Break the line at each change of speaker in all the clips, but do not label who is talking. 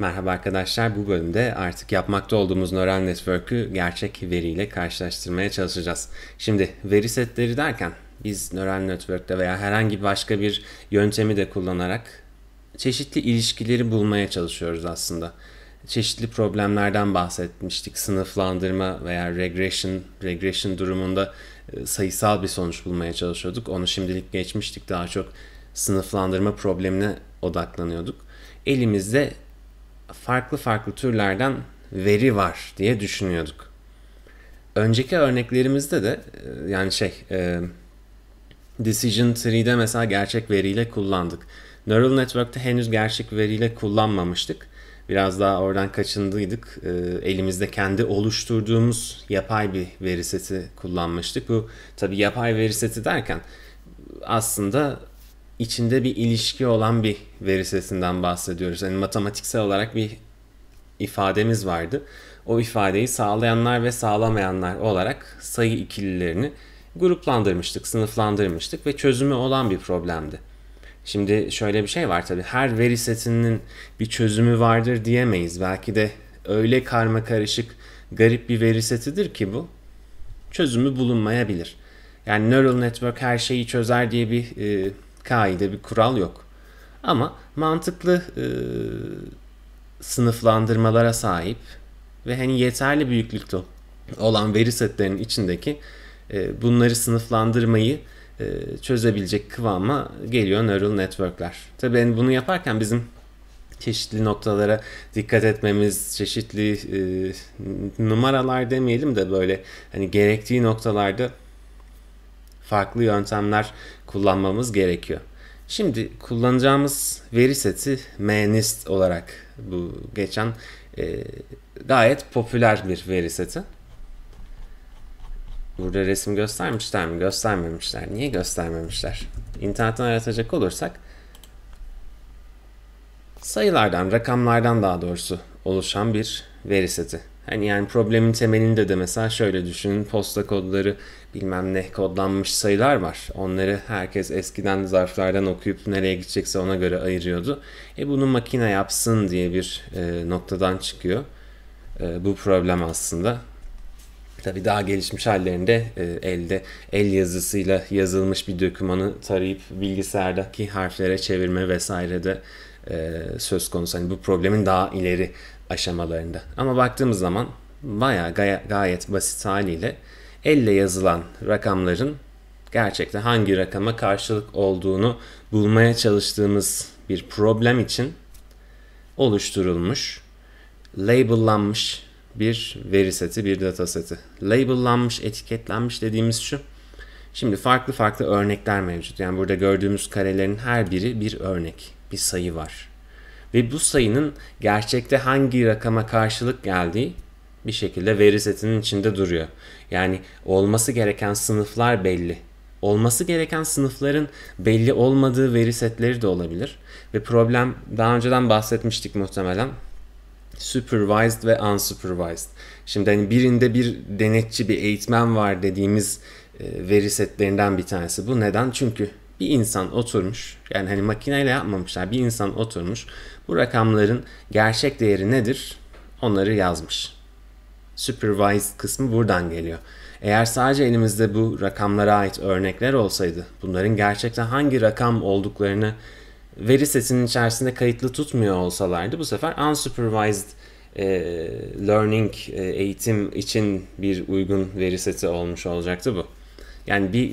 Merhaba arkadaşlar. Bu bölümde artık yapmakta olduğumuz nöral network'ü gerçek veriyle karşılaştırmaya çalışacağız. Şimdi veri setleri derken biz nöral network'te veya herhangi başka bir yöntemi de kullanarak çeşitli ilişkileri bulmaya çalışıyoruz aslında. Çeşitli problemlerden bahsetmiştik. Sınıflandırma veya regression, regression durumunda e, sayısal bir sonuç bulmaya çalışıyorduk. Onu şimdilik geçmiştik. Daha çok sınıflandırma problemine odaklanıyorduk. Elimizde farklı farklı türlerden veri var diye düşünüyorduk. Önceki örneklerimizde de e, yani şey e, Decision Tree'de mesela gerçek veriyle kullandık. Neural Network'te henüz gerçek veriyle kullanmamıştık. Biraz daha oradan kaçındıydık. E, elimizde kendi oluşturduğumuz yapay bir veri seti kullanmıştık. Bu tabi yapay veri seti derken aslında içinde bir ilişki olan bir veri setinden bahsediyoruz. Yani matematiksel olarak bir ifademiz vardı. O ifadeyi sağlayanlar ve sağlamayanlar olarak sayı ikililerini gruplandırmıştık, sınıflandırmıştık ve çözümü olan bir problemdi. Şimdi şöyle bir şey var tabii. Her veri setinin bir çözümü vardır diyemeyiz. Belki de öyle karma karışık, garip bir veri setidir ki bu. Çözümü bulunmayabilir. Yani neural network her şeyi çözer diye bir e, kaide, bir kural yok. Ama mantıklı e, sınıflandırmalara sahip ve hani yeterli büyüklükte olan veri setlerinin içindeki e, bunları sınıflandırmayı e, çözebilecek kıvama geliyor neural networkler. Tabii yani bunu yaparken bizim çeşitli noktalara dikkat etmemiz, çeşitli e, numaralar demeyelim de böyle hani gerektiği noktalarda farklı yöntemler kullanmamız gerekiyor. Şimdi kullanacağımız veri seti MNIST olarak bu geçen e, gayet popüler bir veri seti. Burada resim göstermişler mi? Göstermemişler. Niye göstermemişler? İnternetten aratacak olursak sayılardan, rakamlardan daha doğrusu oluşan bir veri seti. Hani yani problemin temelinde de mesela şöyle düşünün posta kodları bilmem ne kodlanmış sayılar var. Onları herkes eskiden zarflardan okuyup nereye gidecekse ona göre ayırıyordu. E bunu makine yapsın diye bir e, noktadan çıkıyor. E, bu problem aslında. Tabii daha gelişmiş hallerinde e, elde el yazısıyla yazılmış bir dokümanı tarayıp bilgisayardaki harflere çevirme vesaire de e, söz konusu. Hani bu problemin daha ileri aşamalarında. Ama baktığımız zaman bayağı gay- gayet basit haliyle elle yazılan rakamların gerçekten hangi rakama karşılık olduğunu bulmaya çalıştığımız bir problem için oluşturulmuş, labellanmış bir veri seti, bir data seti. Labellanmış, etiketlenmiş dediğimiz şu. Şimdi farklı farklı örnekler mevcut. Yani burada gördüğümüz karelerin her biri bir örnek, bir sayı var. Ve bu sayının gerçekte hangi rakama karşılık geldiği bir şekilde veri setinin içinde duruyor. Yani olması gereken sınıflar belli. Olması gereken sınıfların belli olmadığı veri setleri de olabilir. Ve problem daha önceden bahsetmiştik muhtemelen. Supervised ve unsupervised. Şimdi hani birinde bir denetçi, bir eğitmen var dediğimiz e, veri setlerinden bir tanesi bu. Neden? Çünkü bir insan oturmuş yani hani makineyle yapmamışlar bir insan oturmuş bu rakamların gerçek değeri nedir onları yazmış. Supervised kısmı buradan geliyor. Eğer sadece elimizde bu rakamlara ait örnekler olsaydı bunların gerçekten hangi rakam olduklarını veri setinin içerisinde kayıtlı tutmuyor olsalardı bu sefer unsupervised e, learning e, eğitim için bir uygun veri seti olmuş olacaktı bu. Yani bir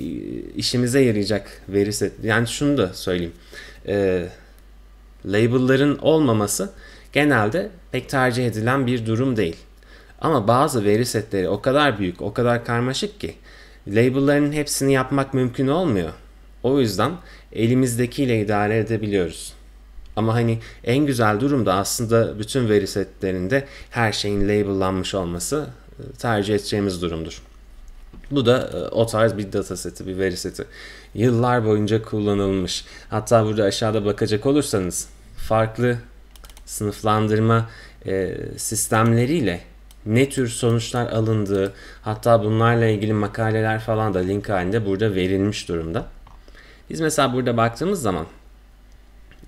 işimize yarayacak veri set. Yani şunu da söyleyeyim. E, label'ların olmaması genelde pek tercih edilen bir durum değil. Ama bazı veri setleri o kadar büyük, o kadar karmaşık ki label'ların hepsini yapmak mümkün olmuyor. O yüzden elimizdekiyle idare edebiliyoruz. Ama hani en güzel durum da aslında bütün veri setlerinde her şeyin label'lanmış olması tercih edeceğimiz durumdur. Bu da e, o tarz bir data seti, bir veri seti. Yıllar boyunca kullanılmış. Hatta burada aşağıda bakacak olursanız farklı sınıflandırma e, sistemleriyle ne tür sonuçlar alındığı hatta bunlarla ilgili makaleler falan da link halinde burada verilmiş durumda. Biz mesela burada baktığımız zaman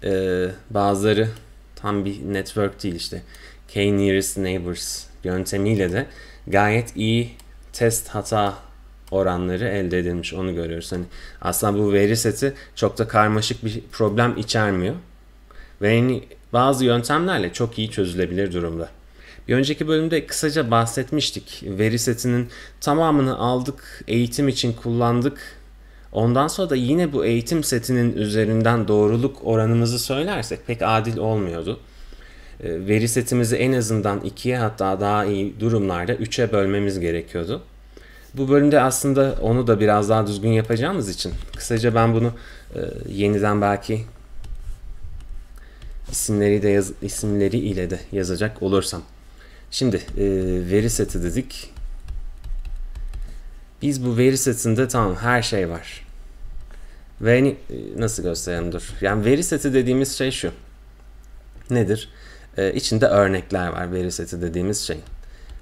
e, bazıları tam bir network değil işte K nearest neighbors yöntemiyle de gayet iyi test hata oranları elde edilmiş onu görüyoruz. Hani aslında bu veri seti çok da karmaşık bir problem içermiyor. Ve yani bazı yöntemlerle çok iyi çözülebilir durumda. Bir önceki bölümde kısaca bahsetmiştik. Veri setinin tamamını aldık, eğitim için kullandık. Ondan sonra da yine bu eğitim setinin üzerinden doğruluk oranımızı söylersek pek adil olmuyordu. Ee, veri setimizi en azından ikiye hatta daha iyi durumlarda üçe bölmemiz gerekiyordu. Bu bölümde aslında onu da biraz daha düzgün yapacağımız için kısaca ben bunu e, yeniden belki isimleri de yaz, isimleri ile de yazacak olursam. Şimdi e, veri seti dedik. Biz bu veri setinde tamam her şey var. Ve hani, e, nasıl göstereyim dur. Yani veri seti dediğimiz şey şu. Nedir? E, içinde örnekler var veri seti dediğimiz şey.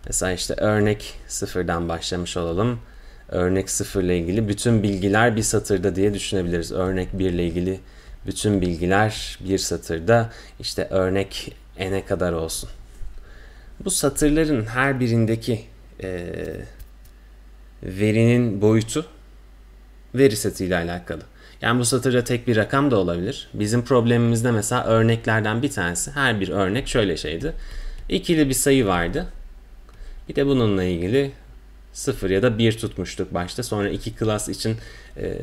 Mesela işte örnek sıfırdan başlamış olalım. Örnek sıfır ile ilgili bütün bilgiler bir satırda diye düşünebiliriz. Örnek bir ile ilgili bütün bilgiler bir satırda işte örnek n'e kadar olsun. Bu satırların her birindeki e, verinin boyutu veri seti ile alakalı. Yani bu satırda tek bir rakam da olabilir. Bizim problemimizde mesela örneklerden bir tanesi her bir örnek şöyle şeydi. İkili bir sayı vardı. Bir de bununla ilgili 0 ya da 1 tutmuştuk başta. Sonra iki klas için e,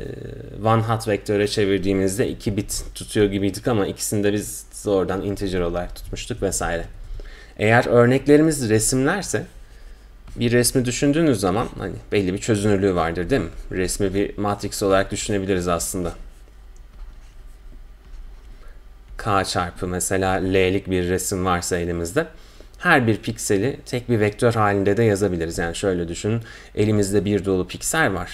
one hot vektöre çevirdiğimizde 2 bit tutuyor gibiydik ama ikisini de biz oradan integer olarak tutmuştuk vesaire. Eğer örneklerimiz resimlerse bir resmi düşündüğünüz zaman hani belli bir çözünürlüğü vardır değil mi? Resmi bir matrix olarak düşünebiliriz aslında. K çarpı mesela L'lik bir resim varsa elimizde her bir pikseli tek bir vektör halinde de yazabiliriz. Yani şöyle düşünün. Elimizde bir dolu piksel var.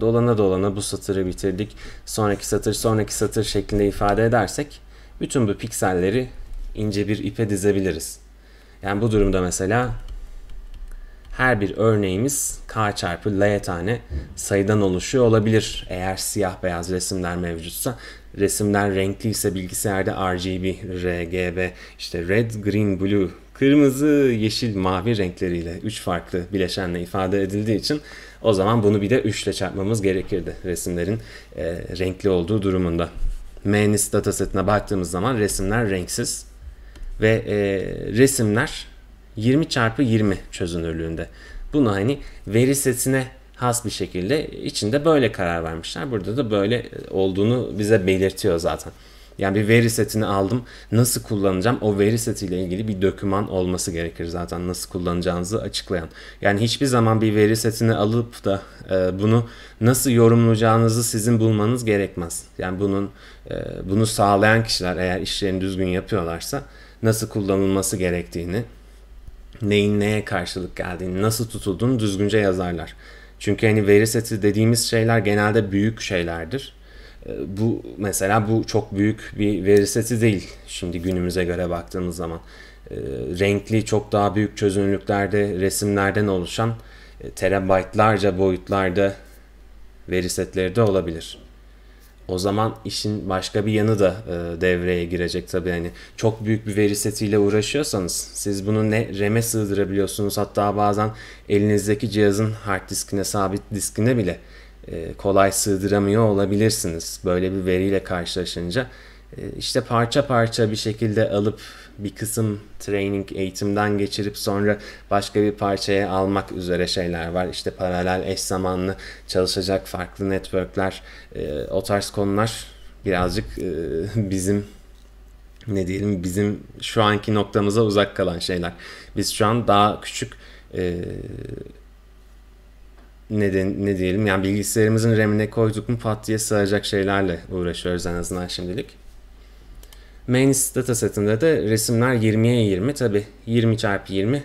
Dolana dolana bu satırı bitirdik. Sonraki satır, sonraki satır şeklinde ifade edersek bütün bu pikselleri ince bir ipe dizebiliriz. Yani bu durumda mesela her bir örneğimiz k çarpı l tane sayıdan oluşuyor olabilir. Eğer siyah beyaz resimler mevcutsa resimler renkli ise bilgisayarda RGB, RGB, işte red, green, blue kırmızı, yeşil, mavi renkleriyle 3 farklı bileşenle ifade edildiği için o zaman bunu bir de 3 ile çarpmamız gerekirdi resimlerin e, renkli olduğu durumunda. MNIST datasetine baktığımız zaman resimler renksiz ve e, resimler 20 çarpı 20 çözünürlüğünde. Bunu hani veri setine has bir şekilde içinde böyle karar vermişler. Burada da böyle olduğunu bize belirtiyor zaten. Yani bir veri setini aldım. Nasıl kullanacağım? O veri setiyle ilgili bir doküman olması gerekir zaten nasıl kullanacağınızı açıklayan. Yani hiçbir zaman bir veri setini alıp da e, bunu nasıl yorumlayacağınızı sizin bulmanız gerekmez. Yani bunun e, bunu sağlayan kişiler eğer işlerini düzgün yapıyorlarsa nasıl kullanılması gerektiğini, neyin neye karşılık geldiğini, nasıl tutulduğunu düzgünce yazarlar. Çünkü hani veri seti dediğimiz şeyler genelde büyük şeylerdir bu mesela bu çok büyük bir veri seti değil şimdi günümüze göre baktığımız zaman. E, renkli çok daha büyük çözünürlüklerde resimlerden oluşan e, terabaytlarca boyutlarda veri setleri de olabilir. O zaman işin başka bir yanı da e, devreye girecek tabii hani çok büyük bir veri setiyle uğraşıyorsanız siz bunu ne RAM'e sığdırabiliyorsunuz hatta bazen elinizdeki cihazın hard diskine sabit diskine bile kolay sığdıramıyor olabilirsiniz. Böyle bir veriyle karşılaşınca e, işte parça parça bir şekilde alıp bir kısım training eğitimden geçirip sonra başka bir parçaya almak üzere şeyler var. İşte paralel eş zamanlı çalışacak farklı networkler e, o tarz konular birazcık bizim ne diyelim bizim şu anki noktamıza uzak kalan şeyler. Biz şu an daha küçük ne, de, ne diyelim yani bilgisayarımızın RAM'ine koyduk mu pat diye sığacak şeylerle uğraşıyoruz en azından şimdilik. Mains datasetinde de resimler 20'ye 20 tabi 20 çarpı 20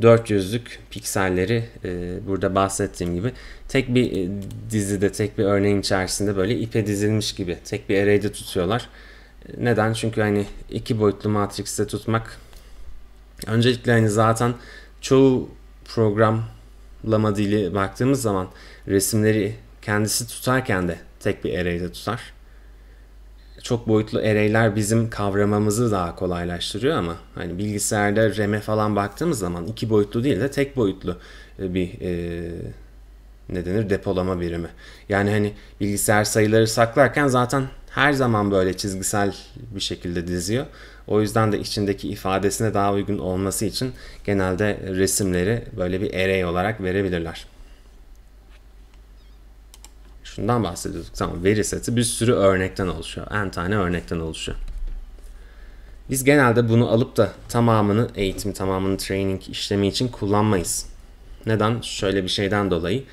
400'lük pikselleri e, burada bahsettiğim gibi tek bir e, dizide tek bir örneğin içerisinde böyle ipe dizilmiş gibi tek bir array'de tutuyorlar. Neden? Çünkü hani iki boyutlu matrixte tutmak öncelikle hani zaten çoğu program lama dili baktığımız zaman resimleri kendisi tutarken de tek bir array'de tutar. çok boyutlu array'ler bizim kavramamızı daha kolaylaştırıyor ama hani bilgisayarda RAM'e falan baktığımız zaman iki boyutlu değil de tek boyutlu e, bir e, ne denir depolama birimi. Yani hani bilgisayar sayıları saklarken zaten her zaman böyle çizgisel bir şekilde diziyor. O yüzden de içindeki ifadesine daha uygun olması için genelde resimleri böyle bir array olarak verebilirler. Şundan bahsediyorduk. Tamam veri seti bir sürü örnekten oluşuyor. En tane örnekten oluşuyor. Biz genelde bunu alıp da tamamını eğitim, tamamını training işlemi için kullanmayız. Neden? Şöyle bir şeyden dolayı.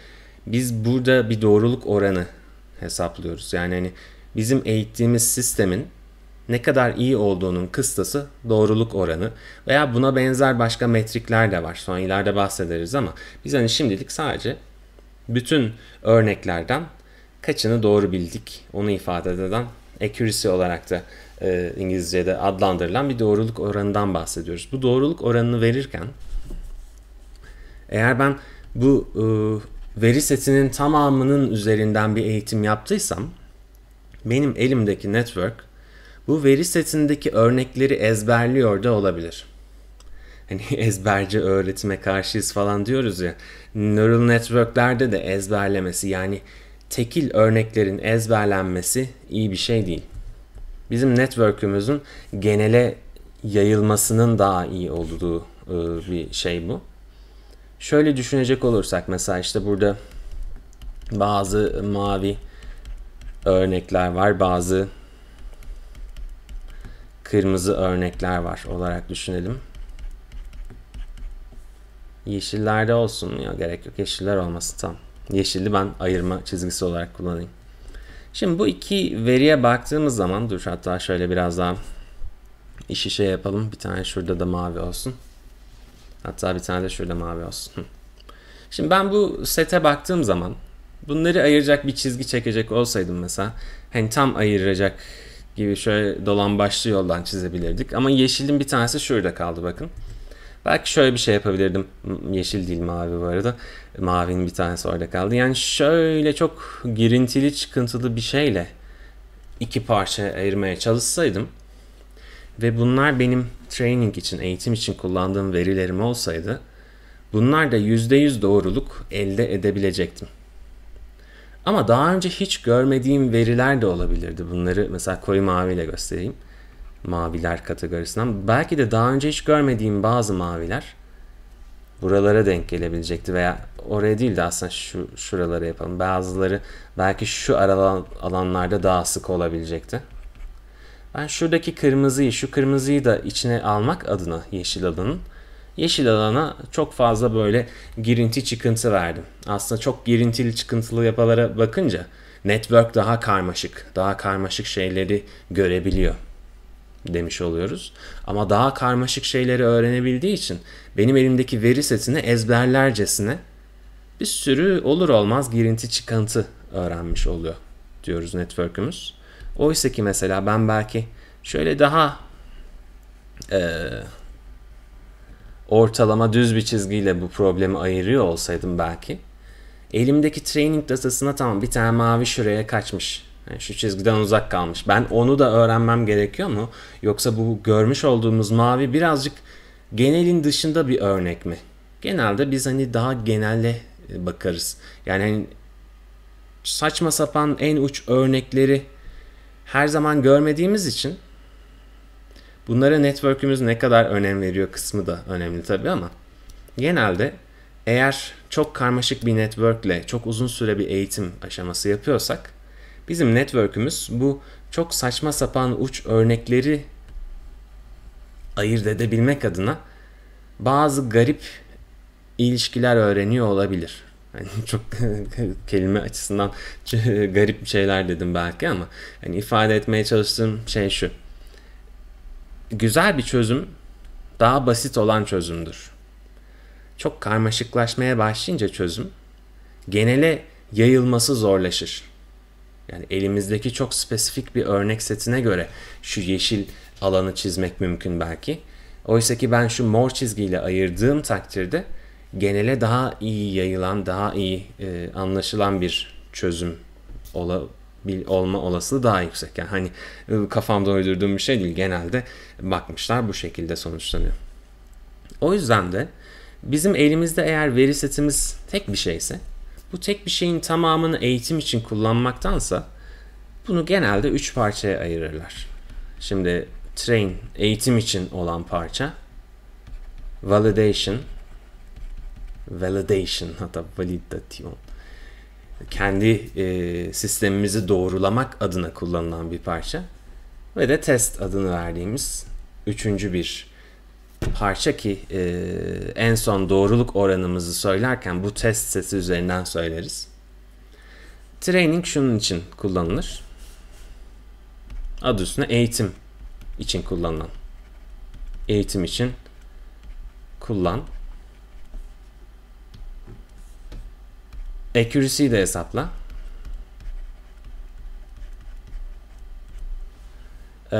Biz burada bir doğruluk oranı hesaplıyoruz. Yani hani bizim eğittiğimiz sistemin ne kadar iyi olduğunun kıstası doğruluk oranı veya buna benzer başka metrikler de var. Sonra ileride bahsederiz ama biz hani şimdilik sadece bütün örneklerden kaçını doğru bildik onu ifade eden accuracy olarak da e, İngilizce'de adlandırılan bir doğruluk oranından bahsediyoruz. Bu doğruluk oranını verirken eğer ben bu e, veri setinin tamamının üzerinden bir eğitim yaptıysam benim elimdeki network bu veri setindeki örnekleri ezberliyor da olabilir. Hani ezberci öğretime karşıyız falan diyoruz ya. Neural networklerde de ezberlemesi yani tekil örneklerin ezberlenmesi iyi bir şey değil. Bizim network'ümüzün genele yayılmasının daha iyi olduğu e, bir şey bu. Şöyle düşünecek olursak mesela işte burada bazı mavi örnekler var, bazı kırmızı örnekler var olarak düşünelim. Yeşillerde olsun ya gerek yok. Yeşiller olmasın tam. Yeşilli ben ayırma çizgisi olarak kullanayım. Şimdi bu iki veriye baktığımız zaman dur hatta şöyle biraz daha işi şey yapalım. Bir tane şurada da mavi olsun. Hatta bir tane de şurada mavi olsun. Şimdi ben bu sete baktığım zaman bunları ayıracak bir çizgi çekecek olsaydım mesela hani tam ayıracak gibi şöyle dolan başlı yoldan çizebilirdik. Ama yeşilin bir tanesi şurada kaldı bakın. Belki şöyle bir şey yapabilirdim. Yeşil değil mavi bu arada. Mavinin bir tanesi orada kaldı. Yani şöyle çok girintili çıkıntılı bir şeyle iki parça ayırmaya çalışsaydım ve bunlar benim training için, eğitim için kullandığım verilerim olsaydı bunlar da %100 doğruluk elde edebilecektim. Ama daha önce hiç görmediğim veriler de olabilirdi. Bunları mesela koyu maviyle göstereyim maviler kategorisinden. Belki de daha önce hiç görmediğim bazı maviler buralara denk gelebilecekti veya oraya değil de aslında şu şuralara yapalım. Bazıları belki şu aralan alanlarda daha sık olabilecekti. Ben şuradaki kırmızıyı, şu kırmızıyı da içine almak adına yeşil alanın yeşil alana çok fazla böyle girinti çıkıntı verdim. Aslında çok girintili çıkıntılı yapılara bakınca network daha karmaşık, daha karmaşık şeyleri görebiliyor demiş oluyoruz. Ama daha karmaşık şeyleri öğrenebildiği için benim elimdeki veri setini ezberlercesine bir sürü olur olmaz girinti çıkıntı öğrenmiş oluyor diyoruz network'ümüz. Oysa ki mesela ben belki şöyle daha e, ortalama düz bir çizgiyle bu problemi ayırıyor olsaydım belki elimdeki training datasına tamam bir tane mavi şuraya kaçmış yani şu çizgiden uzak kalmış. Ben onu da öğrenmem gerekiyor mu? Yoksa bu görmüş olduğumuz mavi birazcık genelin dışında bir örnek mi? Genelde biz hani daha genelle e, bakarız. Yani hani saçma sapan en uç örnekleri her zaman görmediğimiz için bunlara network'ümüz ne kadar önem veriyor kısmı da önemli tabii ama genelde eğer çok karmaşık bir network'le çok uzun süre bir eğitim aşaması yapıyorsak Bizim network'ümüz bu çok saçma sapan uç örnekleri ayırt edebilmek adına bazı garip ilişkiler öğreniyor olabilir. Yani çok kelime açısından garip şeyler dedim belki ama hani ifade etmeye çalıştığım şey şu. Güzel bir çözüm daha basit olan çözümdür. Çok karmaşıklaşmaya başlayınca çözüm genele yayılması zorlaşır. Yani elimizdeki çok spesifik bir örnek setine göre şu yeşil alanı çizmek mümkün belki. Oysa ki ben şu mor çizgiyle ayırdığım takdirde genele daha iyi yayılan, daha iyi e, anlaşılan bir çözüm ola, bir olma olasılığı daha yüksek. Yani hani e, kafamda uydurduğum bir şey değil. Genelde bakmışlar bu şekilde sonuçlanıyor. O yüzden de bizim elimizde eğer veri setimiz tek bir şeyse bu tek bir şeyin tamamını eğitim için kullanmaktansa bunu genelde üç parçaya ayırırlar. Şimdi train eğitim için olan parça, validation, validation hatta validation kendi e, sistemimizi doğrulamak adına kullanılan bir parça ve de test adını verdiğimiz üçüncü bir parça ki e, en son doğruluk oranımızı söylerken bu test seti üzerinden söyleriz. Training şunun için kullanılır. Adı üstüne eğitim için kullanılan. Eğitim için kullan. Accuracy'yi de hesapla. Ee,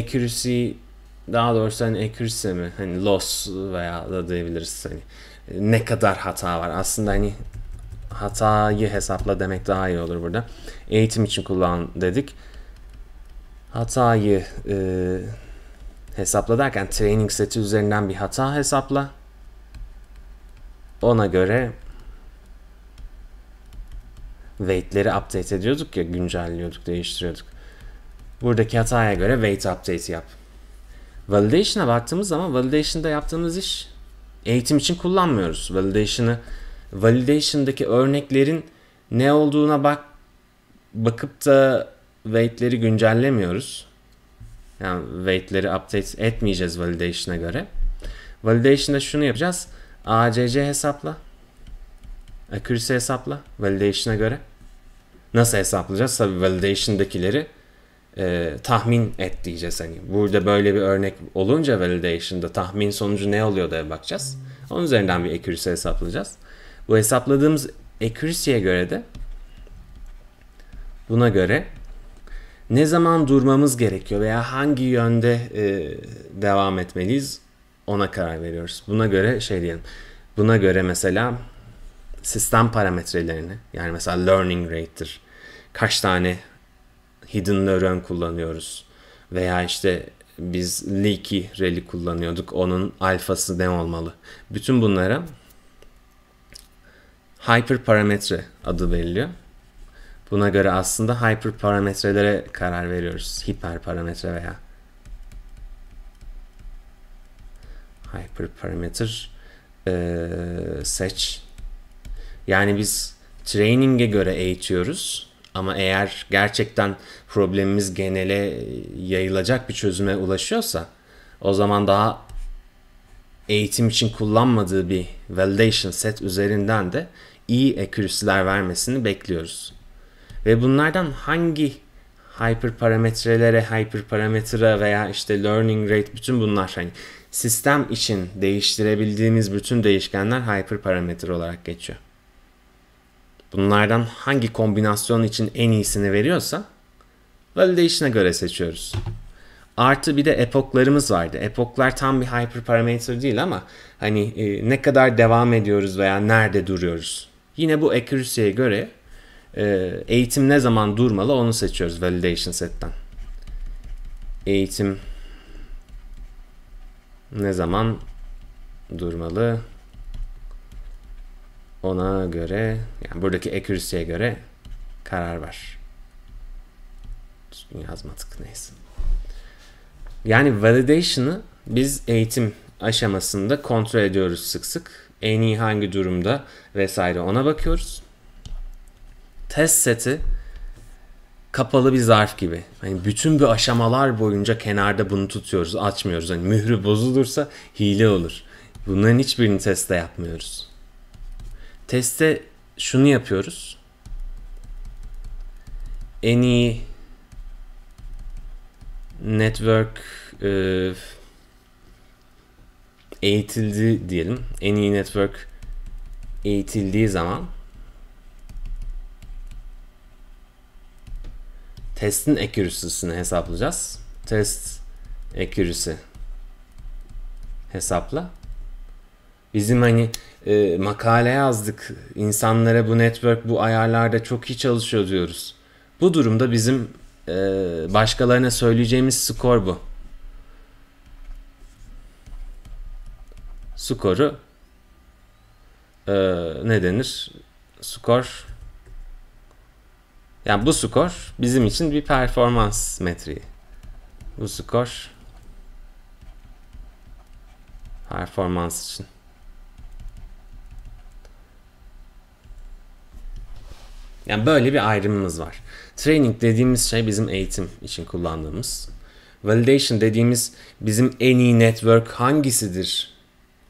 accuracy daha doğrusu hani accuracy mi? Hani loss veya da diyebiliriz hani ne kadar hata var. Aslında hani hatayı hesapla demek daha iyi olur burada. Eğitim için kullan dedik. Hatayı e, hesapla derken training seti üzerinden bir hata hesapla. Ona göre weight'leri update ediyorduk ya güncelliyorduk, değiştiriyorduk. Buradaki hataya göre weight update yap. Validation'a baktığımız zaman validation'da yaptığımız iş eğitim için kullanmıyoruz. Validation'ı validation'daki örneklerin ne olduğuna bak bakıp da weight'leri güncellemiyoruz. Yani weight'leri update etmeyeceğiz validation'a göre. Validation'da şunu yapacağız. ACC hesapla. Accuracy hesapla. Validation'a göre. Nasıl hesaplayacağız? Tabii validation'dakileri e, tahmin et diyeceğiz. Hani burada böyle bir örnek olunca validation'da tahmin sonucu ne oluyor diye bakacağız. Onun üzerinden bir accuracy hesaplayacağız. Bu hesapladığımız accuracy'ye göre de buna göre ne zaman durmamız gerekiyor veya hangi yönde e, devam etmeliyiz ona karar veriyoruz. Buna göre şey diyelim. Buna göre mesela sistem parametrelerini yani mesela learning rate'tir. Kaç tane hidden neuron kullanıyoruz veya işte biz leaky rally kullanıyorduk. Onun alfası ne olmalı? Bütün bunlara hyper parametre adı veriliyor. Buna göre aslında hyper parametrelere karar veriyoruz. Hiper parametre veya hyper parametre e, seç. Yani biz training'e göre eğitiyoruz. Ama eğer gerçekten problemimiz genele yayılacak bir çözüme ulaşıyorsa o zaman daha eğitim için kullanmadığı bir validation set üzerinden de iyi accuracy'ler vermesini bekliyoruz. Ve bunlardan hangi hyper parametrelere, hyper parametre veya işte learning rate bütün bunlar hani sistem için değiştirebildiğimiz bütün değişkenler hyper parametre olarak geçiyor. Bunlardan hangi kombinasyon için en iyisini veriyorsa validation'a göre seçiyoruz. Artı bir de epoklarımız vardı. Epoklar tam bir hyperparametre değil ama hani e, ne kadar devam ediyoruz veya nerede duruyoruz. Yine bu accuracy'ye göre e, eğitim ne zaman durmalı onu seçiyoruz validation setten. Eğitim ne zaman durmalı? Ona göre yani buradaki accuracy'ye göre karar ver. Yazmadık neyse. Yani validation'ı biz eğitim aşamasında kontrol ediyoruz sık sık. En iyi hangi durumda vesaire ona bakıyoruz. Test seti kapalı bir zarf gibi. Hani bütün bir aşamalar boyunca kenarda bunu tutuyoruz, açmıyoruz. Hani mührü bozulursa hile olur. Bunların hiçbirini testte yapmıyoruz. Testte şunu yapıyoruz. En iyi network e, eğitildi diyelim. En iyi network eğitildiği zaman testin accuracy'sini hesaplayacağız. Test accuracy hesapla. Bizim hani e, makale yazdık. İnsanlara bu network bu ayarlarda çok iyi çalışıyor diyoruz. Bu durumda bizim e, başkalarına söyleyeceğimiz skor bu. Skoru e, ne denir? Skor yani bu skor bizim için bir performans metriği. Bu skor performans için. Yani böyle bir ayrımımız var. Training dediğimiz şey bizim eğitim için kullandığımız. Validation dediğimiz bizim en iyi network hangisidir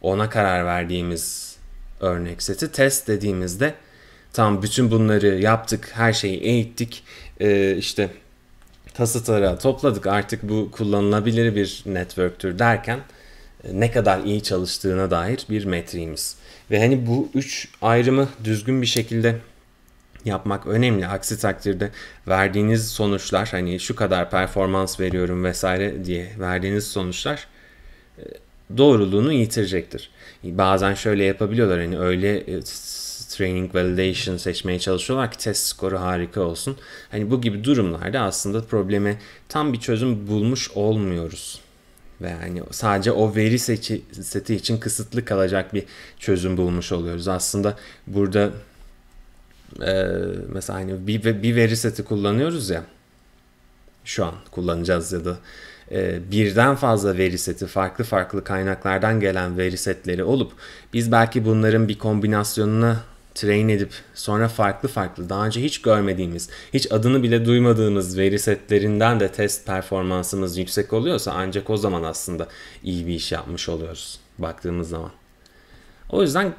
ona karar verdiğimiz örnek seti. Test dediğimizde tam bütün bunları yaptık, her şeyi eğittik, ee, işte tasıtara topladık artık bu kullanılabilir bir networktür derken e, ne kadar iyi çalıştığına dair bir metriğimiz. Ve hani bu üç ayrımı düzgün bir şekilde yapmak önemli. Aksi takdirde verdiğiniz sonuçlar hani şu kadar performans veriyorum vesaire diye verdiğiniz sonuçlar e, doğruluğunu yitirecektir. Bazen şöyle yapabiliyorlar hani öyle e, training validation seçmeye çalışıyorlar ki test skoru harika olsun. Hani bu gibi durumlarda aslında probleme tam bir çözüm bulmuş olmuyoruz. Ve yani sadece o veri seti için kısıtlı kalacak bir çözüm bulmuş oluyoruz. Aslında burada e, mesela hani bir, bir veri seti kullanıyoruz ya şu an kullanacağız ya da e, birden fazla veri seti farklı farklı kaynaklardan gelen veri setleri olup biz belki bunların bir kombinasyonuna train edip sonra farklı farklı daha önce hiç görmediğimiz, hiç adını bile duymadığımız veri setlerinden de test performansımız yüksek oluyorsa ancak o zaman aslında iyi bir iş yapmış oluyoruz baktığımız zaman. O yüzden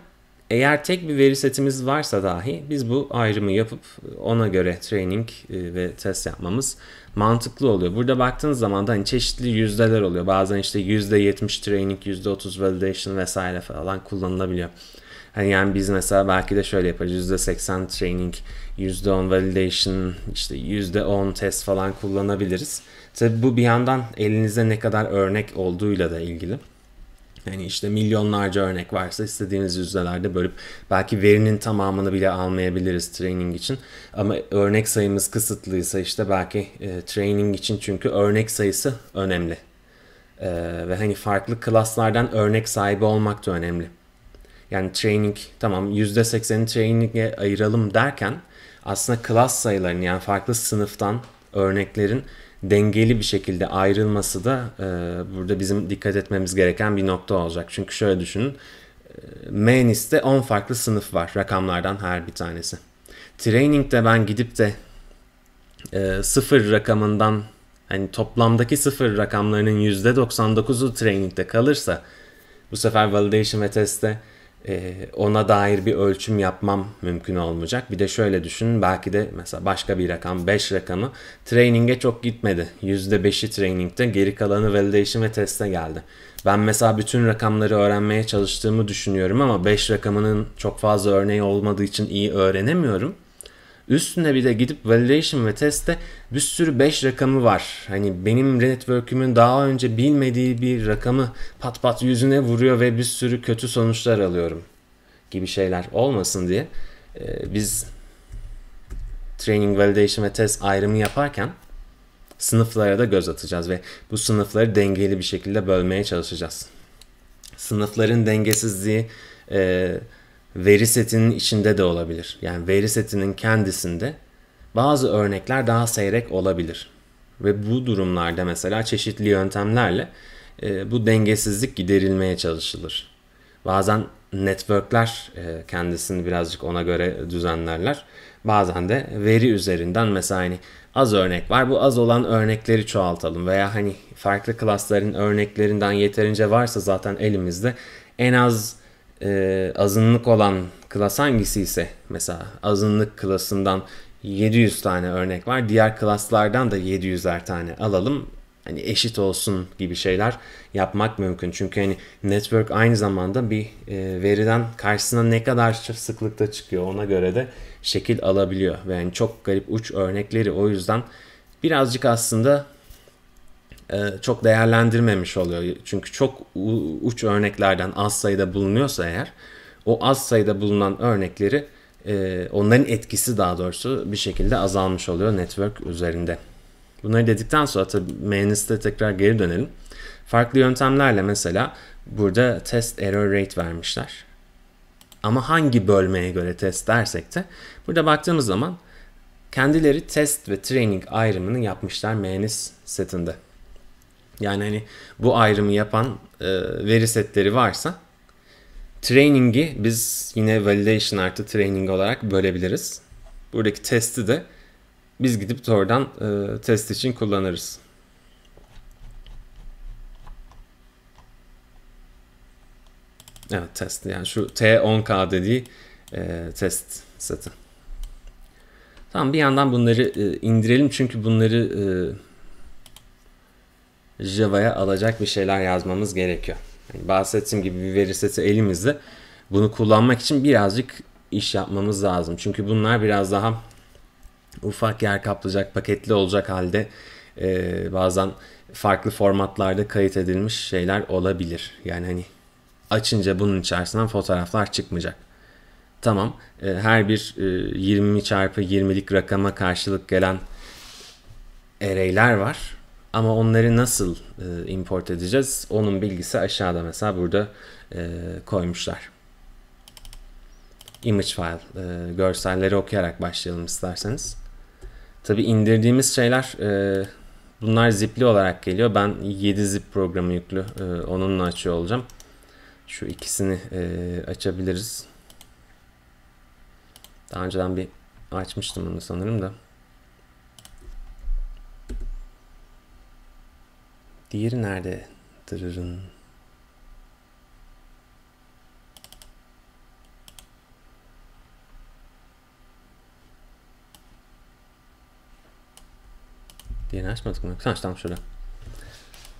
eğer tek bir veri setimiz varsa dahi biz bu ayrımı yapıp ona göre training e, ve test yapmamız mantıklı oluyor. Burada baktığınız zaman da hani çeşitli yüzdeler oluyor. Bazen işte %70 training, %30 validation vesaire falan kullanılabiliyor. Hani yani biz mesela belki de şöyle yaparız. %80 training, %10 validation, işte %10 test falan kullanabiliriz. Tabi bu bir yandan elinizde ne kadar örnek olduğuyla da ilgili. Yani işte milyonlarca örnek varsa istediğiniz yüzdelerde bölüp belki verinin tamamını bile almayabiliriz training için. Ama örnek sayımız kısıtlıysa işte belki e, training için çünkü örnek sayısı önemli. E, ve hani farklı klaslardan örnek sahibi olmak da önemli. Yani training tamam %80'i training'e ayıralım derken aslında klas sayılarını yani farklı sınıftan örneklerin dengeli bir şekilde ayrılması da e, burada bizim dikkat etmemiz gereken bir nokta olacak. Çünkü şöyle düşünün. E, Manis'te 10 farklı sınıf var rakamlardan her bir tanesi. Training'de ben gidip de e, sıfır rakamından hani toplamdaki sıfır rakamlarının %99'u training'de kalırsa bu sefer validation ve testte e, ona dair bir ölçüm yapmam mümkün olmayacak. Bir de şöyle düşünün belki de mesela başka bir rakam 5 rakamı training'e çok gitmedi. %5'i training'de geri kalanı validation ve teste geldi. Ben mesela bütün rakamları öğrenmeye çalıştığımı düşünüyorum ama 5 rakamının çok fazla örneği olmadığı için iyi öğrenemiyorum. Üstüne bir de gidip validation ve testte bir sürü 5 rakamı var. Hani benim network'ümün daha önce bilmediği bir rakamı pat pat yüzüne vuruyor ve bir sürü kötü sonuçlar alıyorum gibi şeyler olmasın diye e, biz training, validation ve test ayrımı yaparken sınıflara da göz atacağız ve bu sınıfları dengeli bir şekilde bölmeye çalışacağız. Sınıfların dengesizliği e, veri setinin içinde de olabilir. Yani veri setinin kendisinde bazı örnekler daha seyrek olabilir. Ve bu durumlarda mesela çeşitli yöntemlerle e, bu dengesizlik giderilmeye çalışılır. Bazen networkler e, kendisini birazcık ona göre düzenlerler. Bazen de veri üzerinden mesela hani az örnek var. Bu az olan örnekleri çoğaltalım veya hani farklı klasların örneklerinden yeterince varsa zaten elimizde en az e, azınlık olan klas hangisi ise mesela azınlık klasından 700 tane örnek var. Diğer klaslardan da 700'er tane alalım. Hani eşit olsun gibi şeyler yapmak mümkün. Çünkü hani network aynı zamanda bir e, veriden karşısına ne kadar sıklıkta çıkıyor ona göre de şekil alabiliyor. Ve yani çok garip uç örnekleri o yüzden birazcık aslında çok değerlendirmemiş oluyor. Çünkü çok uç örneklerden az sayıda bulunuyorsa eğer o az sayıda bulunan örnekleri e, onların etkisi daha doğrusu bir şekilde azalmış oluyor network üzerinde. Bunları dedikten sonra tabii MNIST'e tekrar geri dönelim. Farklı yöntemlerle mesela burada test error rate vermişler. Ama hangi bölmeye göre test dersek de burada baktığımız zaman kendileri test ve training ayrımını yapmışlar MNIS setinde. Yani hani bu ayrımı yapan e, veri setleri varsa training'i biz yine validation artı training olarak bölebiliriz. Buradaki testi de biz gidip oradan e, test için kullanırız. Evet test yani şu T10K dediği e, test seti. Tamam bir yandan bunları e, indirelim çünkü bunları e, Java'ya alacak bir şeyler yazmamız gerekiyor. Yani bahsettiğim gibi bir veri seti elimizde. Bunu kullanmak için birazcık iş yapmamız lazım. Çünkü bunlar biraz daha ufak yer kaplayacak, paketli olacak halde e, bazen farklı formatlarda kayıt edilmiş şeyler olabilir. Yani hani açınca bunun içerisinden fotoğraflar çıkmayacak. Tamam e, her bir e, 20 çarpı 20'lik rakama karşılık gelen array'ler var. Ama onları nasıl e, import edeceğiz? Onun bilgisi aşağıda mesela burada e, koymuşlar. Image file, e, görselleri okuyarak başlayalım isterseniz. Tabi indirdiğimiz şeyler e, bunlar zipli olarak geliyor. Ben 7 zip programı yüklü e, onunla açıyor olacağım. Şu ikisini e, açabiliriz. Daha önceden bir açmıştım onu sanırım da. Diğeri nerede? Dırırın. Diğerini açmadık mı? Ha, tamam şurada.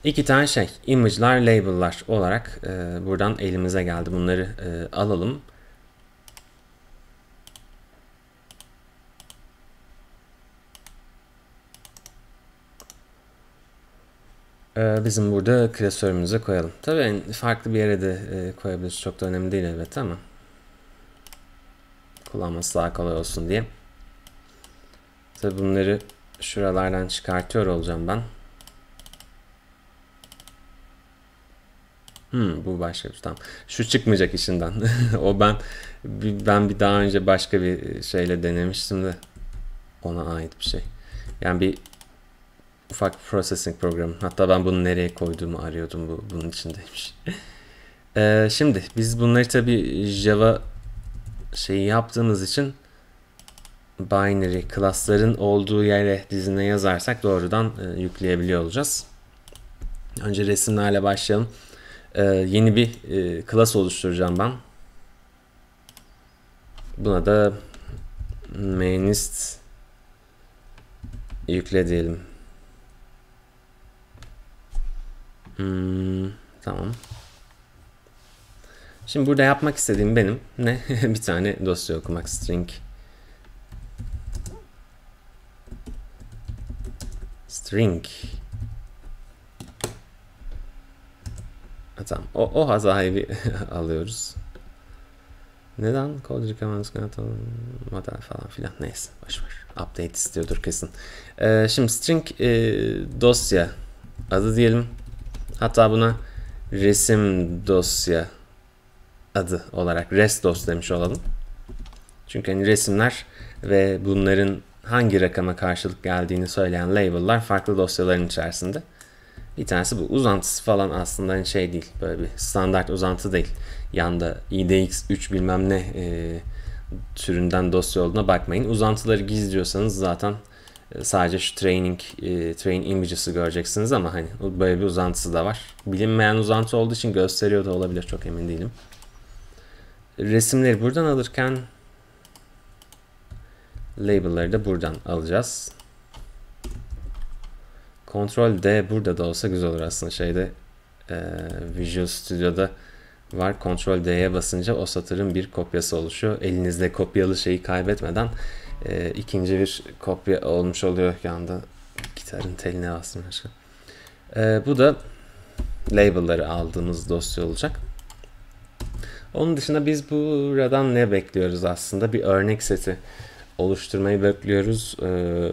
İki tane şey, image'lar, label'lar olarak e, buradan elimize geldi. Bunları e, alalım. Bizim burada klasörümüze koyalım. Tabii farklı bir yere de e, koyabiliriz. Çok da önemli değil elbette ama kullanması daha kolay olsun diye. Tabii bunları şuralardan çıkartıyor olacağım ben. Hmm, bu başka bir tamam. Şu çıkmayacak işinden. o ben ben bir daha önce başka bir şeyle denemiştim de ona ait bir şey. Yani bir ufak processing programı. Hatta ben bunu nereye koyduğumu arıyordum. Bu bunun içindeymiş. ee, şimdi biz bunları tabi Java şeyi yaptığımız için binary class'ların olduğu yere dizine yazarsak doğrudan e, yükleyebiliyor olacağız. Önce resimlerle başlayalım. E, yeni bir e, class oluşturacağım ben. Buna da mainist yükle diyelim. Hmm, tamam. Şimdi burada yapmak istediğim benim ne? bir tane dosya okumak string string tamam o, o hatayı bir alıyoruz. Neden? Code recommends model falan filan. Neyse boşver. Update istiyordur kesin. Ee, şimdi string e, dosya adı diyelim. Hatta buna resim dosya adı olarak res dos demiş olalım. Çünkü hani resimler ve bunların hangi rakama karşılık geldiğini söyleyen label'lar farklı dosyaların içerisinde. Bir tanesi bu. Uzantısı falan aslında hani şey değil. Böyle bir standart uzantı değil. Yanda IDX3 bilmem ne e, türünden dosya olduğuna bakmayın. Uzantıları gizliyorsanız zaten sadece şu training e, train images'ı göreceksiniz ama hani böyle bir uzantısı da var. Bilinmeyen uzantı olduğu için gösteriyor da olabilir çok emin değilim. Resimleri buradan alırken label'ları da buradan alacağız. Ctrl D burada da olsa güzel olur aslında şeyde e, Visual Studio'da var. Ctrl D'ye basınca o satırın bir kopyası oluşuyor. Elinizde kopyalı şeyi kaybetmeden e, ikinci bir kopya olmuş oluyor yanda gitarın teline bastım başka. E, bu da label'ları aldığımız dosya olacak. Onun dışında biz buradan ne bekliyoruz aslında? Bir örnek seti oluşturmayı bekliyoruz. Ee,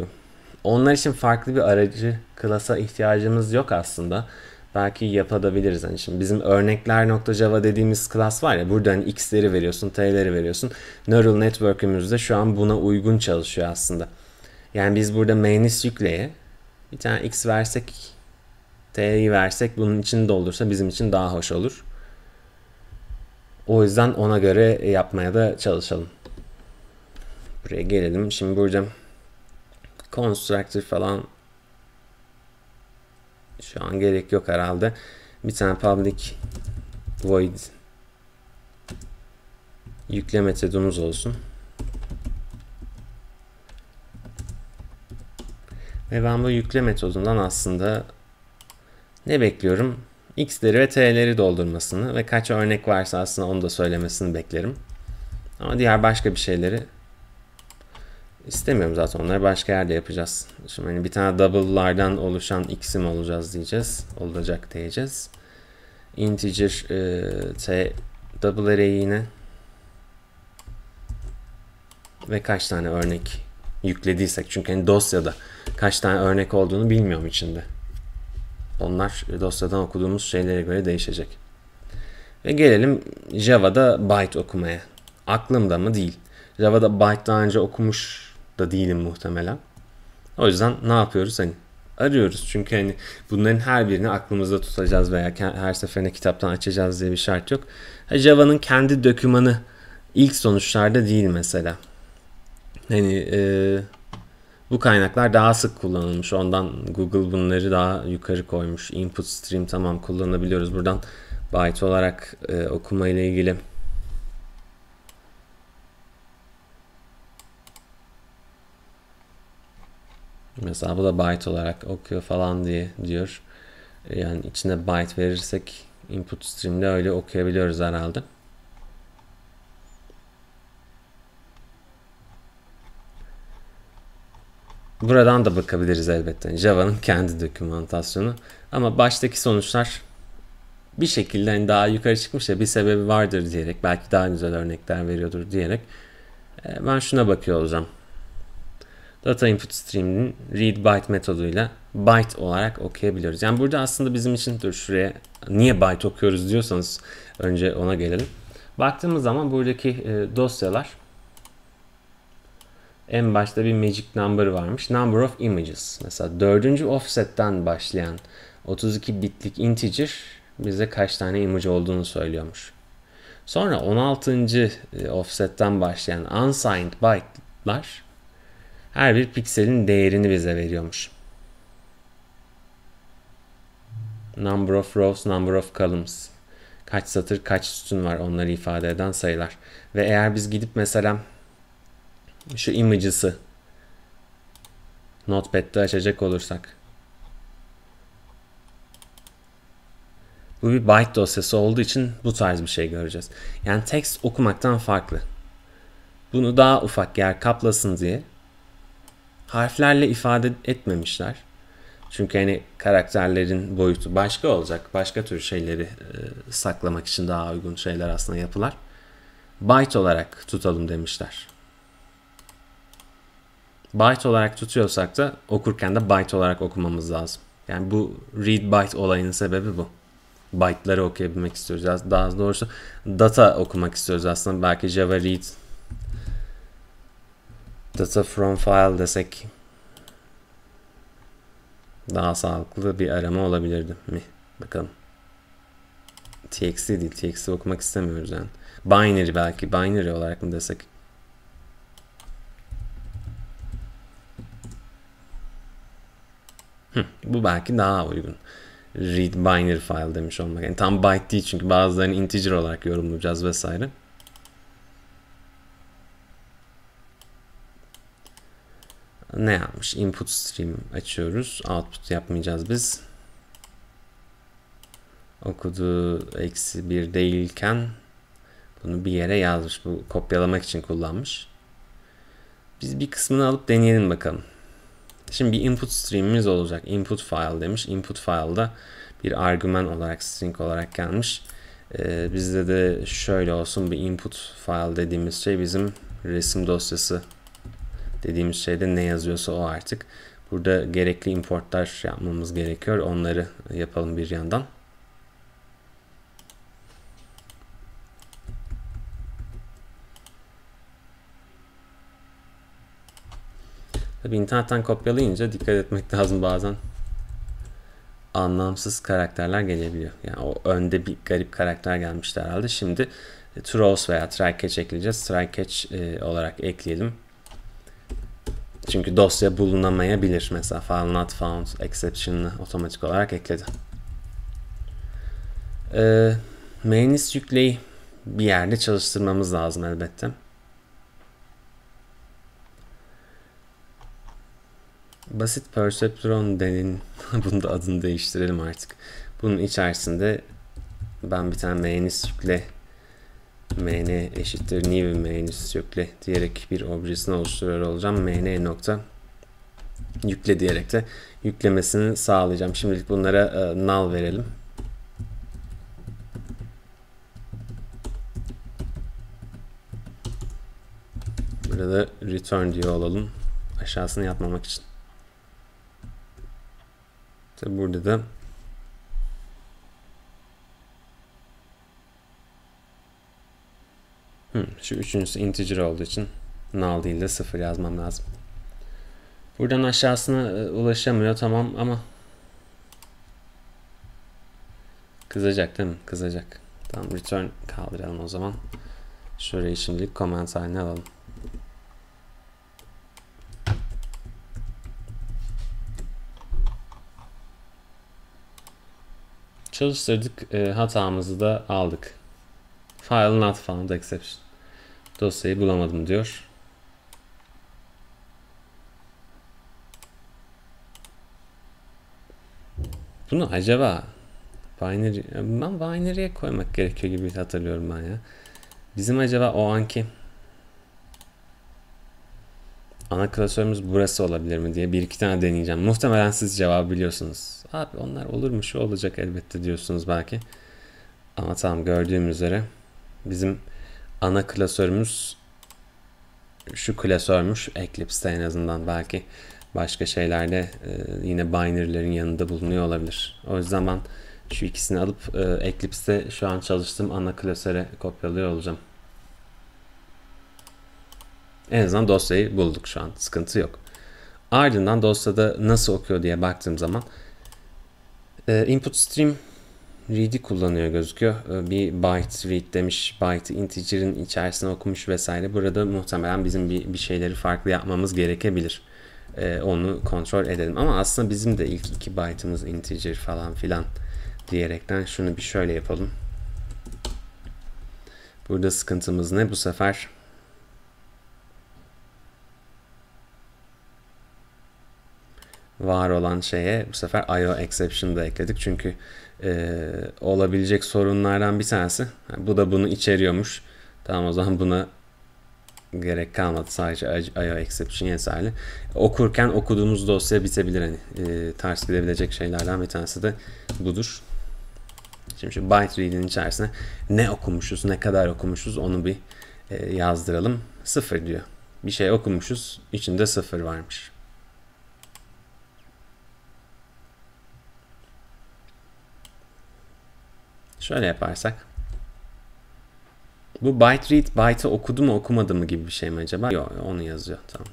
onlar için farklı bir aracı klasa ihtiyacımız yok aslında. Belki yapabiliriz. Hani şimdi bizim örnekler.java dediğimiz klas var ya burada hani x'leri veriyorsun, t'leri veriyorsun. Neural network'ümüz de şu an buna uygun çalışıyor aslında. Yani biz burada main'is yükleye bir tane x versek t'yi versek bunun içini doldursa bizim için daha hoş olur. O yüzden ona göre yapmaya da çalışalım. Buraya gelelim. Şimdi burada constructor falan şu an gerek yok herhalde. Bir tane public void yükle metodumuz olsun. Ve ben bu yükle metodundan aslında ne bekliyorum? X'leri ve T'leri doldurmasını ve kaç örnek varsa aslında onu da söylemesini beklerim. Ama diğer başka bir şeyleri istemiyorum zaten. Onları başka yerde yapacağız. Şimdi hani bir tane double'lardan oluşan x'im olacağız diyeceğiz. Olacak diyeceğiz. Integer e, t double array yine ve kaç tane örnek yüklediysek çünkü hani dosyada kaç tane örnek olduğunu bilmiyorum içinde. Onlar dosyadan okuduğumuz şeylere göre değişecek. Ve gelelim Java'da byte okumaya. Aklımda mı? Değil. Java'da byte daha önce okumuş da değilim muhtemelen. O yüzden ne yapıyoruz? Hani arıyoruz. Çünkü hani bunların her birini aklımızda tutacağız veya her seferinde kitaptan açacağız diye bir şart yok. Java'nın kendi dokümanı ilk sonuçlarda değil mesela. Hani e, bu kaynaklar daha sık kullanılmış. Ondan Google bunları daha yukarı koymuş. Input stream tamam kullanabiliyoruz. Buradan byte olarak e, okuma ile ilgili Mesela bu da byte olarak okuyor falan diye diyor. Yani içine byte verirsek input stream'de öyle okuyabiliyoruz herhalde. Buradan da bakabiliriz elbette. Java'nın kendi dokümantasyonu. Ama baştaki sonuçlar bir şekilde hani daha yukarı çıkmış ya bir sebebi vardır diyerek belki daha güzel örnekler veriyordur diyerek e, ben şuna bakıyor olacağım. Data input stream'in read byte metoduyla byte olarak okuyabiliyoruz. Yani burada aslında bizim için dur şuraya niye byte okuyoruz diyorsanız önce ona gelelim. Baktığımız zaman buradaki e, dosyalar en başta bir magic number varmış. Number of images. Mesela dördüncü offset'ten başlayan 32 bitlik integer bize kaç tane image olduğunu söylüyormuş. Sonra 16. E, offset'ten başlayan unsigned byte'lar her bir pikselin değerini bize veriyormuş. Number of rows, number of columns. Kaç satır, kaç sütun var onları ifade eden sayılar. Ve eğer biz gidip mesela şu images'ı Notepad'de açacak olursak bu bir byte dosyası olduğu için bu tarz bir şey göreceğiz. Yani text okumaktan farklı. Bunu daha ufak yer kaplasın diye harflerle ifade etmemişler. Çünkü hani karakterlerin boyutu başka olacak. Başka tür şeyleri e, saklamak için daha uygun şeyler aslında yapılar. Byte olarak tutalım demişler. Byte olarak tutuyorsak da okurken de byte olarak okumamız lazım. Yani bu read byte olayının sebebi bu. Byte'ları okuyabilmek istiyoruz. Daha doğrusu data okumak istiyoruz aslında. Belki Java read data from file desek daha sağlıklı bir arama olabilirdi mi? Bakalım. TXT değil. TXT okumak istemiyoruz yani. Binary belki. Binary olarak mı desek? Hı, bu belki daha uygun. Read binary file demiş olmak. Yani tam byte değil çünkü bazılarını integer olarak yorumlayacağız vesaire. Ne yapmış? Input stream açıyoruz. Output yapmayacağız biz. Okudu eksi bir değilken bunu bir yere yazmış. Bu kopyalamak için kullanmış. Biz bir kısmını alıp deneyelim bakalım. Şimdi bir input stream'imiz olacak. Input file demiş. Input file'da bir argüman olarak string olarak gelmiş. Ee, bizde de şöyle olsun bir input file dediğimiz şey bizim resim dosyası dediğimiz şeyde ne yazıyorsa o artık. Burada gerekli importlar yapmamız gerekiyor. Onları yapalım bir yandan. Tabi internetten kopyalayınca dikkat etmek lazım bazen. Anlamsız karakterler gelebiliyor. Yani o önde bir garip karakter gelmişti herhalde. Şimdi throws veya try catch ekleyeceğiz. Try catch e, olarak ekleyelim. Çünkü dosya bulunamayabilir. Mesela file not found exception'ını otomatik olarak ekledi. Ee, mainis yükleyi bir yerde çalıştırmamız lazım elbette. Basit perceptron denin bunu da adını değiştirelim artık. Bunun içerisinde ben bir tane mainis yükle mn eşittir new mainis yükle diyerek bir objesini oluşturuyor olacağım. mn nokta yükle diyerek de yüklemesini sağlayacağım. Şimdilik bunlara e, null verelim. Burada return diyor olalım. Aşağısını yapmamak için. Tabi burada da Hmm, şu üçüncüsü integer olduğu için null değil de sıfır yazmam lazım. Buradan aşağısına e, ulaşamıyor tamam ama kızacak değil mi? Kızacak. Tamam return kaldıralım o zaman. Şurayı şimdilik comment haline alalım. Çalıştırdık. E, hatamızı da aldık. File not found exception. Dosyayı bulamadım diyor. Bunu acaba binary, ben binary'e koymak gerekiyor gibi hatırlıyorum ben ya. Bizim acaba o anki ana klasörümüz burası olabilir mi diye bir iki tane deneyeceğim. Muhtemelen siz cevabı biliyorsunuz. Abi onlar olur mu şu olacak elbette diyorsunuz belki. Ama tamam gördüğüm üzere bizim ana klasörümüz şu klasörmüş Eclipse'de en azından belki başka şeylerde e, yine binary'lerin yanında bulunuyor olabilir. O yüzden ben şu ikisini alıp e, Eclipse'de şu an çalıştığım ana klasöre kopyalıyor olacağım. En azından dosyayı bulduk şu an. Sıkıntı yok. Ardından dosyada nasıl okuyor diye baktığım zaman e, input stream read'i kullanıyor gözüküyor. E, bir byte read demiş. Byte integer'in içerisine okumuş vesaire. Burada muhtemelen bizim bir, bir şeyleri farklı yapmamız gerekebilir. E, onu kontrol edelim. Ama aslında bizim de ilk iki byte'ımız integer falan filan diyerekten şunu bir şöyle yapalım. Burada sıkıntımız ne? Bu sefer var olan şeye bu sefer IO exception da ekledik. Çünkü e, olabilecek sorunlardan bir tanesi. Bu da bunu içeriyormuş. Tamam o zaman buna gerek kalmadı. Sadece IO exception yeterli. Okurken okuduğumuz dosya bitebilir. Hani, e, ters gidebilecek şeylerden bir tanesi de budur. Şimdi şu byte read'in içerisine ne okumuşuz, ne kadar okumuşuz onu bir e, yazdıralım. Sıfır diyor. Bir şey okumuşuz, içinde sıfır varmış. Şöyle yaparsak. Bu byte read byte'ı okudu mu okumadı mı gibi bir şey mi acaba? Yok onu yazıyor tamam.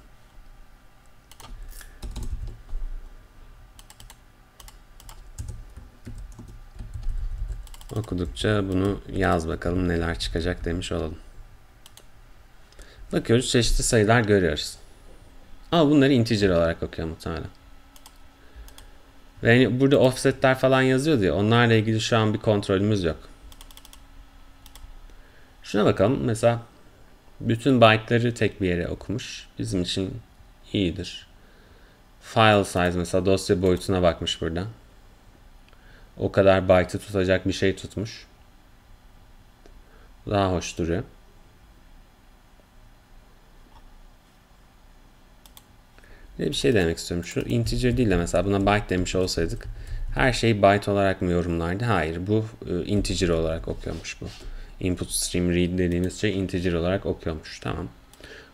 Okudukça bunu yaz bakalım neler çıkacak demiş olalım. Bakıyoruz çeşitli sayılar görüyoruz. Ama bunları integer olarak okuyor muhtemelen. Ve hani burada offsetler falan yazıyor diye onlarla ilgili şu an bir kontrolümüz yok. Şuna bakalım. Mesela bütün byte'ları tek bir yere okumuş. Bizim için iyidir. File size mesela dosya boyutuna bakmış burada. O kadar byte'ı tutacak bir şey tutmuş. Daha hoş duruyor. Bir şey demek istiyorum. Şu integer değil de mesela buna byte demiş olsaydık Her şey byte olarak mı yorumlardı? Hayır. Bu e, integer olarak okuyormuş bu. Input stream read dediğimiz şey integer olarak okuyormuş. Tamam.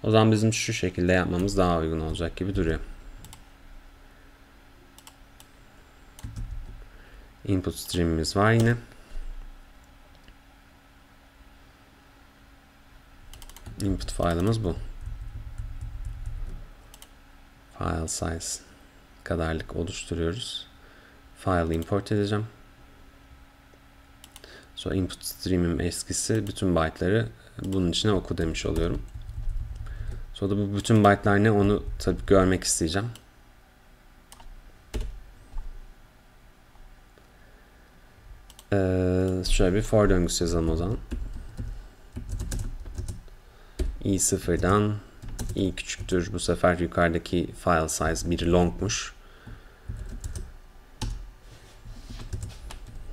O zaman bizim şu şekilde yapmamız daha uygun olacak gibi duruyor. Input stream'imiz var yine. Input file'ımız bu. File size kadarlık oluşturuyoruz. File import edeceğim. Sonra input stream'im eskisi bütün byte'ları bunun içine oku demiş oluyorum. Sonra da bu bütün byte'lar ne onu tabii görmek isteyeceğim. Ee, şöyle bir for döngüsü yazalım o zaman. i sıfırdan i küçüktür. Bu sefer yukarıdaki file size bir longmuş.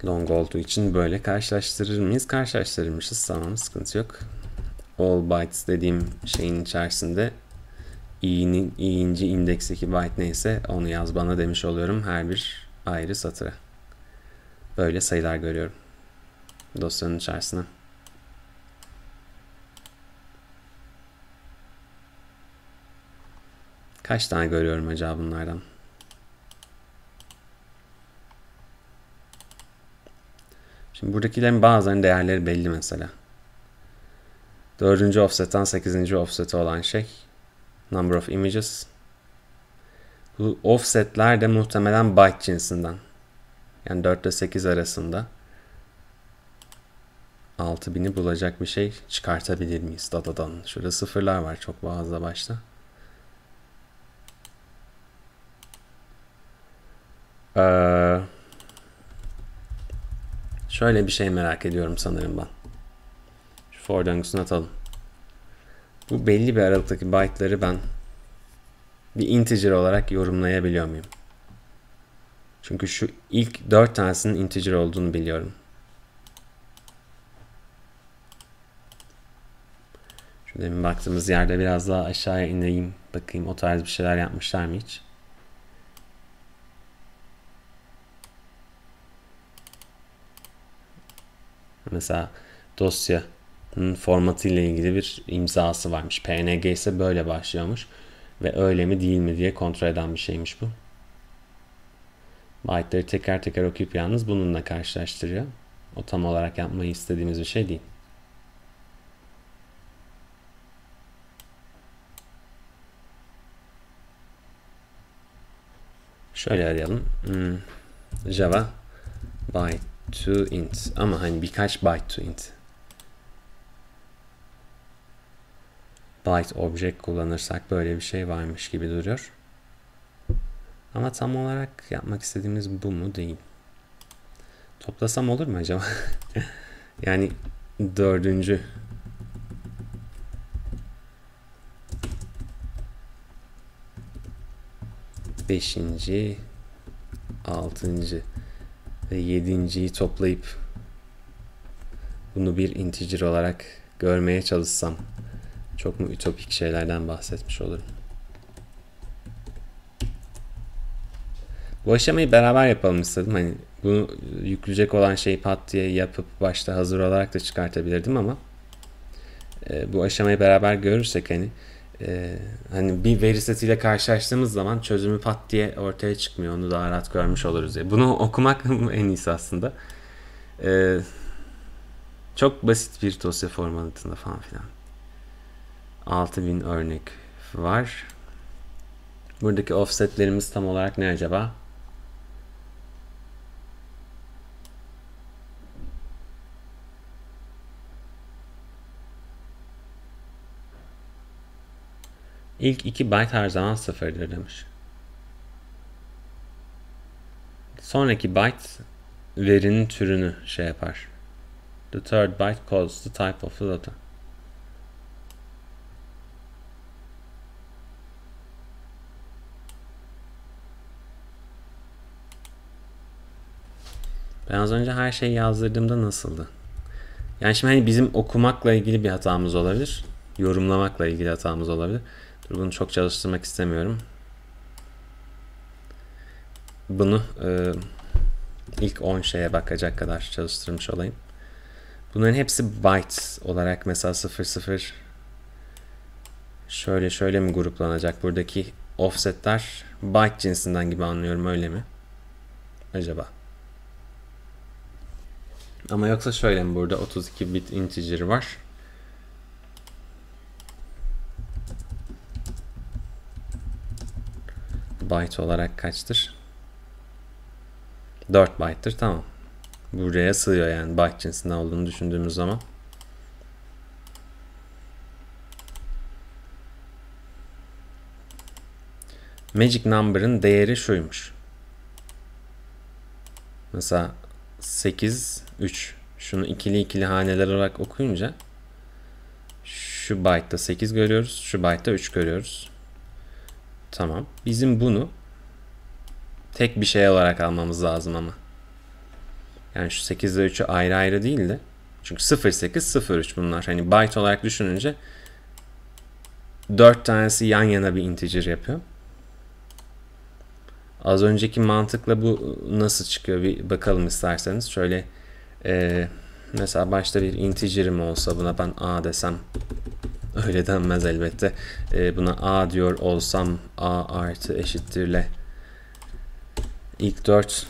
Long olduğu için böyle karşılaştırır mıyız? Karşılaştırırmışız. Tamam sıkıntı yok. All bytes dediğim şeyin içerisinde i'nin i'inci indeksteki byte neyse onu yaz bana demiş oluyorum her bir ayrı satıra. Böyle sayılar görüyorum dosyanın içerisinde. Kaç tane görüyorum acaba bunlardan? Şimdi buradakilerin bazılarının değerleri belli mesela. Dördüncü offset'ten sekizinci offset'e olan şey number of images. Bu offset'ler de muhtemelen byte cinsinden. Yani 4 ile 8 arasında 6000'i bulacak bir şey çıkartabilir miyiz? Dadadan. Şurada sıfırlar var çok fazla başta. Ee, şöyle bir şey merak ediyorum sanırım ben. Şu for döngüsünü atalım. Bu belli bir aralıktaki byte'ları ben bir integer olarak yorumlayabiliyor muyum? Çünkü şu ilk 4 tanesinin integer olduğunu biliyorum. Şu demin baktığımız yerde biraz daha aşağıya ineyim. Bakayım o tarz bir şeyler yapmışlar mı hiç? Mesela dosyanın formatı ile ilgili bir imzası varmış. PNG ise böyle başlıyormuş. Ve öyle mi değil mi diye kontrol eden bir şeymiş bu. Byte'leri teker teker okuyup yalnız bununla karşılaştırıyor. O tam olarak yapmayı istediğimiz bir şey değil. Şöyle arayalım. Hmm. Java byte to int. Ama hani birkaç byte to int. Byte object kullanırsak böyle bir şey varmış gibi duruyor. Ama tam olarak yapmak istediğimiz bu mu değil. Toplasam olur mu acaba? yani dördüncü beşinci altıncı ve yedinciyi toplayıp bunu bir integer olarak görmeye çalışsam çok mu ütopik şeylerden bahsetmiş olurum. Bu aşamayı beraber yapalım istedim. Hani bunu yükleyecek olan şeyi pat diye yapıp başta hazır olarak da çıkartabilirdim ama e, bu aşamayı beraber görürsek hani e, hani bir veri setiyle karşılaştığımız zaman çözümü pat diye ortaya çıkmıyor. Onu daha rahat görmüş oluruz diye. Bunu okumak en iyisi aslında. E, çok basit bir dosya formatında falan filan. 6000 örnek var. Buradaki offsetlerimiz tam olarak ne acaba? İlk 2 byte her zaman sıfırdır demiş. Sonraki byte verinin türünü şey yapar. The third byte calls the type of the data. Ben az önce her şeyi yazdırdığımda nasıldı? Yani şimdi hani bizim okumakla ilgili bir hatamız olabilir. Yorumlamakla ilgili hatamız olabilir. Bunu çok çalıştırmak istemiyorum. Bunu e, İlk 10 şeye bakacak kadar çalıştırmış olayım. Bunların hepsi byte olarak mesela 00 şöyle şöyle mi gruplanacak? Buradaki offsetler byte cinsinden gibi anlıyorum öyle mi? Acaba? Ama yoksa şöyle mi burada 32 bit integer var. Byte olarak kaçtır? 4 byte'tır tamam. Buraya sığıyor yani byte cinsinden olduğunu düşündüğümüz zaman. Magic number'ın değeri şuymuş. Mesela 8, 3. Şunu ikili ikili haneler olarak okuyunca şu byte'da 8 görüyoruz. Şu byte'da 3 görüyoruz. Tamam. Bizim bunu tek bir şey olarak almamız lazım ama. Yani şu 8 ile 3'ü ayrı ayrı değil de çünkü 08, 03 bunlar. Hani byte olarak düşününce 4 tanesi yan yana bir integer yapıyor. Az önceki mantıkla bu nasıl çıkıyor bir bakalım isterseniz. Şöyle e, mesela başta bir integer'im olsa buna ben a desem öyle denmez elbette. E, buna a diyor olsam a artı eşittirle ilk 4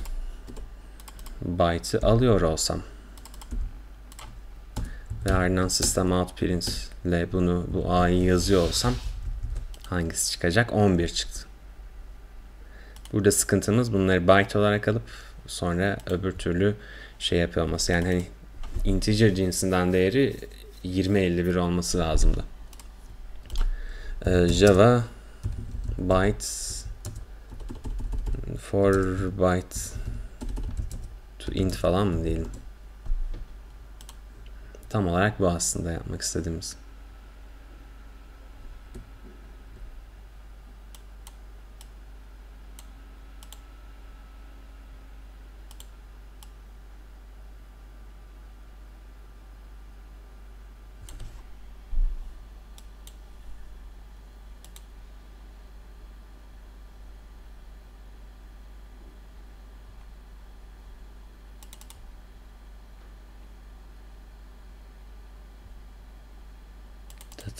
byte'ı alıyor olsam ve ardından system out print ile bunu bu a'yı yazıyor olsam hangisi çıkacak? 11 çıktı. Burada sıkıntımız bunları byte olarak alıp sonra öbür türlü şey yapıyor olması. Yani hani integer cinsinden değeri 2051 olması lazımdı. Ee, Java byte for byte to int falan mı diyelim. Tam olarak bu aslında yapmak istediğimiz.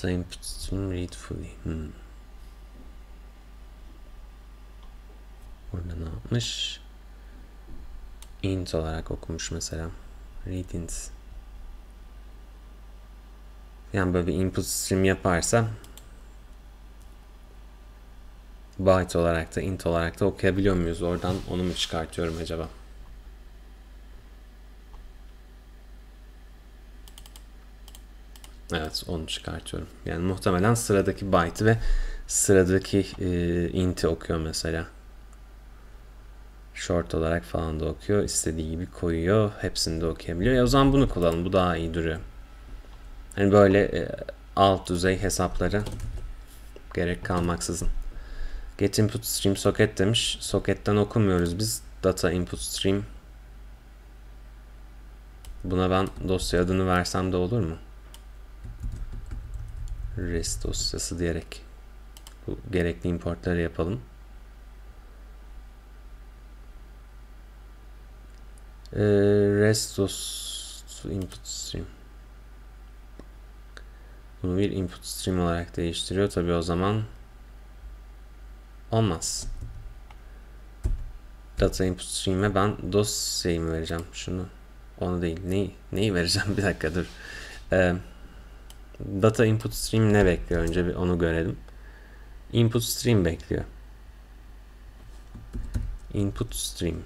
Data input stream read fully. Hmm. Burada ne yapmış? Int olarak okumuş mesela. Read int. Yani böyle bir input stream yaparsa byte olarak da int olarak da okuyabiliyor muyuz? Oradan onu mu çıkartıyorum acaba? Evet onu çıkartıyorum. Yani muhtemelen sıradaki byte ve sıradaki e, int'i okuyor mesela. Short olarak falan da okuyor. İstediği gibi koyuyor. Hepsini de okuyabiliyor. Ya o zaman bunu kullanalım. Bu daha iyi duruyor. Hani böyle e, alt düzey hesapları gerek kalmaksızın. Get input stream socket demiş. Socketten okumuyoruz biz. Data input stream. Buna ben dosya adını versem de olur mu? Rest dosyası diyerek bu gerekli importları yapalım. Ee, rest input stream. Bunu bir input stream olarak değiştiriyor. Tabi o zaman olmaz. Data input stream'e ben dosyayı mı vereceğim? Şunu. Onu değil. Neyi? Neyi vereceğim? bir dakika dur. Ee, Data input stream ne bekliyor? Önce bir onu görelim. Input stream bekliyor. Input stream.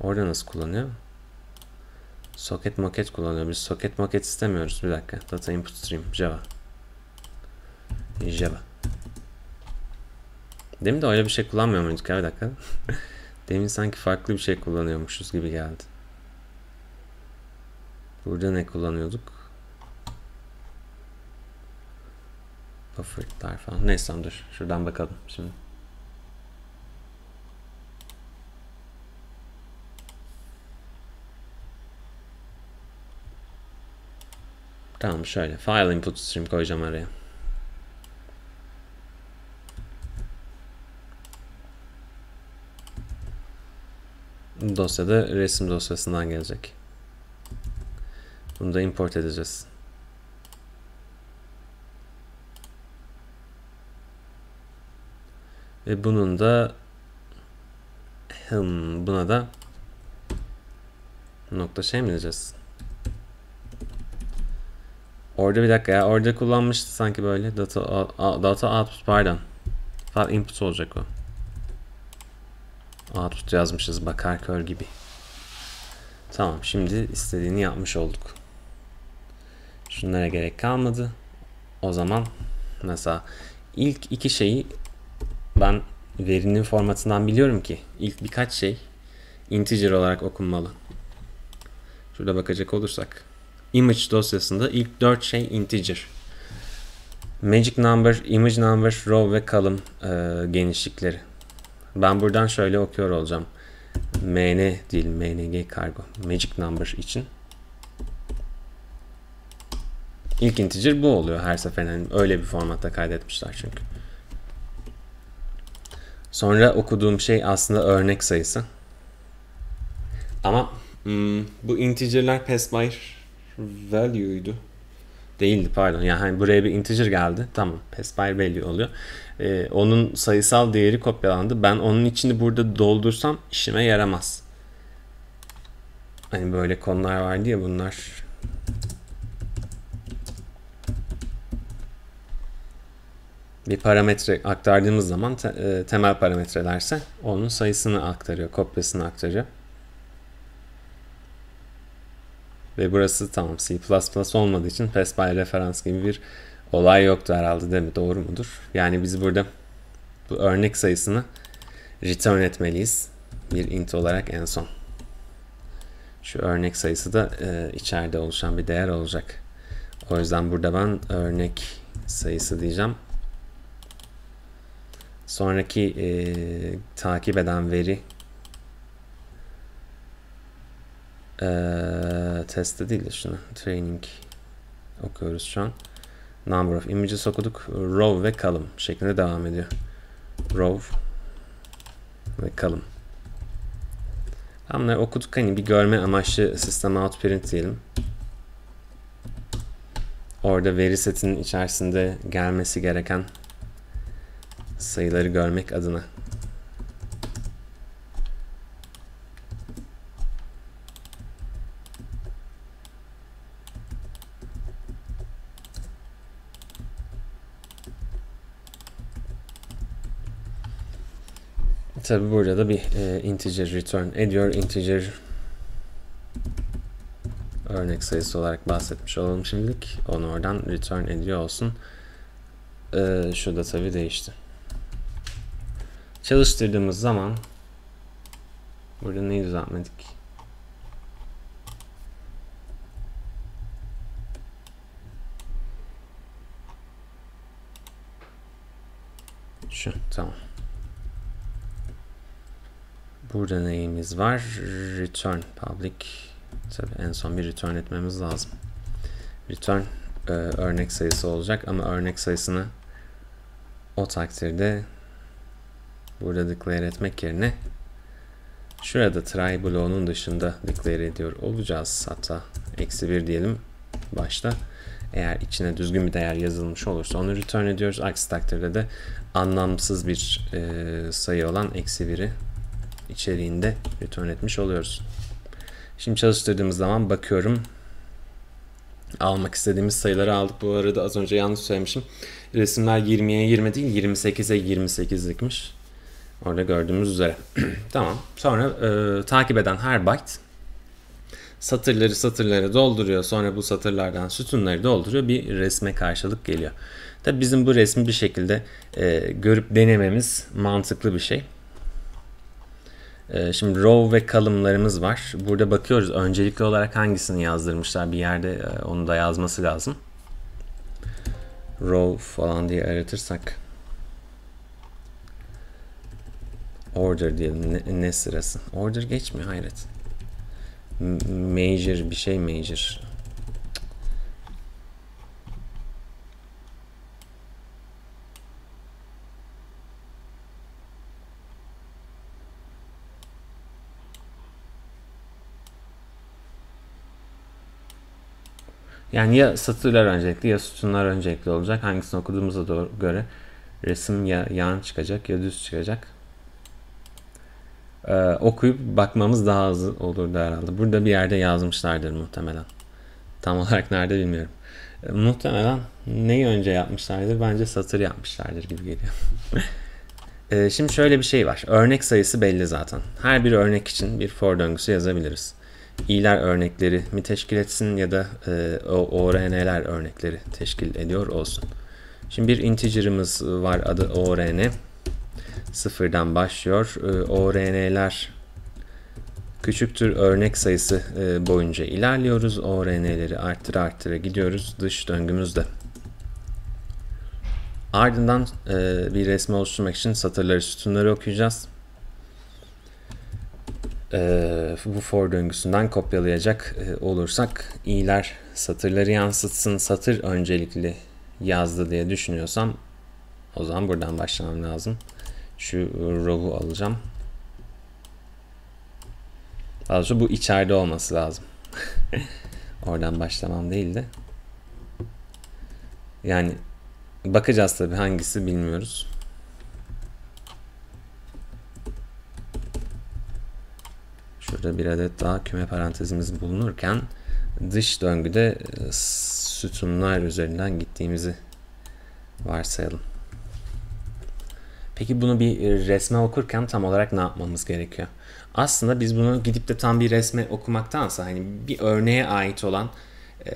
Orada nasıl kullanıyor? Socket moket kullanıyor. Biz socket moket istemiyoruz. Bir dakika. Data input stream. Java. Java. Demin de öyle bir şey kullanmıyor muyduk? Bir dakika. Demin sanki farklı bir şey kullanıyormuşuz gibi geldi. Burada ne kullanıyorduk? Buffer'lar falan. Neyse dur. Şuradan bakalım şimdi. Tamam şöyle. File input stream koyacağım araya. dosyada resim dosyasından gelecek. Bunu da import edeceğiz. Ve bunun da hmm, buna da nokta şey mi diyeceğiz? Orada bir dakika ya. Orada kullanmıştı sanki böyle. Data, data output pardon. File input olacak o. Output yazmışız bakar kör gibi. Tamam şimdi istediğini yapmış olduk. Şunlara gerek kalmadı. O zaman mesela ilk iki şeyi ben verinin formatından biliyorum ki ilk birkaç şey integer olarak okunmalı. Şurada bakacak olursak. Image dosyasında ilk dört şey integer. Magic number, image number, row ve column e, genişlikleri. Ben buradan şöyle okuyor olacağım. MN değil, MNG kargo. Magic number için. İlk integer bu oluyor her seferinde. öyle bir formatta kaydetmişler çünkü. Sonra okuduğum şey aslında örnek sayısı. Ama hmm, bu integerler pass by value'ydu. Değildi pardon. Yani hani buraya bir integer geldi. Tamam. Pass by value oluyor. Ee, onun sayısal değeri kopyalandı. Ben onun içini burada doldursam işime yaramaz. Hani böyle konular vardı ya bunlar bir parametre aktardığımız zaman te, e, temel parametrelerse onun sayısını aktarıyor, kopyasını aktarıyor. Ve burası tamam C++ olmadığı için pass by referans gibi bir olay yoktu herhalde değil mi? Doğru mudur? Yani biz burada bu örnek sayısını return etmeliyiz. Bir int olarak en son. Şu örnek sayısı da e, içeride oluşan bir değer olacak. O yüzden burada ben örnek sayısı diyeceğim. Sonraki e, takip eden veri e, testte değil de şunu training okuyoruz şu an. Number of images okuduk. Row ve column şeklinde devam ediyor. Row ve column. Bunları okuduk hani bir görme amaçlı sistem out print diyelim. Orada veri setinin içerisinde gelmesi gereken sayıları görmek adına. Tabi burada da bir e, integer return ediyor. Integer örnek sayısı olarak bahsetmiş olalım şimdilik. Onu oradan return ediyor olsun. E, şu da tabi değişti çalıştırdığımız zaman burada neyi düzeltmedik? Şu tamam. Burada neyimiz var? Return public. Tabii en son bir return etmemiz lazım. Return e, örnek sayısı olacak ama örnek sayısını o takdirde burada declare etmek yerine şurada try bloğunun dışında declare ediyor olacağız. Hatta eksi bir diyelim başta. Eğer içine düzgün bir değer yazılmış olursa onu return ediyoruz. Aksi takdirde de anlamsız bir e, sayı olan eksi biri içeriğinde return etmiş oluyoruz. Şimdi çalıştırdığımız zaman bakıyorum. Almak istediğimiz sayıları aldık. Bu arada az önce yanlış söylemişim. Resimler 20'ye 20 değil 28'e 28'likmiş. Orada gördüğümüz üzere. tamam. Sonra e, takip eden her byte satırları satırları dolduruyor. Sonra bu satırlardan sütunları dolduruyor. Bir resme karşılık geliyor. Tabi bizim bu resmi bir şekilde e, görüp denememiz mantıklı bir şey. E, şimdi row ve kalımlarımız var. Burada bakıyoruz öncelikli olarak hangisini yazdırmışlar. Bir yerde e, onu da yazması lazım. Row falan diye aratırsak Order diyelim. Ne, ne sırası? Order geçmiyor hayret. Major bir şey major. Yani ya satırlar öncelikli ya sütunlar öncelikli olacak. Hangisini okuduğumuza doğru göre resim ya yan çıkacak ya düz çıkacak. Ee, okuyup bakmamız daha hızlı olurdu herhalde. Burada bir yerde yazmışlardır muhtemelen. Tam olarak nerede bilmiyorum. Ee, muhtemelen neyi önce yapmışlardır? Bence satır yapmışlardır gibi geliyor. ee, şimdi şöyle bir şey var. Örnek sayısı belli zaten. Her bir örnek için bir for döngüsü yazabiliriz. İ'ler örnekleri mi teşkil etsin ya da e, ORN'ler örnekleri teşkil ediyor olsun. Şimdi bir integer'ımız var adı ORN. Sıfırdan başlıyor. E, ORN'ler küçüktür örnek sayısı e, boyunca ilerliyoruz. ORN'leri arttıra arttıra gidiyoruz. Dış döngümüzde. Ardından e, bir resmi oluşturmak için satırları sütunları okuyacağız e, bu for döngüsünden kopyalayacak olursak i'ler satırları yansıtsın satır öncelikli yazdı diye düşünüyorsam o zaman buradan başlamam lazım. Şu row'u alacağım. Daha bu içeride olması lazım. Oradan başlamam değil de. Yani bakacağız tabii hangisi bilmiyoruz. Şurada bir adet daha küme parantezimiz bulunurken dış döngüde e, sütunlar üzerinden gittiğimizi varsayalım. Peki bunu bir resme okurken tam olarak ne yapmamız gerekiyor? Aslında biz bunu gidip de tam bir resme okumaktansa hani bir örneğe ait olan e,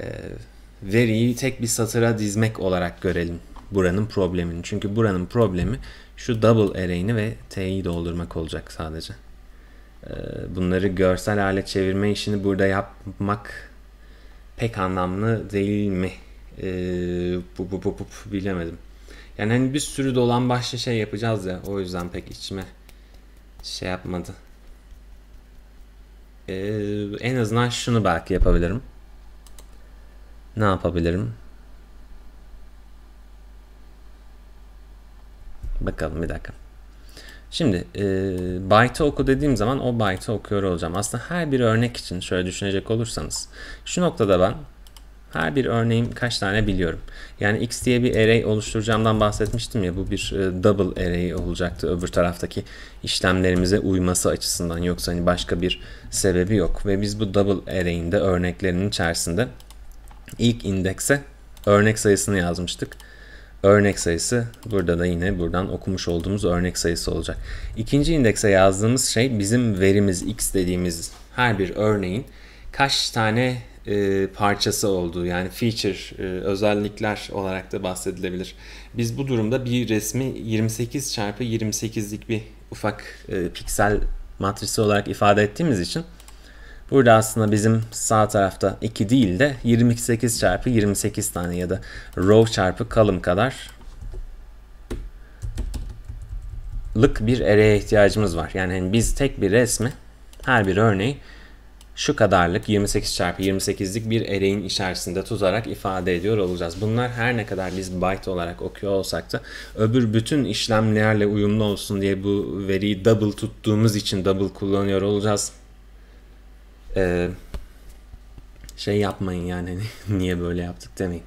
veriyi tek bir satıra dizmek olarak görelim buranın problemini. Çünkü buranın problemi şu double array'ini ve t'yi doldurmak olacak sadece. Ee, bunları görsel hale çevirme işini burada yapmak pek anlamlı değil mi? Ee, bu, bu, bu, bu, bilemedim. Yani hani bir sürü dolan başlı şey yapacağız ya o yüzden pek içime şey yapmadı. Ee, en azından şunu belki yapabilirim. Ne yapabilirim? Bakalım bir dakika. Şimdi e, byte oku dediğim zaman o byte'ı okuyor olacağım. Aslında her bir örnek için şöyle düşünecek olursanız şu noktada ben her bir örneğin kaç tane biliyorum. Yani x diye bir array oluşturacağımdan bahsetmiştim ya bu bir e, double array olacaktı öbür taraftaki işlemlerimize uyması açısından yoksa hani başka bir sebebi yok ve biz bu double array'in de örneklerinin içerisinde ilk indekse örnek sayısını yazmıştık örnek sayısı burada da yine buradan okumuş olduğumuz örnek sayısı olacak. İkinci indekse yazdığımız şey bizim verimiz x dediğimiz her bir örneğin kaç tane e, parçası olduğu yani feature e, özellikler olarak da bahsedilebilir. Biz bu durumda bir resmi 28 çarpı 28'lik bir ufak e, piksel matrisi olarak ifade ettiğimiz için Burada aslında bizim sağ tarafta 2 değil de 28 çarpı 28 tane ya da row çarpı column kadar lık bir array'e ihtiyacımız var. Yani biz tek bir resmi her bir örneği şu kadarlık 28 çarpı 28'lik bir array'in içerisinde tutarak ifade ediyor olacağız. Bunlar her ne kadar biz byte olarak okuyor olsak da öbür bütün işlemlerle uyumlu olsun diye bu veriyi double tuttuğumuz için double kullanıyor olacağız e, şey yapmayın yani niye böyle yaptık demeyin.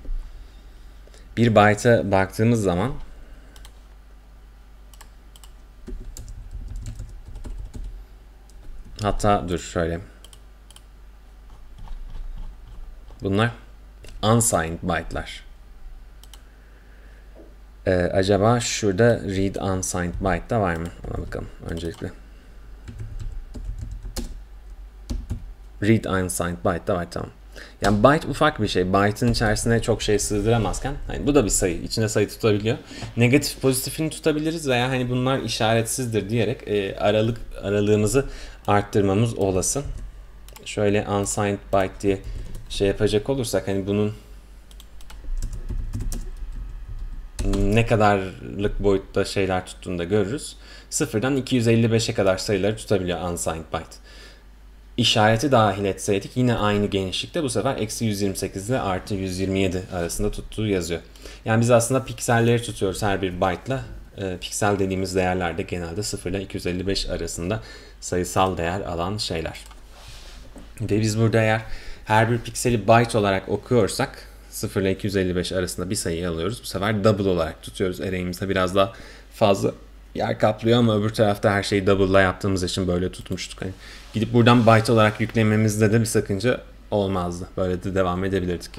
Bir byte'a baktığımız zaman hatta dur şöyle bunlar unsigned byte'lar. Ee, acaba şurada read unsigned byte da var mı? Ona bakalım öncelikle. read unsigned byte da var tamam. Yani byte ufak bir şey. Byte'ın içerisine çok şey sığdıramazken hani bu da bir sayı. içinde sayı tutabiliyor. Negatif pozitifini tutabiliriz veya hani bunlar işaretsizdir diyerek e, aralık aralığımızı arttırmamız olası. Şöyle unsigned byte diye şey yapacak olursak hani bunun ne kadarlık boyutta şeyler tuttuğunu da görürüz. Sıfırdan 255'e kadar sayıları tutabiliyor unsigned byte işareti dahil etseydik yine aynı genişlikte bu sefer eksi 128 ile artı 127 arasında tuttuğu yazıyor. Yani biz aslında pikselleri tutuyoruz her bir byte'la. E, piksel dediğimiz değerler de genelde 0 ile 255 arasında sayısal değer alan şeyler. Ve biz burada eğer her bir pikseli byte olarak okuyorsak 0 ile 255 arasında bir sayı alıyoruz. Bu sefer double olarak tutuyoruz. Array'imizde biraz daha fazla yer kaplıyor ama öbür tarafta her şeyi double'la yaptığımız için böyle tutmuştuk. Hani gidip buradan byte olarak yüklememizde de bir sakınca olmazdı. Böyle de devam edebilirdik.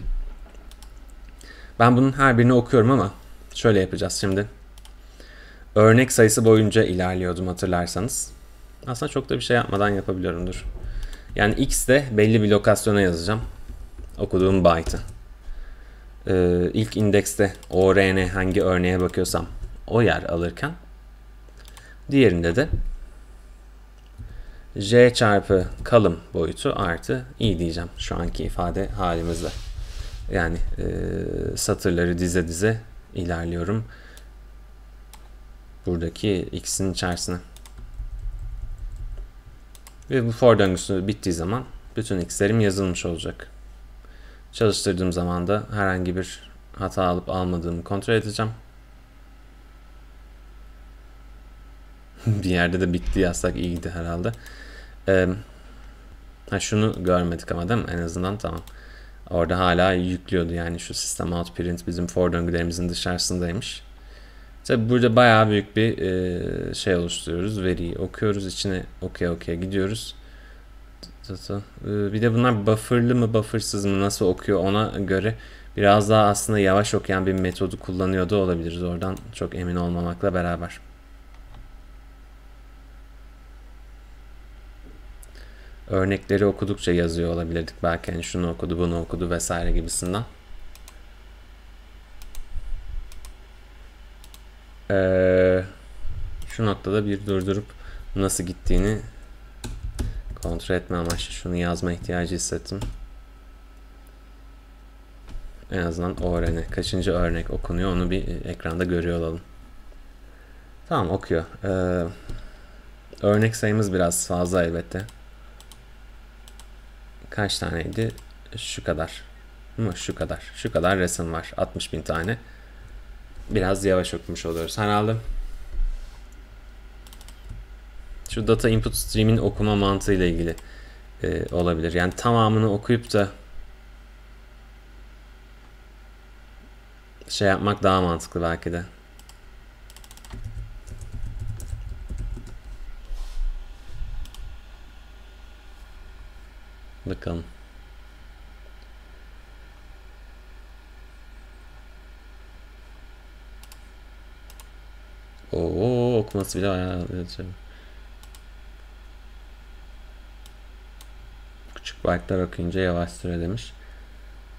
Ben bunun her birini okuyorum ama şöyle yapacağız şimdi. Örnek sayısı boyunca ilerliyordum hatırlarsanız. Aslında çok da bir şey yapmadan yapabiliyorumdur. Yani x de belli bir lokasyona yazacağım. Okuduğum byte'ı. Ee, ilk indekste ORN hangi örneğe bakıyorsam o yer alırken diğerinde de j çarpı kalım boyutu artı i diyeceğim şu anki ifade halimizde. Yani e, satırları dize dize ilerliyorum. Buradaki x'in içerisine. Ve bu for döngüsü bittiği zaman bütün x'lerim yazılmış olacak. Çalıştırdığım zaman da herhangi bir hata alıp almadığımı kontrol edeceğim. bir yerde de bitti yazsak iyiydi herhalde. Ee, ha şunu görmedik ama değil mi? En azından tamam. Orada hala yüklüyordu yani şu sistem out print bizim for döngülerimizin dışarısındaymış. Tabi burada bayağı büyük bir e, şey oluşturuyoruz. Veriyi okuyoruz. içine okey okey gidiyoruz. Bir de bunlar bufferlı mı buffersız mı nasıl okuyor ona göre biraz daha aslında yavaş okuyan bir metodu kullanıyordu olabiliriz oradan çok emin olmamakla beraber. Örnekleri okudukça yazıyor olabilirdik. Belki hani şunu okudu, bunu okudu vesaire gibisinden. Ee, şu noktada bir durdurup nasıl gittiğini kontrol etme amaçlı şunu yazma ihtiyacı hissettim. En azından o kaçıncı örnek okunuyor onu bir ekranda görüyor olalım. Tamam okuyor. Ee, örnek sayımız biraz fazla elbette. Kaç taneydi? Şu kadar. Mı? Şu kadar. Şu kadar resim var. 60 bin tane. Biraz yavaş okumuş oluyoruz. Herhalde şu data input stream'in okuma mantığı ile ilgili e, olabilir. Yani tamamını okuyup da şey yapmak daha mantıklı belki de. Bakalım. Oo okuması bile bayağı Küçük byte'lar okuyunca yavaş süre demiş.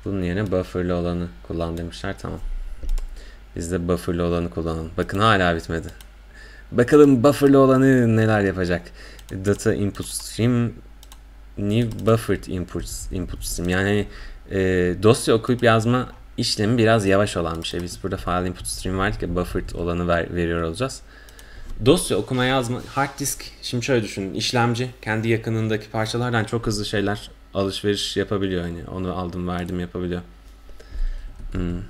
Bunun yerine buffer'lı olanı kullan demişler. Tamam. Biz de buffer'lı olanı kullanalım. Bakın hala bitmedi. Bakalım buffer'lı olanı neler yapacak. Data input stream new buffered input, input stream. Yani e, dosya okuyup yazma işlemi biraz yavaş olan bir şey. Biz burada file input stream verdik ya buffered olanı ver, veriyor olacağız. Dosya okuma yazma hard disk şimdi şöyle düşünün işlemci kendi yakınındaki parçalardan çok hızlı şeyler alışveriş yapabiliyor hani onu aldım verdim yapabiliyor. Hmm.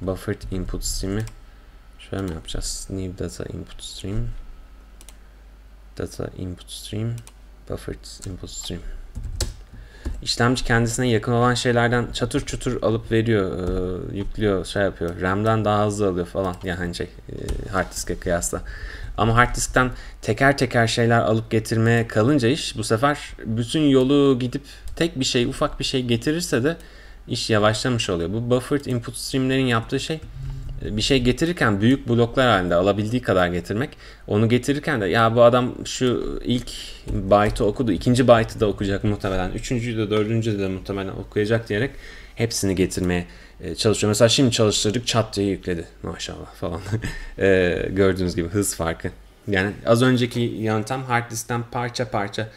Buffered input stream'i şöyle mi yapacağız? New data input stream data input stream buffered input stream işlemci kendisine yakın olan şeylerden çatır çutur alıp veriyor, e, yüklüyor, şey yapıyor. RAM'den daha hızlı alıyor falan. Yani şey e, hard diske kıyasla. Ama hard diskten teker teker şeyler alıp getirmeye kalınca iş bu sefer bütün yolu gidip tek bir şey, ufak bir şey getirirse de iş yavaşlamış oluyor. Bu buffered input stream'lerin yaptığı şey bir şey getirirken büyük bloklar halinde alabildiği kadar getirmek. Onu getirirken de ya bu adam şu ilk byte'ı okudu, ikinci byte'ı da okuyacak muhtemelen, üçüncüyü de dördüncüyü de muhtemelen okuyacak diyerek hepsini getirmeye e, çalışıyor. Mesela şimdi çalıştırdık çat diye yükledi maşallah falan. e, gördüğünüz gibi hız farkı. Yani az önceki yöntem hard diskten parça parça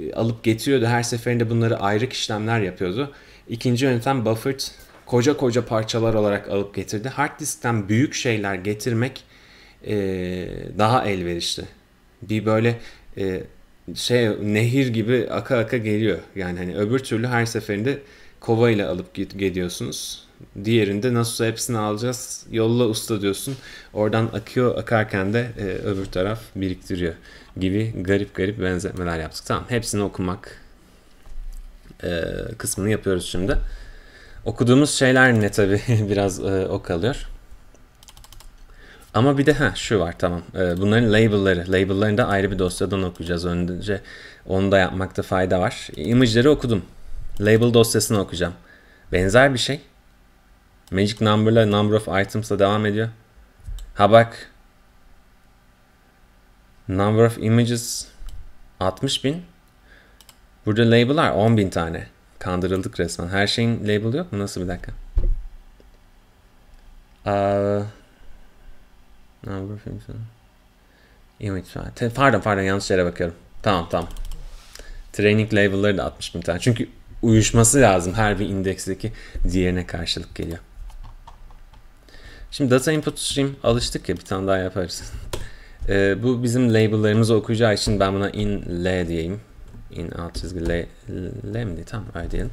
e, alıp getiriyordu. Her seferinde bunları ayrı işlemler yapıyordu. İkinci yöntem buffered koca koca parçalar olarak alıp getirdi. Hard diskten büyük şeyler getirmek e, daha elverişli. Bir böyle e, şey nehir gibi aka aka geliyor. Yani hani öbür türlü her seferinde kova ile alıp gidiyorsunuz. Diğerinde nasılsa hepsini alacağız. Yolla usta diyorsun. Oradan akıyor akarken de e, öbür taraf biriktiriyor gibi garip garip benzetmeler yaptık. Tamam hepsini okumak e, kısmını yapıyoruz şimdi. Okuduğumuz şeyler ne tabi biraz e, o kalıyor. Ama bir de ha şu var tamam. E, bunların label'ları. Label'larını da ayrı bir dosyadan okuyacağız. Önce onu da yapmakta fayda var. Image'leri okudum. Label dosyasını okuyacağım. Benzer bir şey. Magic Number'la Number of Items'la devam ediyor. Ha bak. Number of Images 60 bin. Burada label'lar 10 bin tane. Kandırıldık resmen. Her şeyin label yok mu? Nasıl bir dakika? Uh, number. Image Pardon pardon yanlış yere bakıyorum. Tamam tamam. Training label'ları da 60 bin tane. Çünkü uyuşması lazım. Her bir indeksteki diğerine karşılık geliyor. Şimdi data input stream alıştık ya bir tane daha yaparız. Ee, bu bizim label'larımızı okuyacağı için ben buna in l diyeyim. In alt çizgi L, L mi diye tamam öyle diyelim.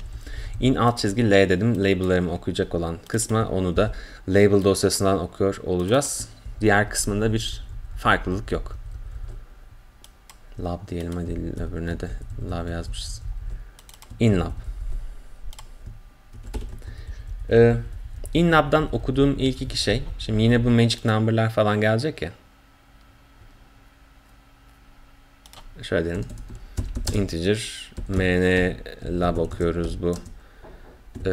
In alt çizgi L dedim. Label'larımı okuyacak olan kısma onu da label dosyasından okuyor olacağız. Diğer kısmında bir farklılık yok. Lab diyelim hadi öbürüne de lab yazmışız. In lab. Ee, in lab'dan okuduğum ilk iki şey. Şimdi yine bu magic number'lar falan gelecek ya. Şöyle diyelim integer mn lab okuyoruz bu. Ee,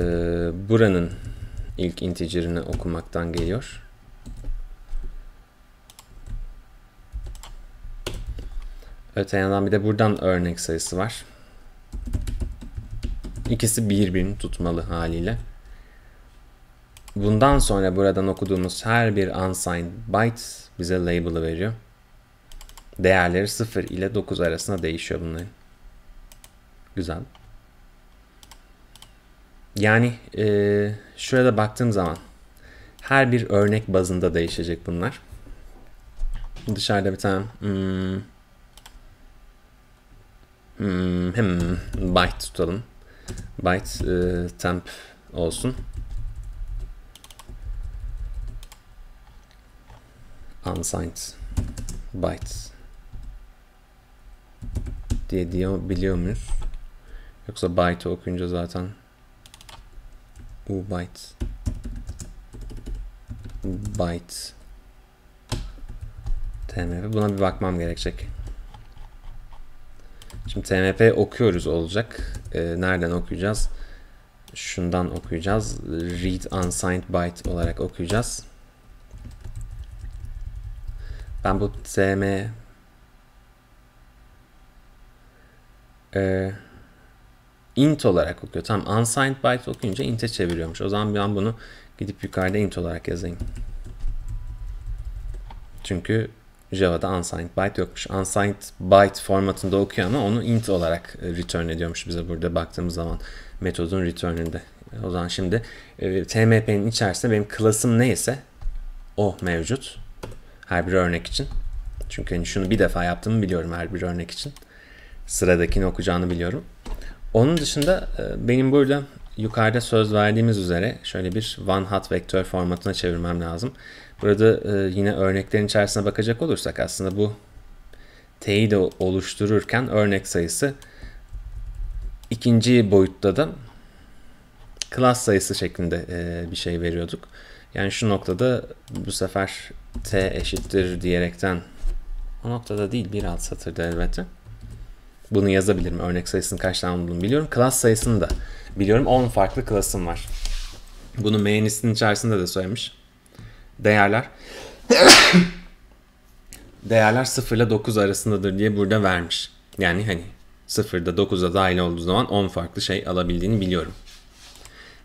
buranın ilk integer'ını okumaktan geliyor. Öte yandan bir de buradan örnek sayısı var. İkisi birbirini tutmalı haliyle. Bundan sonra buradan okuduğumuz her bir unsigned byte bize label'ı veriyor. Değerleri 0 ile 9 arasında değişiyor bunların. Güzel. Yani e, şurada baktığım zaman her bir örnek bazında değişecek bunlar. Dışarıda bir tane hmm, hmm, hmm, byte tutalım. Byte e, temp olsun. Unsigned byte diye diyor biliyor muyuz? Yoksa byte okuyunca zaten u byte byte tmp buna bir bakmam gerekecek. Şimdi tmp okuyoruz olacak. Ee, nereden okuyacağız? Şundan okuyacağız. Read unsigned byte olarak okuyacağız. Ben bu tm e, int olarak okuyor. Tam unsigned byte okuyunca int'e çeviriyormuş. O zaman ben bunu gidip yukarıda int olarak yazayım. Çünkü Java'da unsigned byte yokmuş. Unsigned byte formatında okuyor ama onu int olarak e, return ediyormuş bize burada baktığımız zaman metodun return'ünde. O zaman şimdi e, TMP'nin içerisinde benim klasım neyse o mevcut. Her bir örnek için. Çünkü hani şunu bir defa yaptığımı biliyorum her bir örnek için sıradakini okuyacağını biliyorum. Onun dışında e, benim burada yukarıda söz verdiğimiz üzere şöyle bir one hot vektör formatına çevirmem lazım. Burada e, yine örneklerin içerisine bakacak olursak aslında bu t'yi de oluştururken örnek sayısı ikinci boyutta da class sayısı şeklinde e, bir şey veriyorduk. Yani şu noktada bu sefer t eşittir diyerekten o noktada değil bir alt satırda elbette bunu yazabilirim. Örnek sayısının kaç tane olduğunu biliyorum. Klas sayısını da biliyorum. 10 farklı klasım var. Bunu main içerisinde de söylemiş. Değerler değerler 0 ile 9 arasındadır diye burada vermiş. Yani hani 0 ile 9'a dahil olduğu zaman 10 farklı şey alabildiğini biliyorum.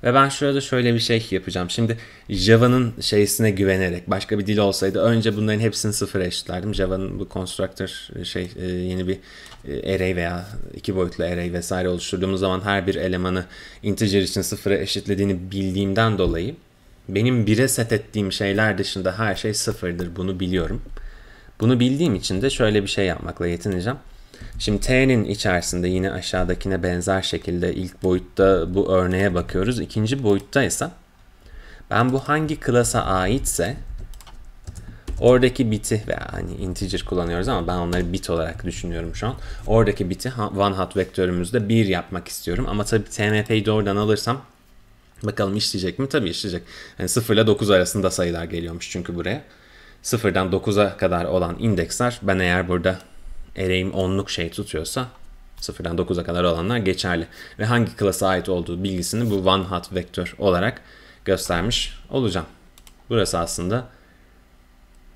Ve ben şurada şöyle bir şey yapacağım. Şimdi Java'nın şeysine güvenerek başka bir dil olsaydı önce bunların hepsini sıfıra eşitlerdim. Java'nın bu constructor şey e, yeni bir e, array veya iki boyutlu array vesaire oluşturduğumuz zaman her bir elemanı integer için sıfıra eşitlediğini bildiğimden dolayı benim bire set ettiğim şeyler dışında her şey sıfırdır. Bunu biliyorum. Bunu bildiğim için de şöyle bir şey yapmakla yetineceğim. Şimdi T'nin içerisinde yine aşağıdakine benzer şekilde ilk boyutta bu örneğe bakıyoruz. İkinci boyutta ise ben bu hangi klasa aitse oradaki biti veya hani integer kullanıyoruz ama ben onları bit olarak düşünüyorum şu an. Oradaki biti one hot vektörümüzde 1 yapmak istiyorum. Ama tabii tmp'yi doğrudan alırsam bakalım işleyecek mi? Tabii işleyecek. Yani 0 ile 9 arasında sayılar geliyormuş çünkü buraya. 0'dan 9'a kadar olan indeksler ben eğer burada array'im 10'luk şey tutuyorsa 0'dan 9'a kadar olanlar geçerli. Ve hangi klasa ait olduğu bilgisini bu one hot vektör olarak göstermiş olacağım. Burası aslında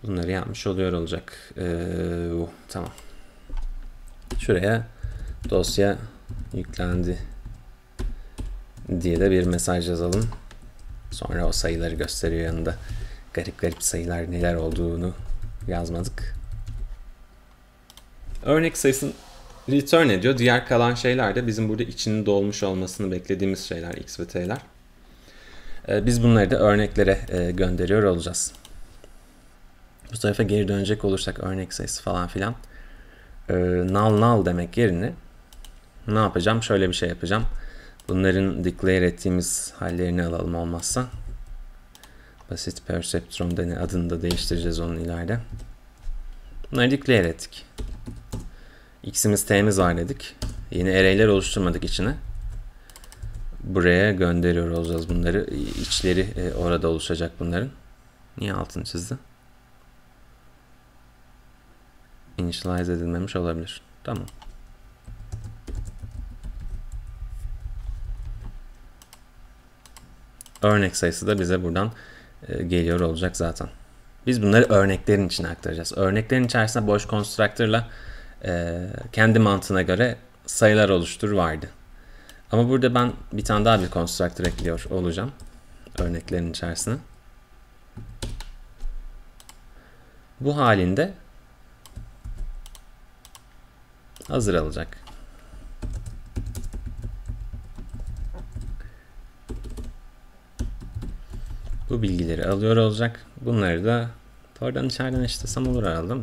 bunları yapmış oluyor olacak. Ee, oh, tamam. Şuraya dosya yüklendi diye de bir mesaj yazalım. Sonra o sayıları gösteriyor yanında. Garip garip sayılar neler olduğunu yazmadık. Örnek sayısını return ediyor. Diğer kalan şeyler de bizim burada içinin dolmuş olmasını beklediğimiz şeyler x ve t'ler. Ee, biz bunları da örneklere e, gönderiyor olacağız. Bu tarafa geri dönecek olursak örnek sayısı falan filan. E, null null demek yerine ne yapacağım? Şöyle bir şey yapacağım. Bunların declare ettiğimiz hallerini alalım olmazsa. Basit perceptron adını da değiştireceğiz onun ileride. Bunları declare ettik. X'imiz T'miz var dedik. Yeni array'ler oluşturmadık içine. Buraya gönderiyor olacağız bunları. İçleri e, orada oluşacak bunların. Niye altını çizdi? Initialize edilmemiş olabilir. Tamam. Örnek sayısı da bize buradan e, geliyor olacak zaten. Biz bunları örneklerin içine aktaracağız. Örneklerin içerisinde boş constructor'la e, kendi mantığına göre sayılar oluştur vardı. Ama burada ben bir tane daha bir constructor ekliyor olacağım. Örneklerin içerisine. Bu halinde hazır alacak. Bu bilgileri alıyor olacak. Bunları da oradan içeriden eşitlesem olur herhalde?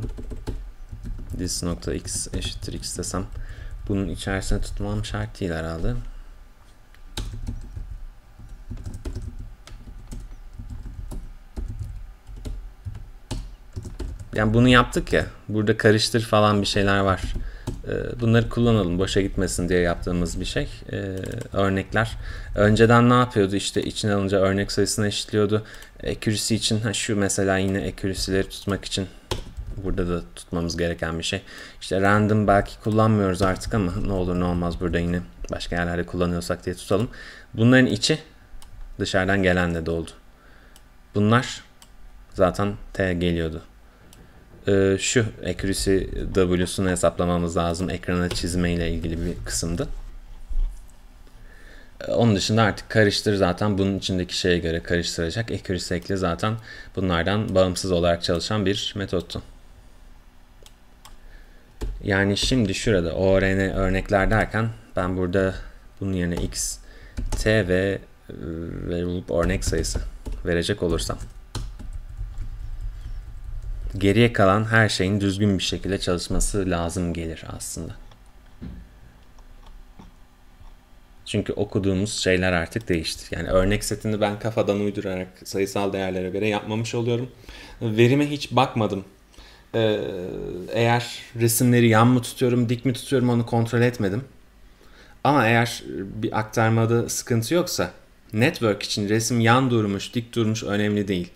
This nokta x eşittir x desem bunun içerisine tutmam şart değil herhalde. Yani bunu yaptık ya. Burada karıştır falan bir şeyler var. Ee, bunları kullanalım boşa gitmesin diye yaptığımız bir şey. Ee, örnekler. Önceden ne yapıyordu? İşte içine alınca örnek sayısını eşitliyordu. Accuracy için ha şu mesela yine accuracy'leri tutmak için burada da tutmamız gereken bir şey. İşte random belki kullanmıyoruz artık ama ne olur ne olmaz burada yine başka yerlerde kullanıyorsak diye tutalım. Bunların içi dışarıdan gelen de doldu. Bunlar zaten T geliyordu. Ee, şu accuracy W'sunu hesaplamamız lazım. Ekrana çizme ile ilgili bir kısımdı. Ee, onun dışında artık karıştır zaten bunun içindeki şeye göre karıştıracak. Accuracy ekle zaten bunlardan bağımsız olarak çalışan bir metottu. Yani şimdi şurada ORN örnekler derken ben burada bunun yerine x, t ve variable örnek sayısı verecek olursam geriye kalan her şeyin düzgün bir şekilde çalışması lazım gelir aslında. Çünkü okuduğumuz şeyler artık değişti. Yani örnek setini ben kafadan uydurarak sayısal değerlere göre yapmamış oluyorum. Verime hiç bakmadım. Ee, eğer resimleri yan mı tutuyorum, dik mi tutuyorum onu kontrol etmedim. Ama eğer bir aktarmada sıkıntı yoksa network için resim yan durmuş, dik durmuş önemli değil.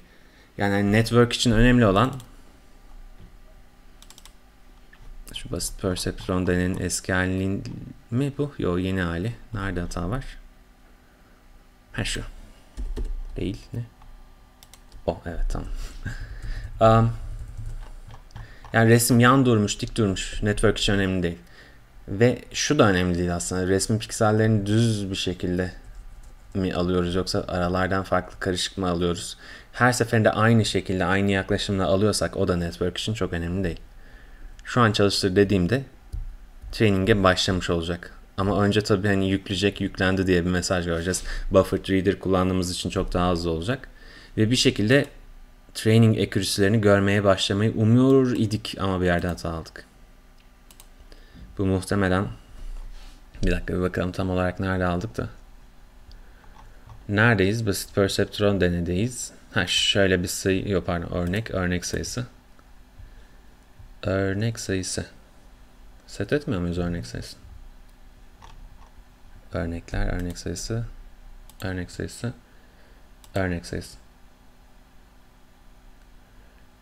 Yani network için önemli olan Şu basit perceptron denen eski halinin mi bu? Yo yeni hali. Nerede hata var? Ha şu. Değil ne? Oh evet tamam. um, yani resim yan durmuş, dik durmuş. Network için önemli değil. Ve şu da önemli değil aslında. Resmin piksellerini düz bir şekilde mi alıyoruz yoksa aralardan farklı karışık mı alıyoruz? Her seferinde aynı şekilde, aynı yaklaşımla alıyorsak o da network için çok önemli değil. Şu an çalıştır dediğimde training'e başlamış olacak. Ama önce tabii hani yükleyecek, yüklendi diye bir mesaj göreceğiz. Buffered Reader kullandığımız için çok daha hızlı olacak. Ve bir şekilde training accuracy'lerini görmeye başlamayı umuyor idik ama bir yerde hata aldık. Bu muhtemelen bir dakika bir bakalım tam olarak nerede aldık da. Neredeyiz? Basit perseptron denedeyiz. Ha şöyle bir sayı yok pardon örnek örnek sayısı. Örnek sayısı. Set etmiyor muyuz örnek sayısı? Örnekler örnek sayısı. Örnek sayısı. Örnek sayısı.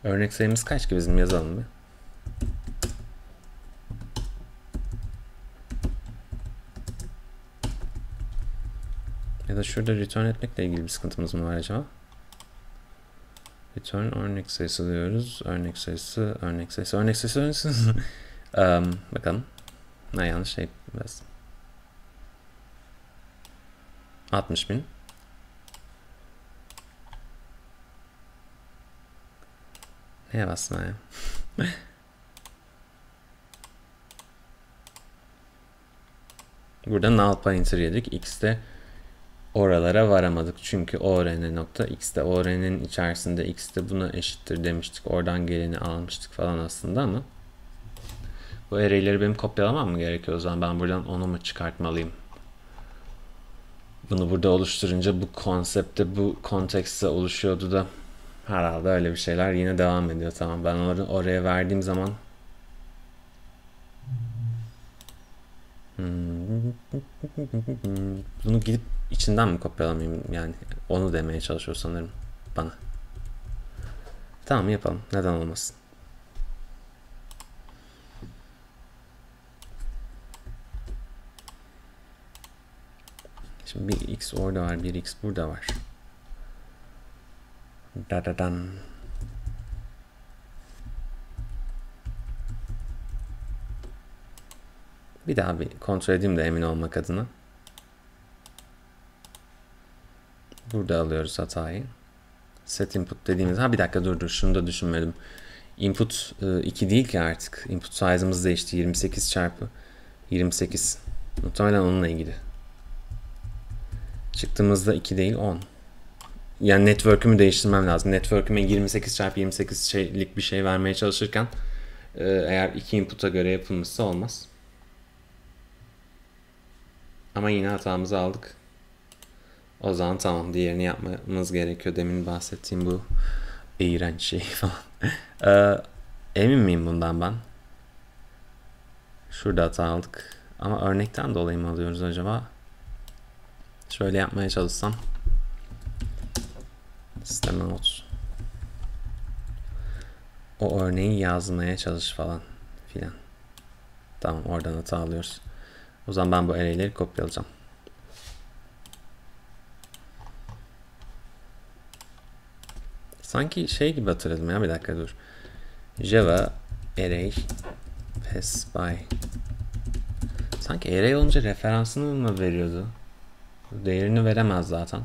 Örnek sayımız kaç ki bizim yazalım bir. Ya da şurada return etmekle ilgili bir sıkıntımız mı var acaba? Return örnek sayısı diyoruz. Örnek sayısı, örnek sayısı, örnek sayısı, örnek sayısı. um, bakalım. Ne yanlış şey biraz. 60 bin. Neye bastım ya? Burada null pointer yedik. X'te oralara varamadık. Çünkü ORN nokta X'te ORN'in içerisinde X'te buna eşittir demiştik. Oradan geleni almıştık falan aslında ama bu array'leri benim kopyalamam mı gerekiyor o zaman? Ben buradan onu mu çıkartmalıyım? Bunu burada oluşturunca bu konsepte, bu kontekste oluşuyordu da herhalde öyle bir şeyler yine devam ediyor. Tamam ben onu oraya verdiğim zaman Hmm. Bunu gidip içinden mi kopyalamayayım yani onu demeye çalışıyor sanırım bana. Tamam yapalım. Neden olmasın? Şimdi bir x orada var, bir x burada var. Da da dan. Bir daha bir kontrol edeyim de emin olmak adına. Burada alıyoruz hatayı. Set input dediğimiz... Ha bir dakika dur dur şunu da düşünmedim. Input 2 e, değil ki artık. Input size'ımız değişti. 28 çarpı 28. Muhtemelen onunla ilgili. Çıktığımızda 2 değil 10. Yani network'ümü değiştirmem lazım. Network'üme 28 çarpı 28 şeylik bir şey vermeye çalışırken e, eğer iki input'a göre yapılmışsa olmaz. Ama yine hatamızı aldık. O zaman tamam diğerini yapmamız gerekiyor. Demin bahsettiğim bu iğrenç şey falan. ee, emin miyim bundan ben? Şurada hata aldık. Ama örnekten dolayı mı alıyoruz acaba? Şöyle yapmaya çalışsam. Sistem out. O örneği yazmaya çalış falan filan. Tamam oradan hata alıyoruz. O zaman ben bu array'leri kopyalayacağım. Sanki şey gibi hatırladım ya bir dakika dur. Java array pass by Sanki array olunca referansını mı veriyordu? Değerini veremez zaten.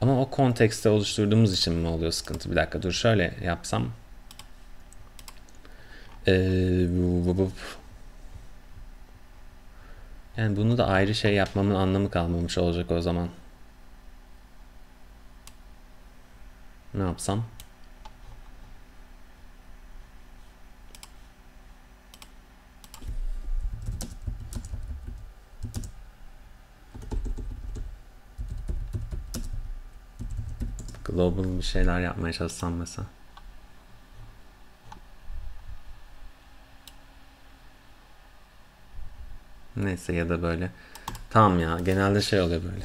Ama o kontekste oluşturduğumuz için mi oluyor sıkıntı? Bir dakika dur şöyle yapsam. Ee, yani bunu da ayrı şey yapmamın anlamı kalmamış olacak o zaman. Ne yapsam? Global bir şeyler yapmaya çalışsam mesela. Neyse ya da böyle. Tamam ya genelde şey oluyor böyle.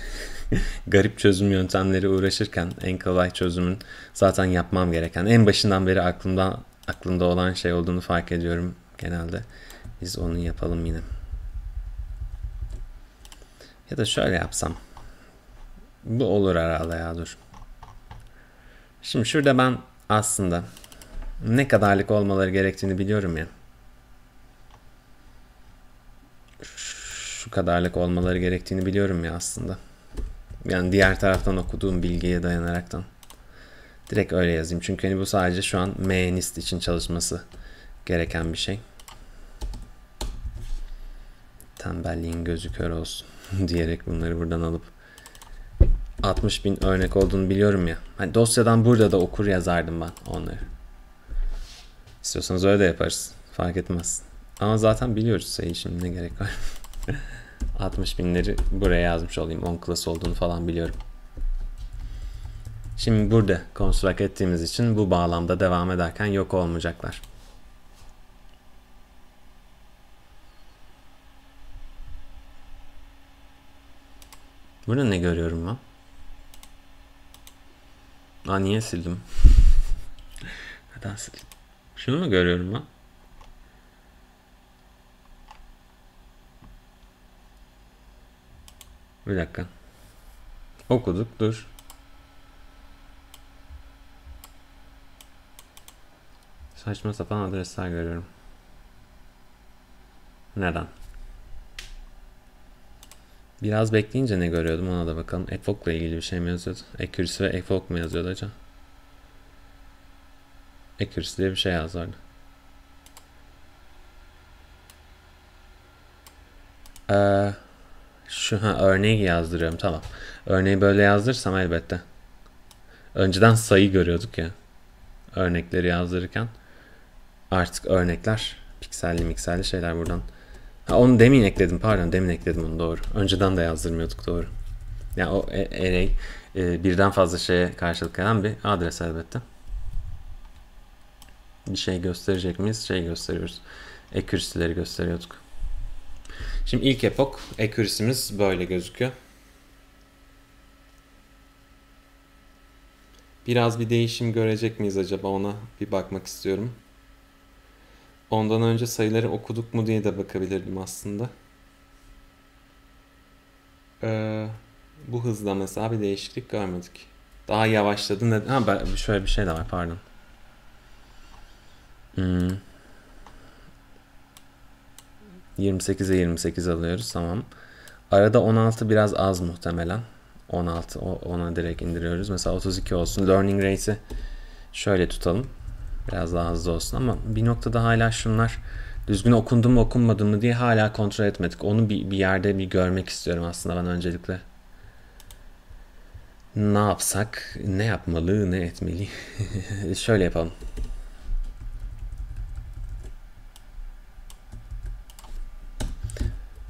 Garip çözüm yöntemleri uğraşırken en kolay çözümün zaten yapmam gereken en başından beri aklımda aklımda olan şey olduğunu fark ediyorum genelde. Biz onu yapalım yine. Ya da şöyle yapsam. Bu olur herhalde ya dur. Şimdi şurada ben aslında ne kadarlık olmaları gerektiğini biliyorum ya. şu kadarlık olmaları gerektiğini biliyorum ya aslında. Yani diğer taraftan okuduğum bilgiye dayanaraktan. Direkt öyle yazayım. Çünkü hani bu sadece şu an MNIST için çalışması gereken bir şey. Tembelliğin gözü kör olsun diyerek bunları buradan alıp 60 bin örnek olduğunu biliyorum ya. Hani dosyadan burada da okur yazardım ben onları. İstiyorsanız öyle de yaparız. Fark etmez. Ama zaten biliyoruz sayıyı şimdi ne gerek var. 60 binleri buraya yazmış olayım. 10 klas olduğunu falan biliyorum. Şimdi burada construct ettiğimiz için bu bağlamda devam ederken yok olmayacaklar. Burada ne görüyorum ben? Aa niye sildim? Neden sildim? Şunu mu görüyorum ben? Bir dakika. Okuduk dur. Saçma sapan adresler görüyorum. Neden? Biraz bekleyince ne görüyordum ona da bakalım. Epoch'la ilgili bir şey mi yazıyordu? Accuracy ve Epoch mu yazıyordu acaba? Accuracy diye bir şey yazardı. Ee, şu ha örneği yazdırıyorum tamam. Örneği böyle yazdırsam elbette. Önceden sayı görüyorduk ya. Örnekleri yazdırırken. Artık örnekler pikselli mikselli şeyler buradan. Ha, onu demin ekledim pardon demin ekledim onu doğru. Önceden de yazdırmıyorduk doğru. Yani o e, array e, birden fazla şeye karşılık gelen bir adres elbette. Bir şey gösterecek miyiz? Şey gösteriyoruz. Accuracy'leri gösteriyorduk. Şimdi ilk epoch accuracy'miz böyle gözüküyor. Biraz bir değişim görecek miyiz acaba ona bir bakmak istiyorum. Ondan önce sayıları okuduk mu diye de bakabilirdim aslında. Ee, bu hızda mesela bir değişiklik görmedik. Daha yavaşladı. Ne? Ha, şöyle bir şey de var pardon. Hmm. 28'e 28 alıyoruz tamam. Arada 16 biraz az muhtemelen. 16 ona direkt indiriyoruz. Mesela 32 olsun. Learning rate'i şöyle tutalım. Biraz daha hızlı olsun ama bir noktada hala şunlar düzgün okundu mu okunmadı mı diye hala kontrol etmedik. Onu bir, bir yerde bir görmek istiyorum aslında ben öncelikle. Ne yapsak, ne yapmalı, ne etmeli? Şöyle yapalım.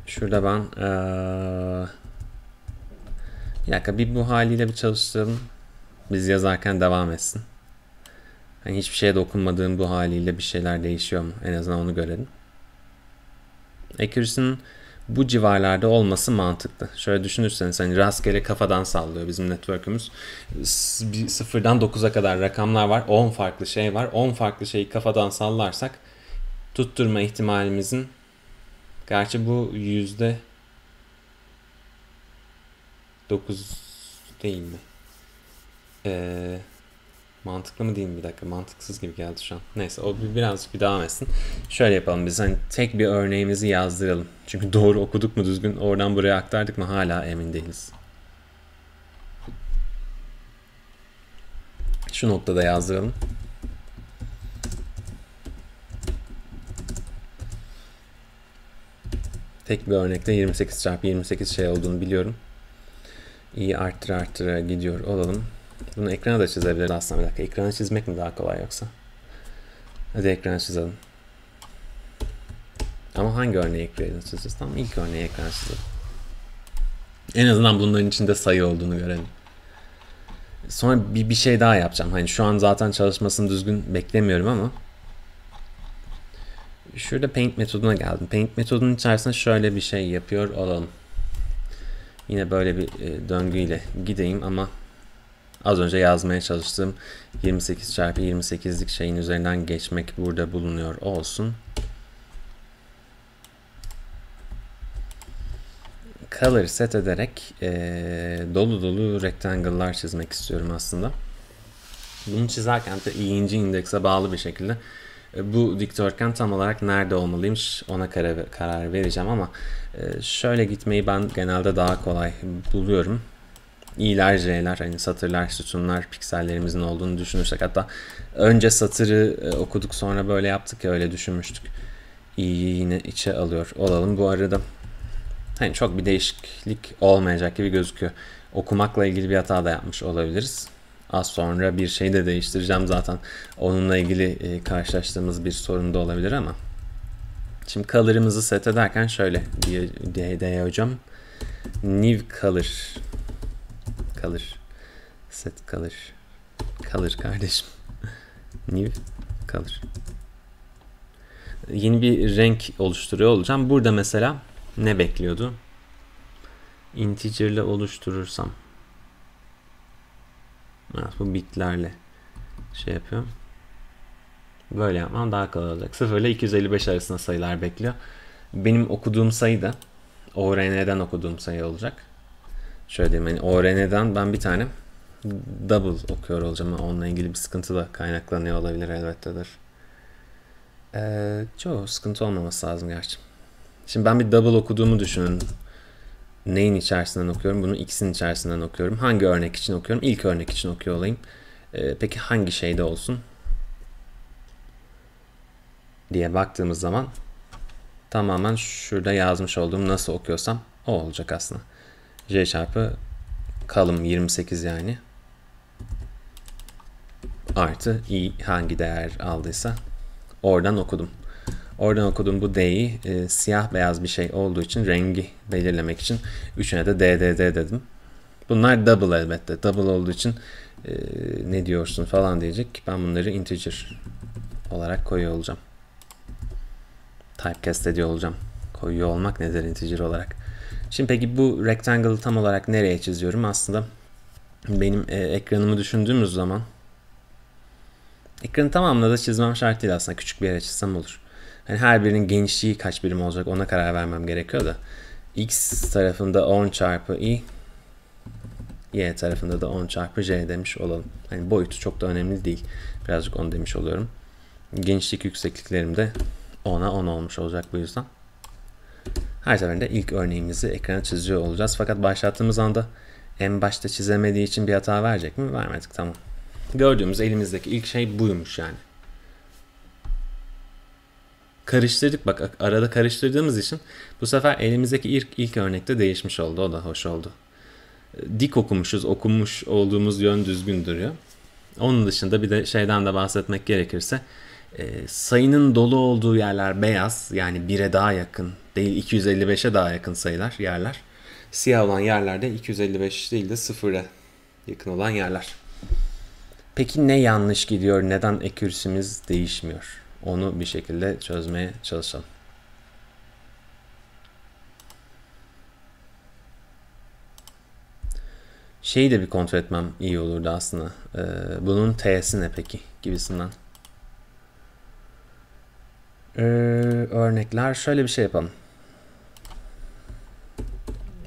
Şurada ben ee, bir dakika bir bu haliyle bir çalıştıralım. Biz yazarken devam etsin. Hani hiçbir şeye dokunmadığım bu haliyle bir şeyler değişiyor mu? En azından onu görelim. Accuracy'nin bu civarlarda olması mantıklı. Şöyle düşünürseniz hani rastgele kafadan sallıyor bizim network'ümüz. Sıfırdan 9'a kadar rakamlar var. 10 farklı şey var. 10 farklı şeyi kafadan sallarsak tutturma ihtimalimizin gerçi bu yüzde 9 değil mi? Eee Mantıklı mı değil mi bir dakika? Mantıksız gibi geldi şu an. Neyse o birazcık bir devam etsin. Şöyle yapalım biz hani tek bir örneğimizi yazdıralım. Çünkü doğru okuduk mu düzgün oradan buraya aktardık mı hala emin değiliz. Şu noktada yazdıralım. Tek bir örnekte 28 çarpı 28 şey olduğunu biliyorum. İyi arttıra arttıra gidiyor olalım. Bunu ekrana da çizebiliriz aslında bir dakika. Ekrana çizmek mi daha kolay yoksa? Hadi ekrana çizelim. Ama hangi örneği ekrana çizeceğiz? Tamam ilk örneği ekrana çizelim. En azından bunların içinde sayı olduğunu görelim. Sonra bir, bir şey daha yapacağım. Hani şu an zaten çalışmasını düzgün beklemiyorum ama Şurada Paint metoduna geldim. Paint metodunun içerisinde şöyle bir şey yapıyor olalım. Yine böyle bir e, döngüyle gideyim ama az önce yazmaya çalıştığım 28 çarpı 28'lik şeyin üzerinden geçmek burada bulunuyor olsun. Color set ederek e, dolu dolu rectangle'lar çizmek istiyorum aslında. Bunu çizerken de i'inci indekse bağlı bir şekilde e, bu dikdörtgen tam olarak nerede olmalıymış ona karar, karar vereceğim ama e, şöyle gitmeyi ben genelde daha kolay buluyorum i'ler, j'ler, hani satırlar, sütunlar, piksellerimizin olduğunu düşünürsek hatta önce satırı e, okuduk sonra böyle yaptık ya öyle düşünmüştük. i'yi yine içe alıyor olalım. Bu arada hani çok bir değişiklik olmayacak gibi gözüküyor. Okumakla ilgili bir hata da yapmış olabiliriz. Az sonra bir şey de değiştireceğim zaten. Onunla ilgili e, karşılaştığımız bir sorun da olabilir ama Şimdi color'ımızı set ederken şöyle diye, diye, diye hocam. New color. Color. Set color. Color kardeşim. New color. Yeni bir renk oluşturuyor olacağım. Burada mesela ne bekliyordu? Integer ile oluşturursam. Evet, bu bitlerle şey yapıyorum. Böyle yapmam daha kolay olacak. 0 ile 255 arasında sayılar bekliyor. Benim okuduğum sayı da ORN'den okuduğum sayı olacak. Şöyle diyeyim hani ORN'den ben bir tane double okuyor olacağım. Onunla ilgili bir sıkıntı da kaynaklanıyor olabilir elbettedir. Ee, çoğu sıkıntı olmaması lazım gerçi. Şimdi ben bir double okuduğumu düşünün. Neyin içerisinden okuyorum? Bunu x'in içerisinden okuyorum. Hangi örnek için okuyorum? İlk örnek için okuyor olayım. Ee, peki hangi şeyde olsun? diye baktığımız zaman tamamen şurada yazmış olduğum nasıl okuyorsam o olacak aslında. J çarpı kalım 28 yani. Artı i hangi değer aldıysa oradan okudum. Oradan okudum bu D'yi e, siyah beyaz bir şey olduğu için rengi belirlemek için üçüne de DDD dedim. Bunlar double elbette. Double olduğu için e, ne diyorsun falan diyecek. Ben bunları integer olarak koyuyor olacağım typecast ediyor olacağım. Koyuyor olmak nedir integer olarak. Şimdi peki bu rectangle'ı tam olarak nereye çiziyorum? Aslında benim e, ekranımı düşündüğümüz zaman ekranı tamamına da çizmem şart değil aslında. Küçük bir yere çizsem olur. Yani her birinin genişliği kaç birim olacak ona karar vermem gerekiyor da. X tarafında 10 çarpı i Y tarafında da 10 çarpı J demiş olalım. Hani boyutu çok da önemli değil. Birazcık 10 demiş oluyorum. Genişlik yüksekliklerimde 10'a 10 olmuş olacak bu yüzden. Her seferinde ilk örneğimizi ekrana çiziyor olacağız. Fakat başlattığımız anda en başta çizemediği için bir hata verecek mi? Vermedik tamam. Gördüğümüz elimizdeki ilk şey buymuş yani. Karıştırdık bak arada karıştırdığımız için bu sefer elimizdeki ilk, ilk örnekte değişmiş oldu. O da hoş oldu. Dik okumuşuz, okumuş olduğumuz yön düzgün duruyor. Onun dışında bir de şeyden de bahsetmek gerekirse e, sayının dolu olduğu yerler beyaz yani 1'e daha yakın değil 255'e daha yakın sayılar yerler. Siyah olan yerlerde 255 değil de 0'a yakın olan yerler. Peki ne yanlış gidiyor? Neden ekürsümüz değişmiyor? Onu bir şekilde çözmeye çalışalım. Şeyi de bir kontrol etmem iyi olurdu aslında. Ee, bunun T'si ne peki gibisinden. Ee, örnekler şöyle bir şey yapalım.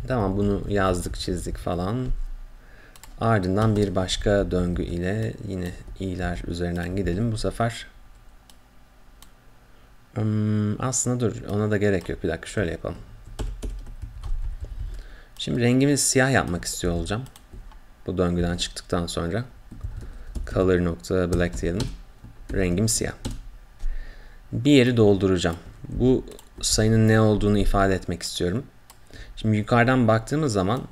Tamam bunu yazdık çizdik falan. Ardından bir başka döngü ile yine i'ler üzerinden gidelim. Bu sefer hmm, aslında dur ona da gerek yok. Bir dakika şöyle yapalım. Şimdi rengimi siyah yapmak istiyor olacağım. Bu döngüden çıktıktan sonra color black diyelim. Rengim siyah bir yeri dolduracağım. Bu sayının ne olduğunu ifade etmek istiyorum. Şimdi yukarıdan baktığımız zaman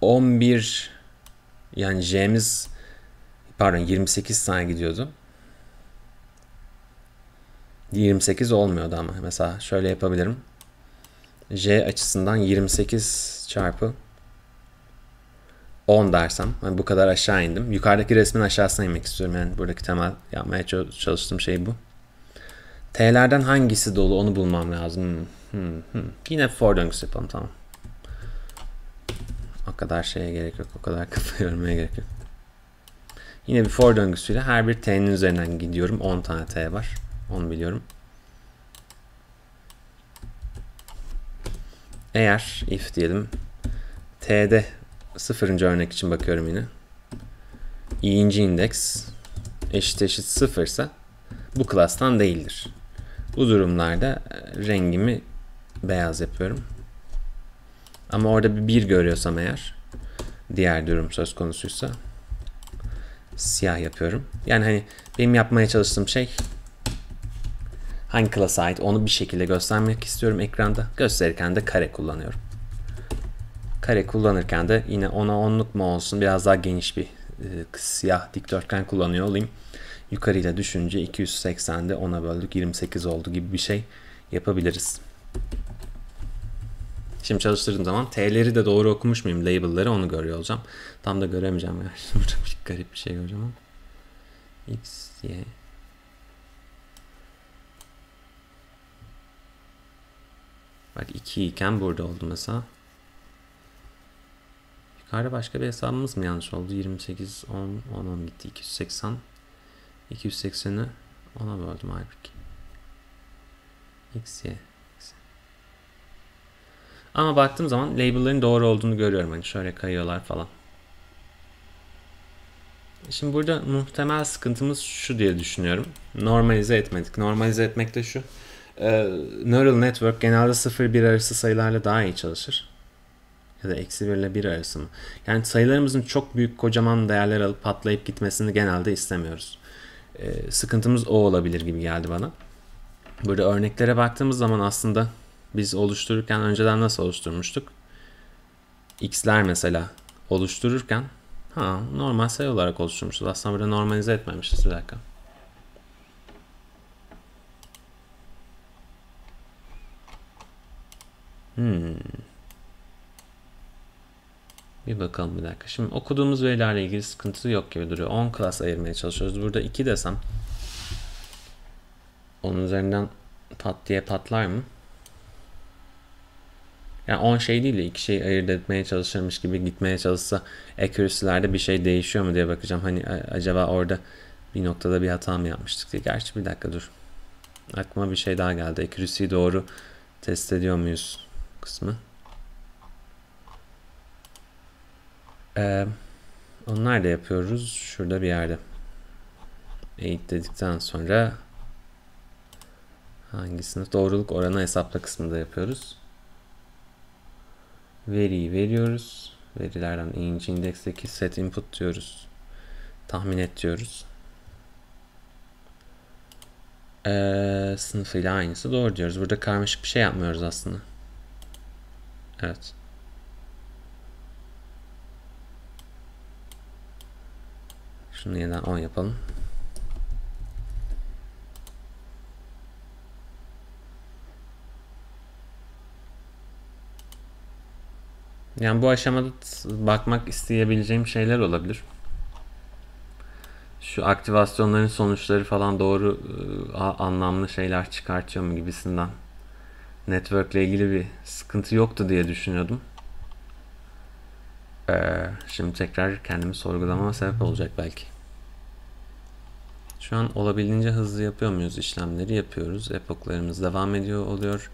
11 yani J'miz pardon 28 tane gidiyordu. 28 olmuyordu ama mesela şöyle yapabilirim. J açısından 28 çarpı 10 dersem yani bu kadar aşağı indim. Yukarıdaki resmin aşağısına inmek istiyorum. Yani buradaki temel yapmaya çalıştığım şey bu. T'lerden hangisi dolu onu bulmam lazım. Hmm, hmm. Yine for döngüsü yapalım tamam. O kadar şeye gerek yok. O kadar kafa yormaya gerek yok. Yine bir for döngüsüyle her bir t'nin üzerinden gidiyorum. 10 tane t var. Onu biliyorum. Eğer if diyelim t'de sıfırıncı örnek için bakıyorum yine. i'inci indeks eşit eşit sıfırsa bu klastan değildir. Bu durumlarda e, rengimi beyaz yapıyorum. Ama orada bir 1 görüyorsam eğer diğer durum söz konusuysa siyah yapıyorum. Yani hani benim yapmaya çalıştığım şey hangi klasa ait onu bir şekilde göstermek istiyorum ekranda. Gösterirken de kare kullanıyorum. Kare kullanırken de yine ona onluk mu olsun biraz daha geniş bir e, siyah dikdörtgen kullanıyor olayım yukarıyla düşünce 280'de 10'a böldük 28 oldu gibi bir şey yapabiliriz. Şimdi çalıştırdığım zaman T'leri de doğru okumuş muyum label'ları onu görüyor olacağım. Tam da göremeyeceğim ya. Burada bir garip bir şey göreceğim ama. X, Y. Bak 2 iken burada oldu mesela. Yukarıda başka bir hesabımız mı yanlış oldu? 28, 10, 10, 10 gitti. 280. 280'i ona böldüm halbuki. X, Y. Ama baktığım zaman label'ların doğru olduğunu görüyorum. Hani şöyle kayıyorlar falan. Şimdi burada muhtemel sıkıntımız şu diye düşünüyorum. Normalize etmedik. Normalize etmek de şu. Ee, neural network genelde 0-1 arası sayılarla daha iyi çalışır. Ya da eksi 1 ile 1 arası mı? Yani sayılarımızın çok büyük kocaman değerler alıp patlayıp gitmesini genelde istemiyoruz. Ee, sıkıntımız o olabilir gibi geldi bana. Burada örneklere baktığımız zaman aslında biz oluştururken önceden nasıl oluşturmuştuk? X'ler mesela oluştururken ha normal sayı olarak oluşturmuşuz. Aslında burada normalize etmemişiz bir dakika. Hmm. Bir bakalım bir dakika. Şimdi okuduğumuz verilerle ilgili sıkıntı yok gibi duruyor. 10 class ayırmaya çalışıyoruz. Burada 2 desem onun üzerinden pat diye patlar mı? Yani 10 şey değil de iki şey ayırt etmeye çalışırmış gibi gitmeye çalışsa accuracy'lerde bir şey değişiyor mu diye bakacağım. Hani acaba orada bir noktada bir hata mı yapmıştık diye. Gerçi bir dakika dur. Aklıma bir şey daha geldi. Accuracy'yi doğru test ediyor muyuz kısmı. Ee, onlar da yapıyoruz. Şurada bir yerde. Eğit dedikten sonra hangisini doğruluk oranı hesapla kısmında yapıyoruz veriyi veriyoruz. Verilerden inci indeksteki set input diyoruz. Tahmin et diyoruz. Ee, sınıfıyla aynısı doğru diyoruz. Burada karmaşık bir şey yapmıyoruz aslında. Evet. Şunu yeniden 10 yapalım. Yani bu aşamada bakmak isteyebileceğim şeyler olabilir. Şu aktivasyonların sonuçları falan doğru e, anlamlı şeyler çıkartıyor mu gibisinden. Network ile ilgili bir sıkıntı yoktu diye düşünüyordum. Ee, şimdi tekrar kendimi sorgulamama sebep olacak belki. Şu an olabildiğince hızlı yapıyor muyuz işlemleri? Yapıyoruz. Epoklarımız devam ediyor oluyor.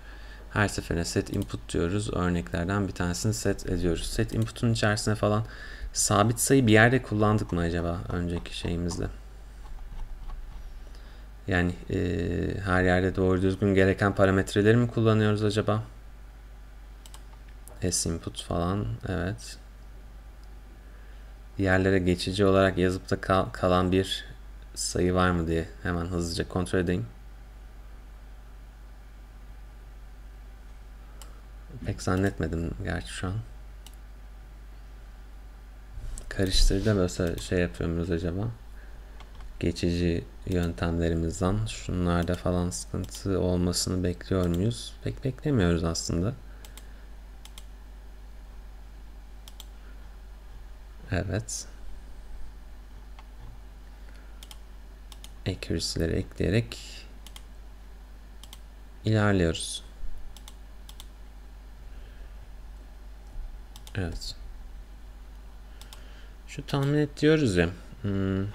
Her seferine set input diyoruz. Örneklerden bir tanesini set ediyoruz. Set input'un içerisine falan sabit sayı bir yerde kullandık mı acaba önceki şeyimizde? Yani e, her yerde doğru düzgün gereken parametreleri mi kullanıyoruz acaba? S input falan evet. Diğerlere geçici olarak yazıp da kal kalan bir sayı var mı diye hemen hızlıca kontrol edeyim. Pek zannetmedim gerçi şu an. Karıştırdı böyle şey yapıyor muyuz acaba? Geçici yöntemlerimizden şunlarda falan sıkıntı olmasını bekliyor muyuz? Pek beklemiyoruz aslında. Evet. Accuracy'leri ekleyerek ilerliyoruz. Evet. Şu tahmin et diyoruz ya. Hmm.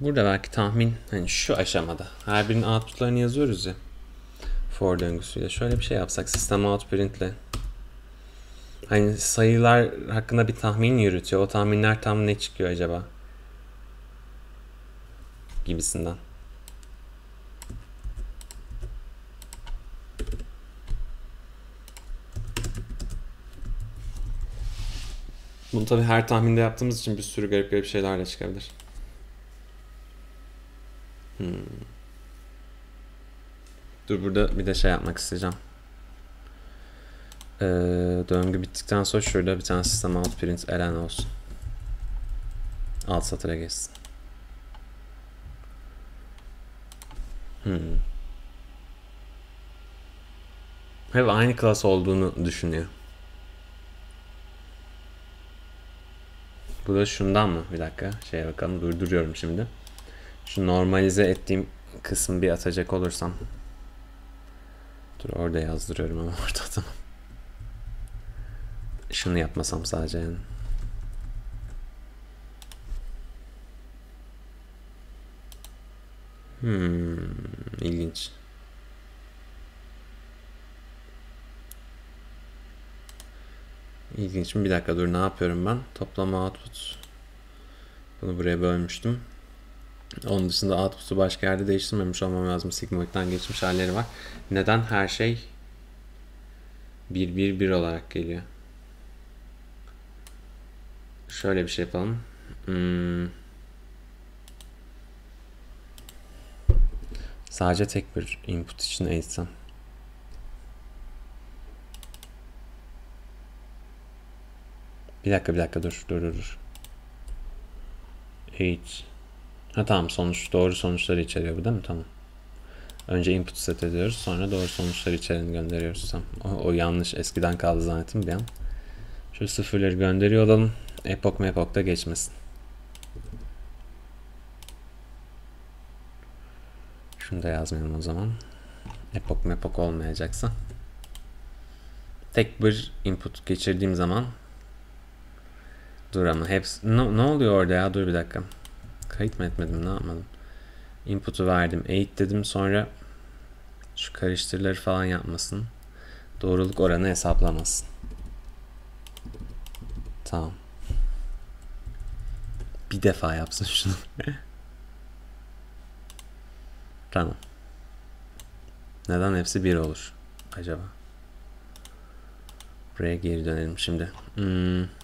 Burada belki tahmin hani şu aşamada her birinin outputlarını yazıyoruz ya for döngüsüyle. Şöyle bir şey yapsak sistem out printle hani sayılar hakkında bir tahmin yürütüyor. O tahminler tam ne çıkıyor acaba? Gibisinden. Bunu tabi her tahminde yaptığımız için bir sürü garip garip şeyler de çıkabilir. Hmm. Dur burada bir de şey yapmak isteyeceğim. Ee, döngü bittikten sonra şurada bir tane sistem out print elen olsun. Alt satıra geçsin. Hmm. Hep aynı klas olduğunu düşünüyor. Bu da şundan mı? Bir dakika. Şeye bakalım. Durduruyorum şimdi. Şu normalize ettiğim kısmı bir atacak olursam. Dur orada yazdırıyorum ama orada tamam. Şunu yapmasam sadece yani. Hmm, ilginç. İlginç. Bir dakika dur ne yapıyorum ben? Toplama output. Bunu buraya bölmüştüm. Onun dışında output'u başka yerde değiştirmemiş olmam lazım. Sigmoid'den geçmiş halleri var. Neden her şey 1 1 1 olarak geliyor? Şöyle bir şey yapalım. Hmm. Sadece tek bir input için eğitsem. Bir dakika bir dakika dur dur dur. Eğit. Ha tamam sonuç doğru sonuçları içeriyor bu değil mi? Tamam. Önce input set ediyoruz sonra doğru sonuçları içeriğini gönderiyoruz. Tamam. O, o yanlış eskiden kaldı zannettim bir an. Şu sıfırları gönderiyor olalım. Epoch mepok da geçmesin. Şunu da yazmayalım o zaman. Epoch mepok olmayacaksa. Tek bir input geçirdiğim zaman Dur ama hepsi ne, ne oluyor orada ya dur bir dakika. Kayıt mı etmedim ne yapmadım. Input'u verdim. 8 dedim sonra şu karıştırıları falan yapmasın. Doğruluk oranı hesaplamasın. Tamam. Bir defa yapsın şunu. tamam. Neden hepsi bir olur acaba? Buraya geri dönelim şimdi. Hmm.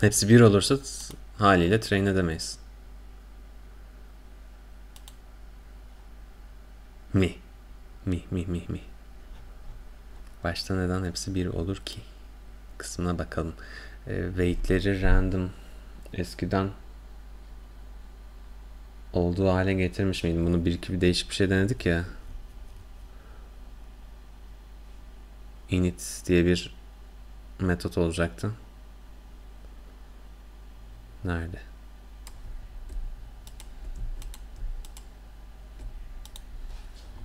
Hepsi bir olursa haliyle train edemeyiz. Mi. Mi mi mi mi. Başta neden hepsi bir olur ki? Kısmına bakalım. E, weight'leri random eskiden olduğu hale getirmiş miydim? Bunu bir iki bir değişik bir şey denedik ya. init diye bir metot olacaktı. Nerede?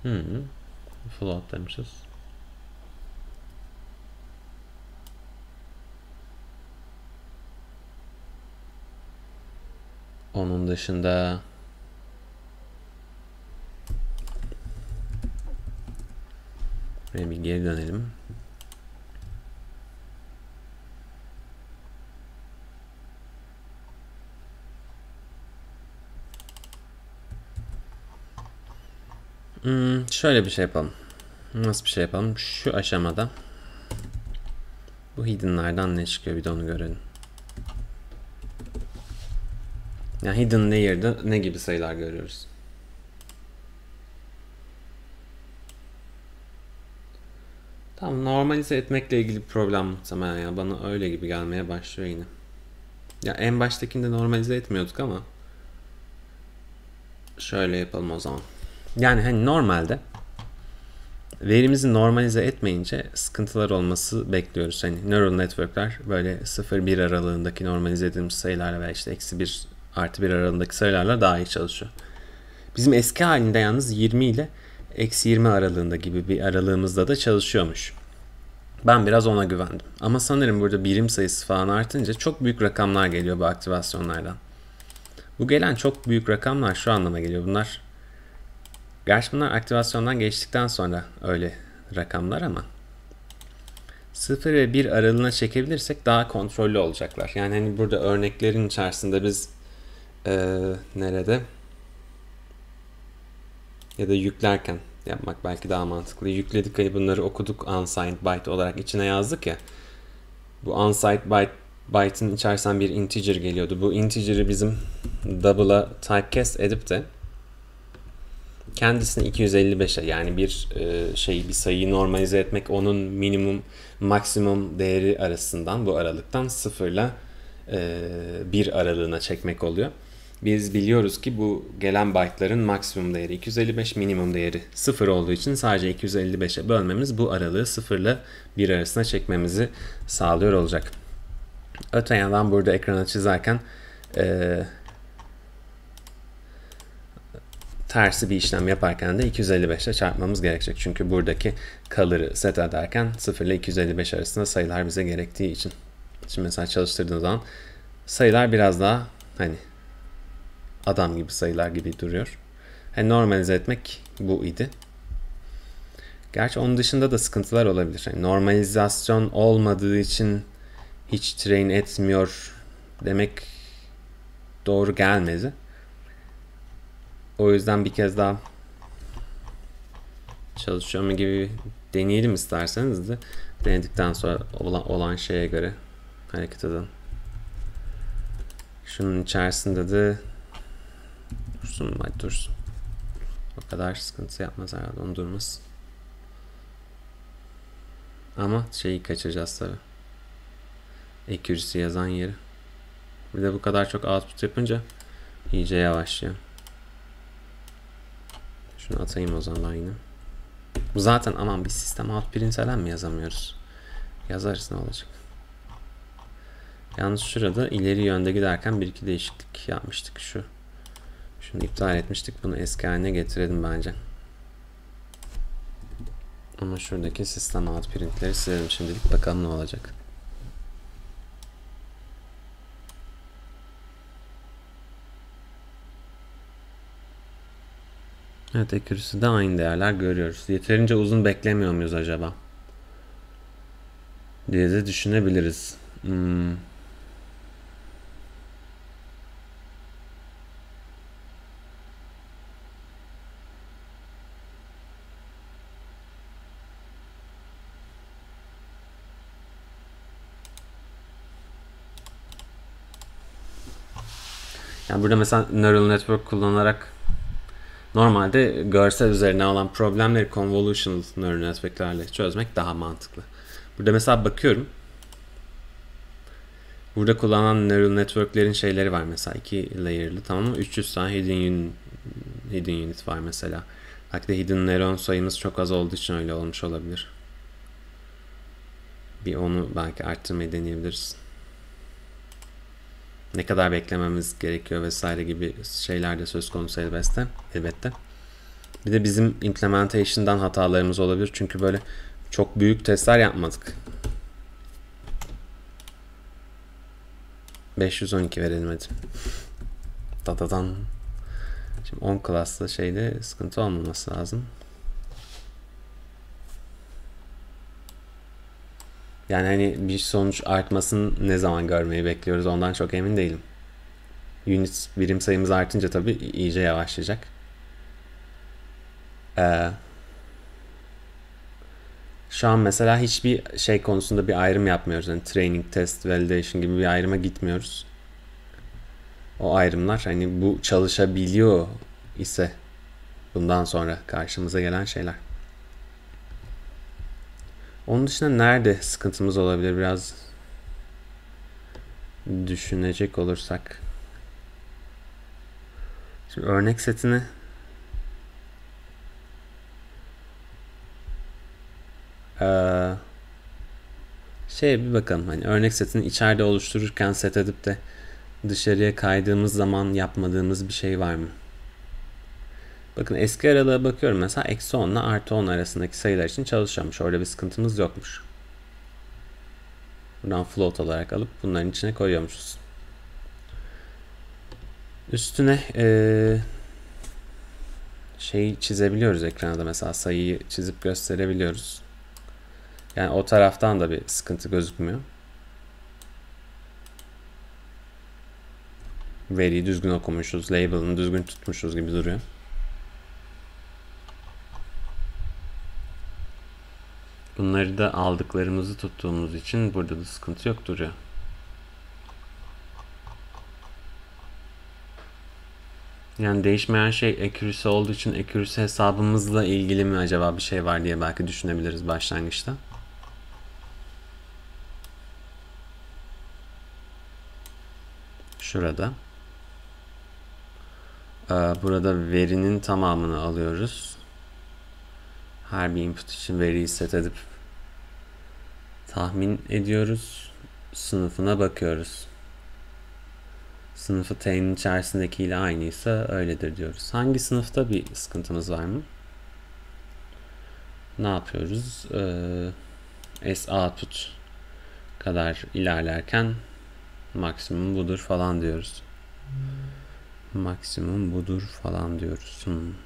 Hmm. Float demişiz. Onun dışında bir geri dönelim. Hmm, şöyle bir şey yapalım. Nasıl bir şey yapalım? Şu aşamada bu hidden'lardan ne çıkıyor bir de onu görelim. Yani hidden layer'da ne gibi sayılar görüyoruz? Tamam normalize etmekle ilgili bir problem muhtemelen ya. Bana öyle gibi gelmeye başlıyor yine. Ya en baştakinde normalize etmiyorduk ama şöyle yapalım o zaman. Yani hani normalde verimizi normalize etmeyince sıkıntılar olması bekliyoruz. Hani neural networkler böyle 0-1 aralığındaki normalize edilmiş sayılarla veya işte eksi 1 artı 1 aralığındaki sayılarla daha iyi çalışıyor. Bizim eski halinde yalnız 20 ile eksi 20 aralığında gibi bir aralığımızda da çalışıyormuş. Ben biraz ona güvendim. Ama sanırım burada birim sayısı falan artınca çok büyük rakamlar geliyor bu aktivasyonlardan. Bu gelen çok büyük rakamlar şu anlama geliyor. Bunlar Gerçi bunlar aktivasyondan geçtikten sonra öyle rakamlar ama 0 ve 1 aralığına çekebilirsek daha kontrollü olacaklar. Yani hani burada örneklerin içerisinde biz e, nerede ya da yüklerken yapmak belki daha mantıklı. Yükledik hani bunları okuduk unsigned byte olarak içine yazdık ya. Bu unsigned byte byte'ın içerisinden bir integer geliyordu. Bu integer'ı bizim double'a typecast edip de kendisini 255'e yani bir e, şey bir sayıyı normalize etmek onun minimum maksimum değeri arasından bu aralıktan 0 ile e, bir aralığına çekmek oluyor. Biz biliyoruz ki bu gelen byte'ların maksimum değeri 255, minimum değeri 0 olduğu için sadece 255'e bölmemiz bu aralığı 0 ile 1 arasına çekmemizi sağlıyor olacak. Öte yandan burada ekrana çizerken e, tersi bir işlem yaparken de 255 ile çarpmamız gerekecek. Çünkü buradaki color'ı set ederken 0 ile 255 arasında sayılar bize gerektiği için. Şimdi mesela çalıştırdığım zaman sayılar biraz daha hani adam gibi sayılar gibi duruyor. Yani normalize etmek bu idi. Gerçi onun dışında da sıkıntılar olabilir. Yani normalizasyon olmadığı için hiç train etmiyor demek doğru gelmedi. O yüzden bir kez daha çalışıyor mu gibi deneyelim isterseniz de denedikten sonra olan, olan şeye göre hareket edelim. Şunun içerisinde de dursun hadi dursun. O kadar sıkıntı yapmaz herhalde onu durmaz. Ama şeyi kaçıracağız tabi. Accuracy yazan yeri. Bir de bu kadar çok output yapınca iyice yavaşlıyor. Şunu atayım o zaman yine. Zaten aman bir sistem alt println mi yazamıyoruz? Yazarız ne olacak? Yalnız şurada ileri yönde giderken bir iki değişiklik yapmıştık. Şu şunu iptal etmiştik. Bunu eski haline getirelim bence. Ama şuradaki sistem alt printleri silelim şimdilik. Bakalım ne olacak. Evet accuracy'de aynı değerler görüyoruz. Yeterince uzun beklemiyor muyuz acaba? Diye de düşünebiliriz. Hmm. Yani burada mesela neural network kullanarak normalde görsel üzerine alan problemleri convolutional neural networklerle çözmek daha mantıklı. Burada mesela bakıyorum. Burada kullanılan neural networklerin şeyleri var mesela iki layer'lı tamam mı? 300 tane hidden, un, hidden unit var mesela. De hidden neuron sayımız çok az olduğu için öyle olmuş olabilir. Bir onu belki arttırmayı deneyebiliriz ne kadar beklememiz gerekiyor vesaire gibi şeyler de söz konusu elbette. elbette. Bir de bizim implementation'dan hatalarımız olabilir. Çünkü böyle çok büyük testler yapmadık. 512 verelim hadi. Dadadan. Şimdi 10 class'ta şeyde sıkıntı olmaması lazım. Yani hani bir sonuç artmasını ne zaman görmeyi bekliyoruz ondan çok emin değilim. Unit birim sayımız artınca tabii iyice yavaşlayacak. Ee, şu an mesela hiçbir şey konusunda bir ayrım yapmıyoruz. Yani training, test, validation gibi bir ayrıma gitmiyoruz. O ayrımlar hani bu çalışabiliyor ise bundan sonra karşımıza gelen şeyler. Onun dışında nerede sıkıntımız olabilir biraz düşünecek olursak. Şimdi örnek setini şey bir bakalım hani örnek setini içeride oluştururken set edip de dışarıya kaydığımız zaman yapmadığımız bir şey var mı? Bakın eski aralığa bakıyorum mesela eksi 10 ile artı 10 arasındaki sayılar için çalışıyormuş. Orada bir sıkıntımız yokmuş. Buradan float olarak alıp bunların içine koyuyormuşuz. Üstüne ee, şeyi çizebiliyoruz ekranda mesela sayıyı çizip gösterebiliyoruz. Yani o taraftan da bir sıkıntı gözükmüyor. Veriyi düzgün okumuşuz, label'ını düzgün tutmuşuz gibi duruyor. Bunları da aldıklarımızı tuttuğumuz için burada da sıkıntı yok duruyor. Yani değişmeyen şey accuracy olduğu için accuracy hesabımızla ilgili mi acaba bir şey var diye belki düşünebiliriz başlangıçta. şurada. Ee, burada verinin tamamını alıyoruz. Her bir input için veriyi set edip tahmin ediyoruz. Sınıfına bakıyoruz. Sınıfı t'nin içerisindekiyle aynıysa öyledir diyoruz. Hangi sınıfta bir sıkıntımız var mı? Ne yapıyoruz? Ee, S output kadar ilerlerken maksimum budur falan diyoruz. Maksimum budur falan diyoruz. Hmm.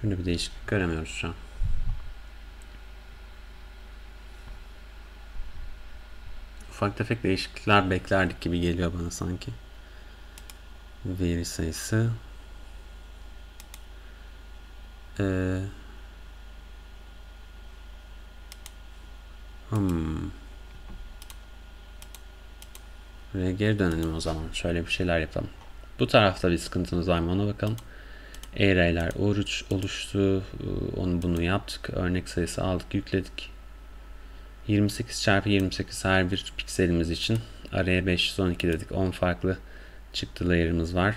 Şöyle bir değişiklik göremiyoruz şu an. Ufak tefek değişiklikler beklerdik gibi geliyor bana sanki. Veri sayısı. Ee, hmm. Buraya geri dönelim o zaman. Şöyle bir şeyler yapalım. Bu tarafta bir sıkıntımız var mı ona bakalım. Array'ler oruç oluştu. Onu bunu yaptık. Örnek sayısı aldık, yükledik. 28 çarpı 28 her bir pikselimiz için. Araya 512 dedik. 10 farklı çıktı layer'ımız var.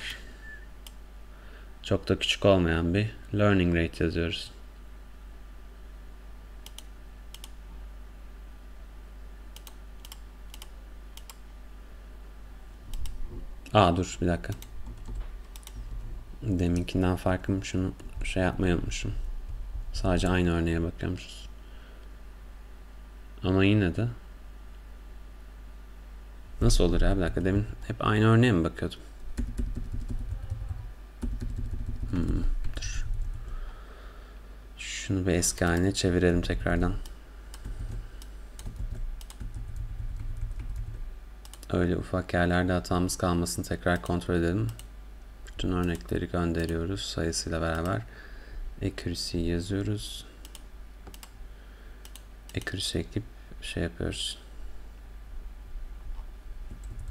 Çok da küçük olmayan bir learning rate yazıyoruz. Aa dur bir dakika. Deminkinden farkım şunu şey yapmayı. Sadece aynı örneğe bakıyormuşuz. Ama yine de Nasıl olur ya bir dakika demin hep aynı örneğe mi bakıyordum? Hmm, dur. Şunu bir eski haline çevirelim tekrardan. Öyle ufak yerlerde hatamız kalmasın tekrar kontrol edelim. Bütün örnekleri gönderiyoruz sayısıyla beraber. Accuracy yazıyoruz. Accuracy ekleyip şey yapıyoruz.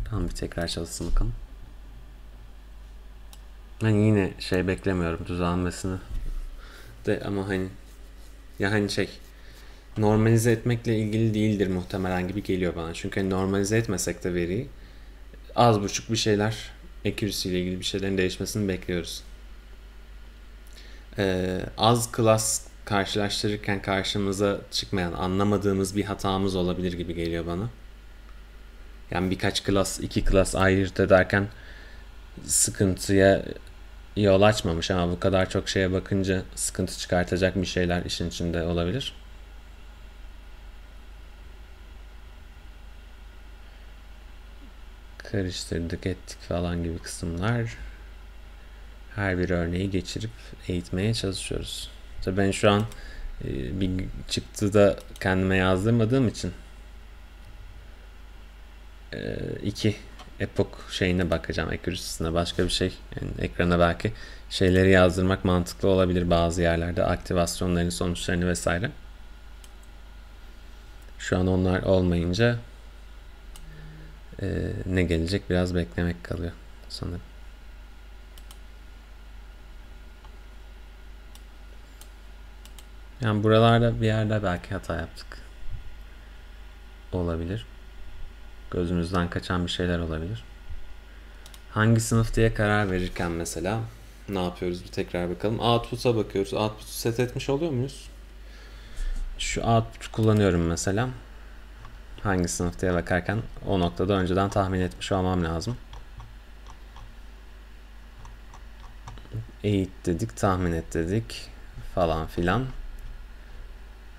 Tamam bir tekrar çalışsın bakalım. Hani yine şey beklemiyorum düzelmesini. De ama hani ya hani şey normalize etmekle ilgili değildir muhtemelen gibi geliyor bana. Çünkü hani normalize etmesek de veriyi az buçuk bir şeyler accuracy ile ilgili bir şeylerin değişmesini bekliyoruz. Ee, az class karşılaştırırken karşımıza çıkmayan, anlamadığımız bir hatamız olabilir gibi geliyor bana. Yani birkaç klas, iki klas ayırt ederken sıkıntıya yol açmamış ama bu kadar çok şeye bakınca sıkıntı çıkartacak bir şeyler işin içinde olabilir. Karıştırdık ettik falan gibi kısımlar. Her bir örneği geçirip eğitmeye çalışıyoruz. Tabii ben şu an e, bir çıktı da kendime yazdırmadığım için e, iki epok şeyine bakacağım accuracy'sine başka bir şey yani ekrana belki şeyleri yazdırmak mantıklı olabilir bazı yerlerde aktivasyonların sonuçlarını vesaire. Şu an onlar olmayınca e, ne gelecek biraz beklemek kalıyor sanırım. Yani buralarda bir yerde belki hata yaptık. Olabilir. Gözümüzden kaçan bir şeyler olabilir. Hangi sınıf diye karar verirken mesela ne yapıyoruz bir tekrar bakalım. Output'a bakıyoruz. Output'u set etmiş oluyor muyuz? Şu output kullanıyorum mesela. Hangi sınıf diye bakarken o noktada önceden tahmin etmiş olmam lazım. Eğit dedik, tahmin et dedik falan filan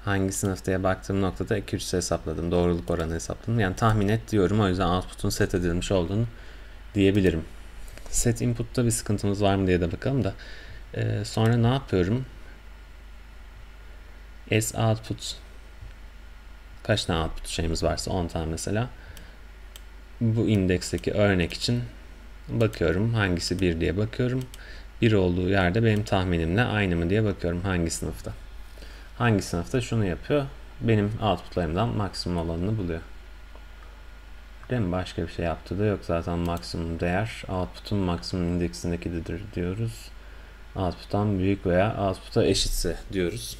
hangi sınıf diye baktığım noktada accuracy hesapladım. Doğruluk oranı hesapladım. Yani tahmin et diyorum. O yüzden output'un set edilmiş olduğunu diyebilirim. Set input'ta bir sıkıntımız var mı diye de bakalım da. Ee, sonra ne yapıyorum? S output kaç tane output şeyimiz varsa 10 tane mesela. Bu indeksteki örnek için bakıyorum. Hangisi 1 diye bakıyorum. 1 olduğu yerde benim tahminimle aynı mı diye bakıyorum hangi sınıfta. Hangi sınıfta şunu yapıyor? Benim outputlarımdan maksimum olanını buluyor. Değil mi? Başka bir şey yaptı da yok zaten maksimum değer. Output'un maksimum indeksindekidir diyoruz. output'tan büyük veya output'a eşitse diyoruz.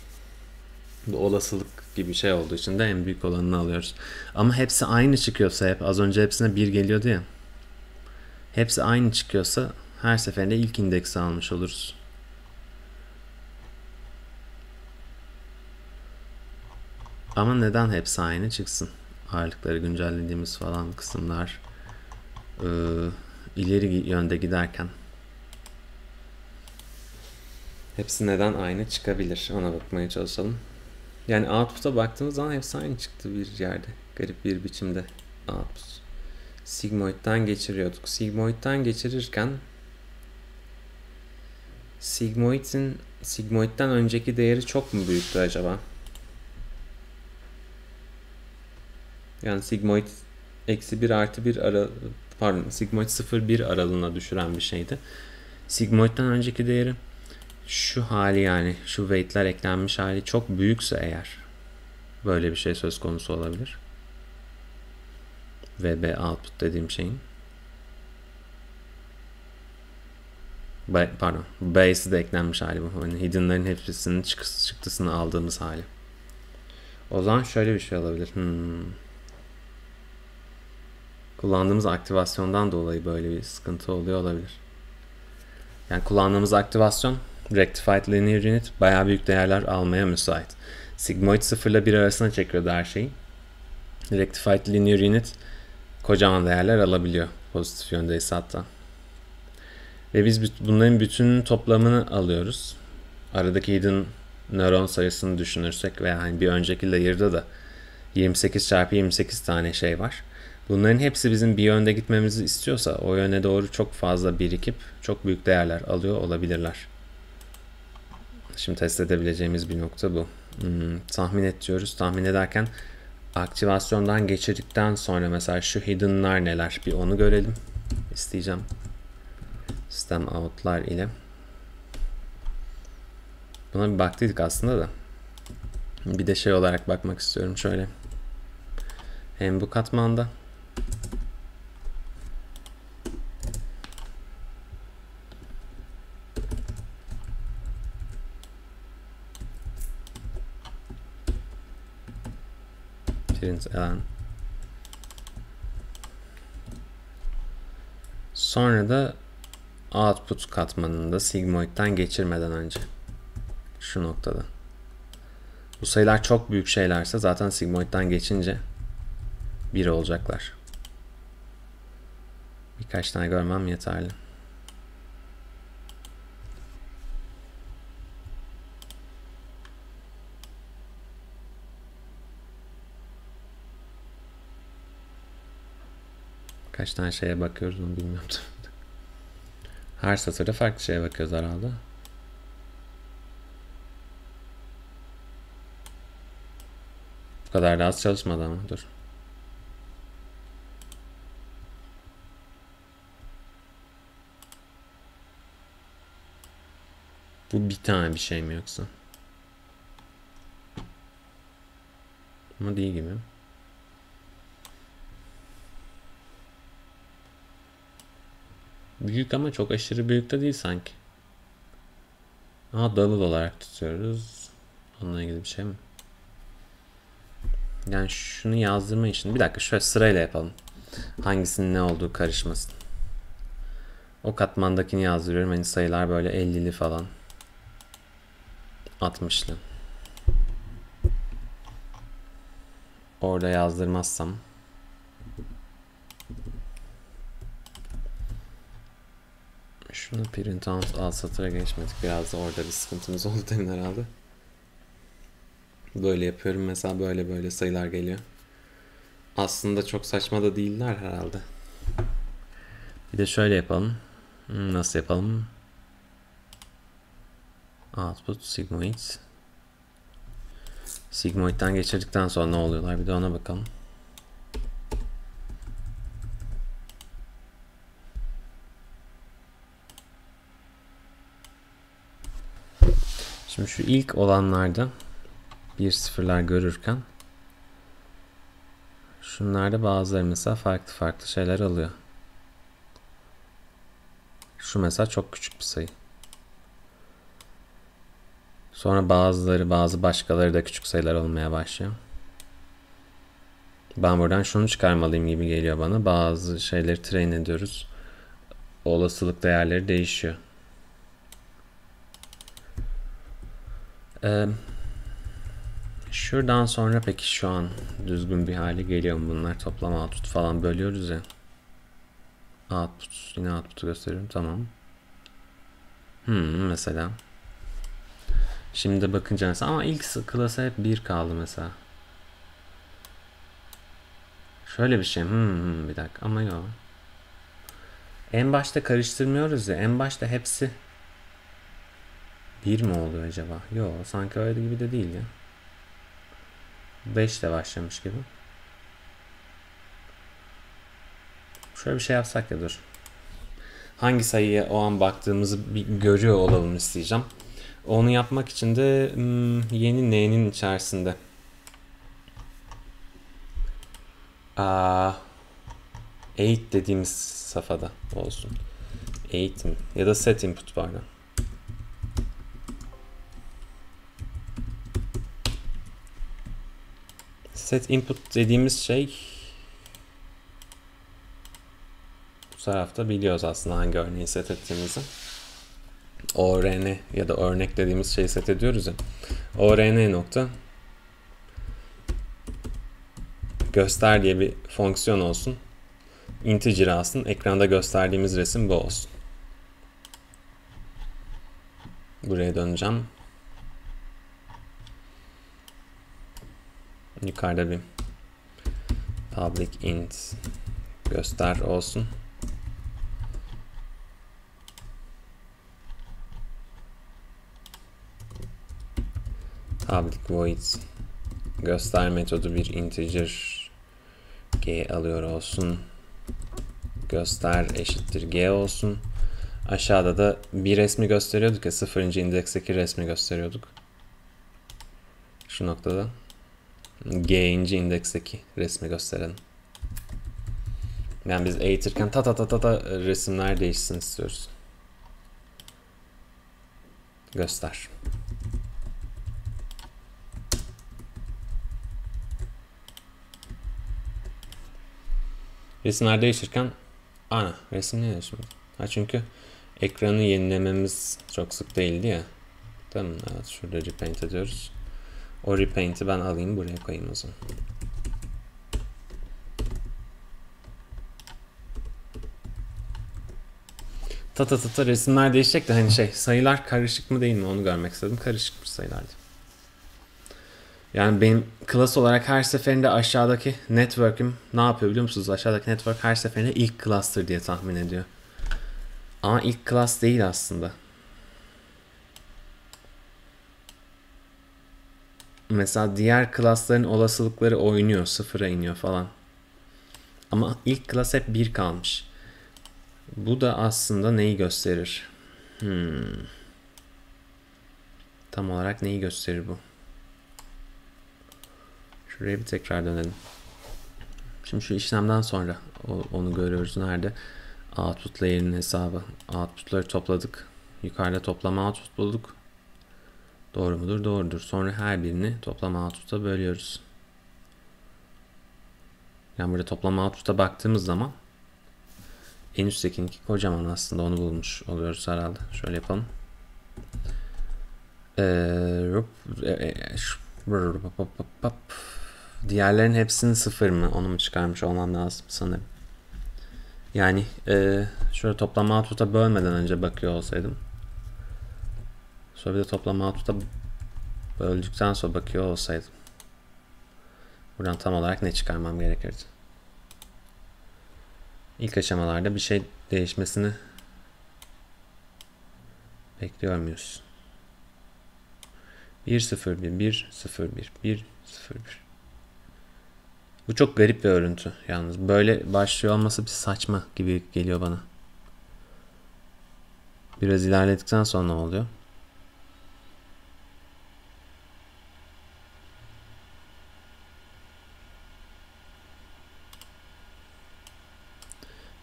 Bu olasılık gibi şey olduğu için de en büyük olanını alıyoruz. Ama hepsi aynı çıkıyorsa hep az önce hepsine 1 geliyordu ya. Hepsi aynı çıkıyorsa her seferinde ilk indeksi almış oluruz. Ama neden hepsi aynı çıksın? Ağırlıkları güncellediğimiz falan kısımlar e, ileri yönde giderken hepsi neden aynı çıkabilir ona bakmaya çalışalım. Yani output'a baktığımız zaman hepsi aynı çıktı bir yerde. Garip bir biçimde output. Sigmoid'den geçiriyorduk. Sigmoid'den geçirirken Sigmoid'in Sigmoid'den önceki değeri çok mu büyüktü acaba? Yani sigmoid eksi 1 artı 1 ara, pardon sigmoid 0 1 aralığına düşüren bir şeydi. Sigmoid'den önceki değeri şu hali yani şu weight'ler eklenmiş hali çok büyükse eğer böyle bir şey söz konusu olabilir. VB output dediğim şeyin pardon base de eklenmiş hali bu. Hani hidden'ların hepsinin çıktısını aldığımız hali. O zaman şöyle bir şey olabilir. Hmm. Kullandığımız aktivasyondan dolayı böyle bir sıkıntı oluyor olabilir. Yani kullandığımız aktivasyon Rectified Linear Unit bayağı büyük değerler almaya müsait. Sigmoid 0 ile 1 arasına çekiyordu her şeyi. Rectified Linear Unit kocaman değerler alabiliyor. Pozitif yöndeyse hatta. Ve biz bunların bütün toplamını alıyoruz. Aradaki hidden nöron sayısını düşünürsek veya hani bir önceki layer'da da 28 çarpı 28 tane şey var. Bunların hepsi bizim bir yönde gitmemizi istiyorsa o yöne doğru çok fazla birikip çok büyük değerler alıyor olabilirler. Şimdi test edebileceğimiz bir nokta bu. Hmm, tahmin et diyoruz. Tahmin ederken aktivasyondan geçirdikten sonra mesela şu hidden'lar neler bir onu görelim. İsteyeceğim. System out'lar ile. Buna bir baktıydık aslında da. Bir de şey olarak bakmak istiyorum şöyle. Hem bu katmanda print alan. Sonra da output katmanında sigmoid'den geçirmeden önce. Şu noktada. Bu sayılar çok büyük şeylerse zaten sigmoid'den geçince 1 olacaklar. Birkaç tane görmem yeterli. Kaç tane şeye bakıyoruz onu bilmiyorum. Her satırda farklı şeye bakıyoruz herhalde. Bu kadar da az çalışmadı ama dur. Bu bir tane bir şey mi yoksa? Ama değil gibi. Büyük ama çok aşırı büyük de değil sanki. Aha double olarak tutuyoruz. Onunla ilgili bir şey mi? Yani şunu yazdırma için. Bir dakika şöyle sırayla yapalım. Hangisinin ne olduğu karışmasın. O katmandakini yazdırıyorum. Hani sayılar böyle 50'li falan. 60'lı. Orada yazdırmazsam Şunu print out alt satıra geçmedik. Biraz da orada bir sıkıntımız oldu demin herhalde. Böyle yapıyorum. Mesela böyle böyle sayılar geliyor. Aslında çok saçma da değiller herhalde. Bir de şöyle yapalım. Hmm, nasıl yapalım? Output sigmoid. Sigmoid'den geçirdikten sonra ne oluyorlar? Bir de ona bakalım. Şimdi şu ilk olanlarda bir sıfırlar görürken şunlarda bazıları mesela farklı farklı şeyler alıyor. Şu mesela çok küçük bir sayı. Sonra bazıları bazı başkaları da küçük sayılar olmaya başlıyor. Ben buradan şunu çıkarmalıyım gibi geliyor bana. Bazı şeyleri train ediyoruz. Olasılık değerleri değişiyor. Ee, şuradan sonra peki şu an düzgün bir hale geliyor mu bunlar? Toplam output falan bölüyoruz ya. Output, yine output'u gösteriyorum. Tamam. Hmm, mesela. Şimdi bakınca mesela ama ilk klasa hep 1 kaldı mesela. Şöyle bir şey. Hmm, hmm, bir dakika ama yok. En başta karıştırmıyoruz ya. En başta hepsi bir mi oluyor acaba? Yok sanki öyle gibi de değil ya. 5 de başlamış gibi. Şöyle bir şey yapsak ya dur. Hangi sayıya o an baktığımızı bir görüyor olalım isteyeceğim. Onu yapmak için de hmm, yeni n'nin içerisinde Aa, 8 dediğimiz safhada olsun. 8 mi? Ya da set input pardon. Set input dediğimiz şey bu tarafta biliyoruz aslında hangi örneği set ettiğimizi. ORN ya da örnek dediğimiz şeyi set ediyoruz ya. ORN nokta göster diye bir fonksiyon olsun. Integer alsın. Ekranda gösterdiğimiz resim bu olsun. Buraya döneceğim. Yukarıda bir public int göster olsun. Public void göster metodu bir integer g alıyor olsun. Göster eşittir g olsun. Aşağıda da bir resmi gösteriyorduk ya sıfırıncı indeksteki resmi gösteriyorduk. Şu noktada g'inci indeksteki resmi gösterelim. Yani biz eğitirken ta ta ta ta ta resimler değişsin istiyoruz. Göster. Resimler değişirken ana resim ne değişmedi? Ha çünkü ekranı yenilememiz çok sık değildi ya. Tamam evet şurada repaint ediyoruz. O repaint'i ben alayım buraya koyayım o zaman. Ta ta ta ta resimler değişecek de hani şey sayılar karışık mı değil mi onu görmek istedim. Karışık bir sayılardı. Yani benim klas olarak her seferinde aşağıdaki network'üm ne yapıyor biliyor musunuz? Aşağıdaki network her seferinde ilk cluster diye tahmin ediyor. Ama ilk class değil aslında. Mesela diğer klasların olasılıkları oynuyor, sıfıra iniyor falan. Ama ilk klas hep bir kalmış. Bu da aslında neyi gösterir? Hmm. Tam olarak neyi gösterir bu? Şuraya bir tekrar dönelim. Şimdi şu işlemden sonra onu görüyoruz. Nerede? Output layer'in hesabı. Output'ları topladık. Yukarıda toplama output bulduk. Doğru mudur? Doğrudur. Sonra her birini toplama output'a bölüyoruz. Yani burada toplama output'a baktığımız zaman en üsttekinki kocaman aslında onu bulmuş oluyoruz herhalde. Şöyle yapalım. Ee, Diğerlerin hepsinin sıfır mı? Onu mu çıkarmış olmam lazım sanırım. Yani e, şöyle toplama output'a bölmeden önce bakıyor olsaydım. Sonra bir de toplama output'a böldükten sonra bakıyor olsaydım. Buradan tam olarak ne çıkarmam gerekirdi? İlk aşamalarda bir şey değişmesini bekliyor muyuz? 1 0 1 1 0 1 1 0 1 bu çok garip bir örüntü yalnız. Böyle başlıyor olması bir saçma gibi geliyor bana. Biraz ilerledikten sonra ne oluyor?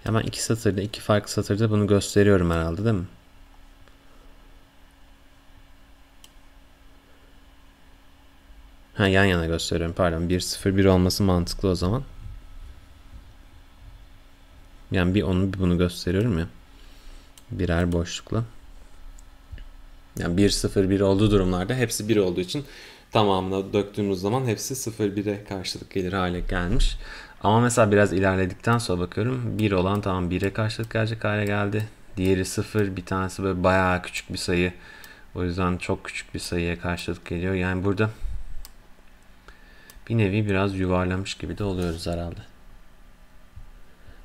Hemen iki satırda, iki farklı satırda bunu gösteriyorum herhalde değil mi? Ha yan yana gösteriyorum pardon. 1 0 1 olması mantıklı o zaman. Yani bir onu bir bunu gösteriyorum ya. Birer boşlukla. Yani 1 0 1 olduğu durumlarda hepsi 1 olduğu için tamamına döktüğümüz zaman hepsi 0 1'e karşılık gelir hale gelmiş. Ama mesela biraz ilerledikten sonra bakıyorum 1 olan tamam 1'e karşılık gelecek hale geldi. Diğeri 0 bir tanesi böyle bayağı küçük bir sayı. O yüzden çok küçük bir sayıya karşılık geliyor. Yani burada bir nevi biraz yuvarlamış gibi de oluyoruz herhalde.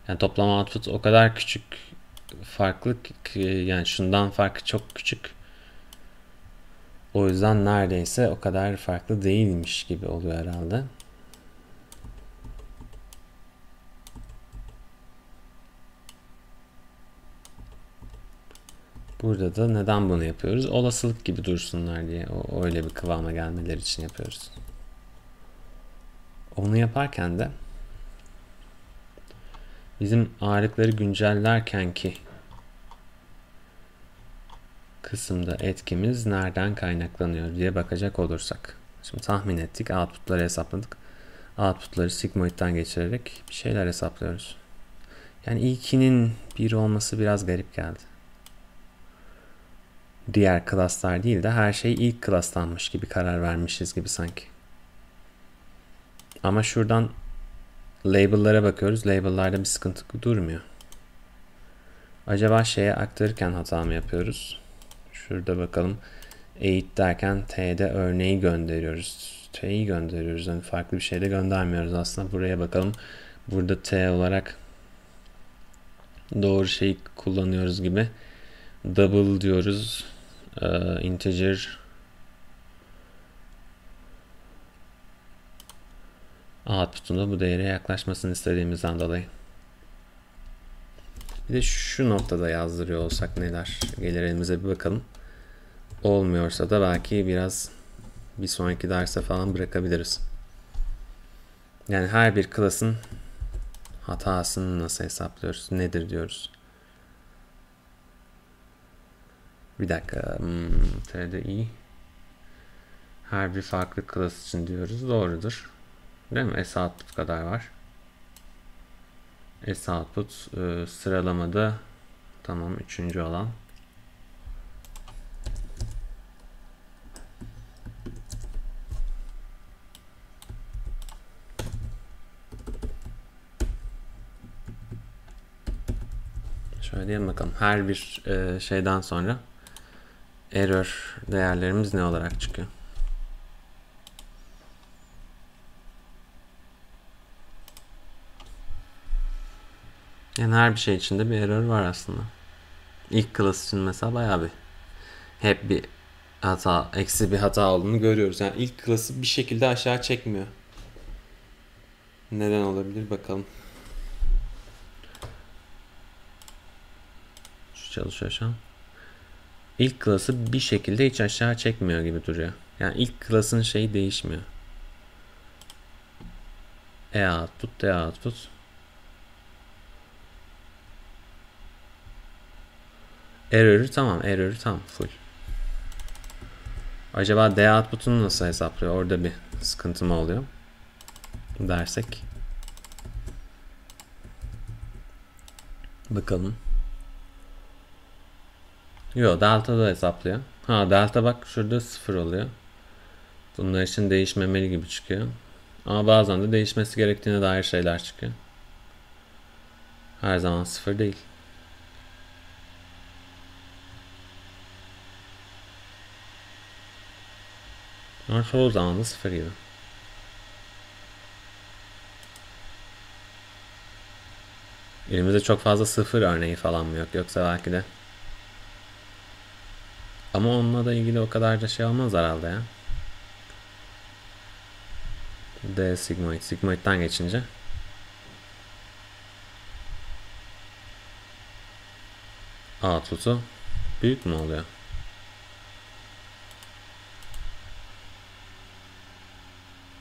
Yani toplam output o kadar küçük farklı ki yani şundan farkı çok küçük. O yüzden neredeyse o kadar farklı değilmiş gibi oluyor herhalde. Burada da neden bunu yapıyoruz? Olasılık gibi dursunlar diye. O, öyle bir kıvama gelmeleri için yapıyoruz. Onu yaparken de bizim ağırlıkları güncellerken ki kısımda etkimiz nereden kaynaklanıyor diye bakacak olursak. Şimdi tahmin ettik. Output'ları hesapladık. Output'ları sigmoid'den geçirerek bir şeyler hesaplıyoruz. Yani ilkinin bir olması biraz garip geldi. Diğer klaslar değil de her şey ilk klaslanmış gibi karar vermişiz gibi sanki. Ama şuradan label'lara bakıyoruz. Label'larda bir sıkıntı durmuyor. Acaba şeye aktarırken hata mı yapıyoruz? Şurada bakalım. Eğit derken T'de örneği gönderiyoruz. T'yi gönderiyoruz. Yani farklı bir şey de göndermiyoruz aslında. Buraya bakalım. Burada T olarak doğru şeyi kullanıyoruz gibi. Double diyoruz. Ee, integer output'unda bu değere yaklaşmasını istediğimizden dolayı. Bir de şu noktada yazdırıyor olsak neler gelir elimize bir bakalım. Olmuyorsa da belki biraz bir sonraki derse falan bırakabiliriz. Yani her bir klasın hatasını nasıl hesaplıyoruz? Nedir diyoruz. Bir dakika. Hmm, TDI her bir farklı klas için diyoruz. Doğrudur. Değil mi? S output kadar var. S output e, sıralamada tamam üçüncü olan. Şöyle diyelim bakalım. Her bir e, şeyden sonra error değerlerimiz ne olarak çıkıyor? Yani her bir şey içinde bir error var aslında. İlk klas için mesela bayağı bir hep bir hata, eksi bir hata olduğunu görüyoruz. Yani ilk klası bir şekilde aşağı çekmiyor. Neden olabilir bakalım. Şu çalışıyor şu an. İlk klası bir şekilde hiç aşağı çekmiyor gibi duruyor. Yani ilk klasın şeyi değişmiyor. E output, D output. Error'ı tamam. Error'ı tamam. Full. Acaba D output'unu nasıl hesaplıyor? Orada bir sıkıntı mı oluyor? Dersek. Bakalım. Yo delta da hesaplıyor. Ha delta bak şurada sıfır oluyor. Bunlar için değişmemeli gibi çıkıyor. Ama bazen de değişmesi gerektiğine dair şeyler çıkıyor. Her zaman sıfır değil. Ama çoğu zaman da sıfır gibi. Elimizde çok fazla sıfır örneği falan mı yok yoksa belki de. Ama onunla da ilgili o kadar da şey olmaz herhalde ya. D sigmoid. Sigmoid'den geçince. A tutu büyük mü oluyor?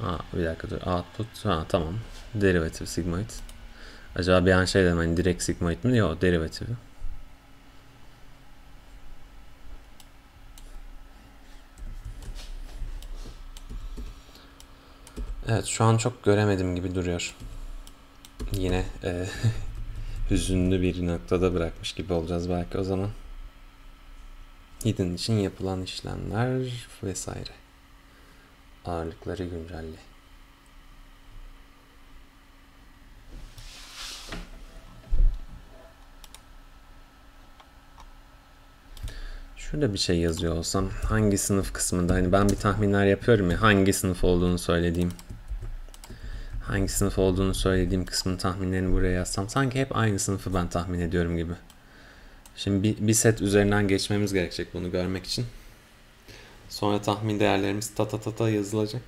Aa, bir dakika dur. Output. Ha tamam. Derivative sigmoid. Acaba bir an şey dedim hani direkt sigmoid mi? Yok derivative. Evet şu an çok göremedim gibi duruyor. Yine e, hüzünlü bir noktada bırakmış gibi olacağız belki o zaman. Hidden için yapılan işlemler vesaire. Ağırlıkları güncelle. Şurada bir şey yazıyor olsam hangi sınıf kısmında hani ben bir tahminler yapıyorum ya hangi sınıf olduğunu söylediğim hangi sınıf olduğunu söylediğim kısmın tahminlerini buraya yazsam sanki hep aynı sınıfı ben tahmin ediyorum gibi. Şimdi bir, bir set üzerinden geçmemiz gerekecek bunu görmek için. Sonra tahmin değerlerimiz ta ta yazılacak.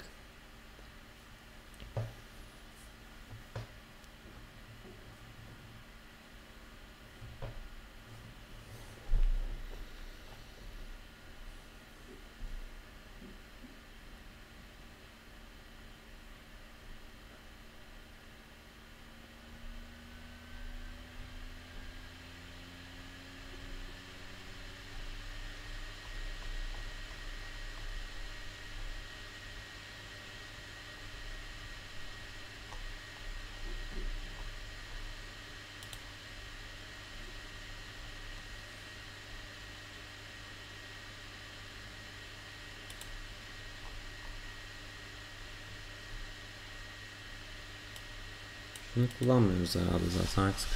Bunu kullanmıyoruz herhalde zaten artık.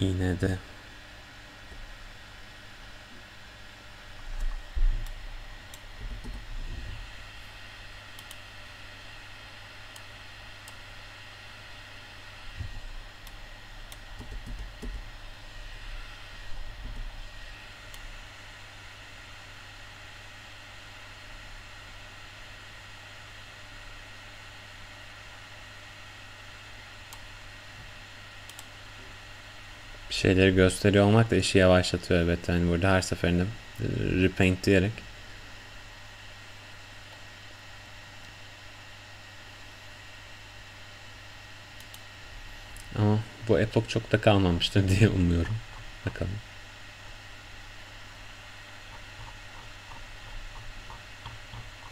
Yine şeyleri gösteriyor olmak da işi yavaşlatıyor evet. Yani burada her seferinde e, repaint diyerek Ama bu epok çok da kalmamıştır diye umuyorum. Bakalım.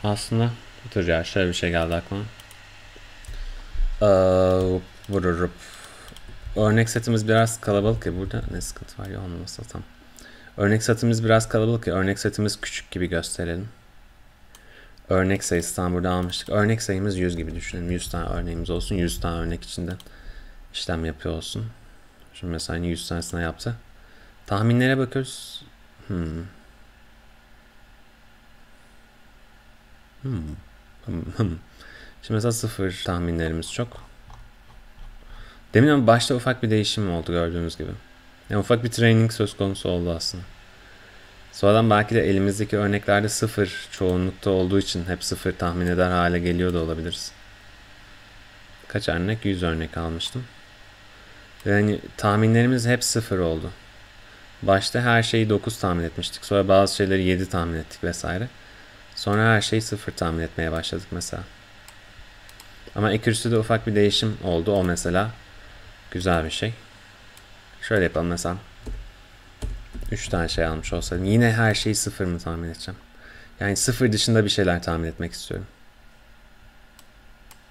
Aslında dur ya şöyle bir şey geldi aklıma. Ee, vururup örnek setimiz biraz kalabalık ya burada ne sıkıntı var ya olmasa tam. Örnek setimiz biraz kalabalık ya örnek setimiz küçük gibi gösterelim. Örnek sayısından burada almıştık. Örnek sayımız 100 gibi düşünelim. 100 tane örneğimiz olsun. 100 tane örnek içinden işlem yapıyor olsun. Şimdi mesela 100 tanesine yaptı. Tahminlere bakıyoruz. Hmm. Hmm. Hmm. Şimdi mesela sıfır tahminlerimiz çok. Demin ama başta ufak bir değişim oldu gördüğünüz gibi. Yani ufak bir training söz konusu oldu aslında. Sonradan belki de elimizdeki örneklerde sıfır çoğunlukta olduğu için hep sıfır tahmin eder hale geliyor da olabiliriz. Kaç örnek? 100 örnek almıştım. Yani tahminlerimiz hep sıfır oldu. Başta her şeyi 9 tahmin etmiştik. Sonra bazı şeyleri 7 tahmin ettik vesaire. Sonra her şeyi sıfır tahmin etmeye başladık mesela. Ama accuracy'de ufak bir değişim oldu. O mesela güzel bir şey. Şöyle yapalım mesela. 3 tane şey almış olsaydım yine her şeyi sıfır mı tahmin edeceğim? Yani sıfır dışında bir şeyler tahmin etmek istiyorum.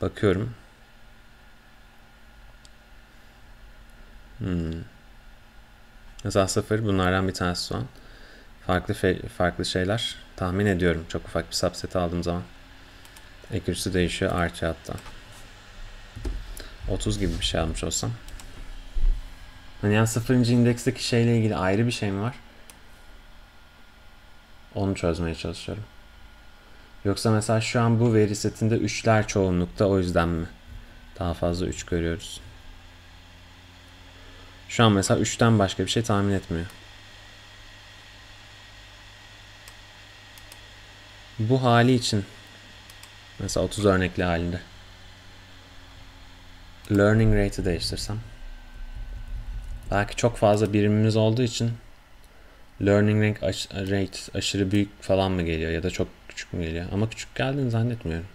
Bakıyorum. Hmm. Mesela sıfır bunlardan bir tanesi son. Farklı farklı şeyler tahmin ediyorum. Çok ufak bir subset aldığım zaman. Accuracy değişiyor artı hatta. 30 gibi bir şey almış olsam. Hani yani sıfırıncı indeksteki şeyle ilgili ayrı bir şey mi var? Onu çözmeye çalışıyorum. Yoksa mesela şu an bu veri setinde 3'ler çoğunlukta o yüzden mi? Daha fazla 3 görüyoruz. Şu an mesela 3'ten başka bir şey tahmin etmiyor. Bu hali için mesela 30 örnekli halinde learning rate'i değiştirsem belki çok fazla birimimiz olduğu için learning rate aşırı büyük falan mı geliyor ya da çok küçük mü geliyor ama küçük geldiğini zannetmiyorum.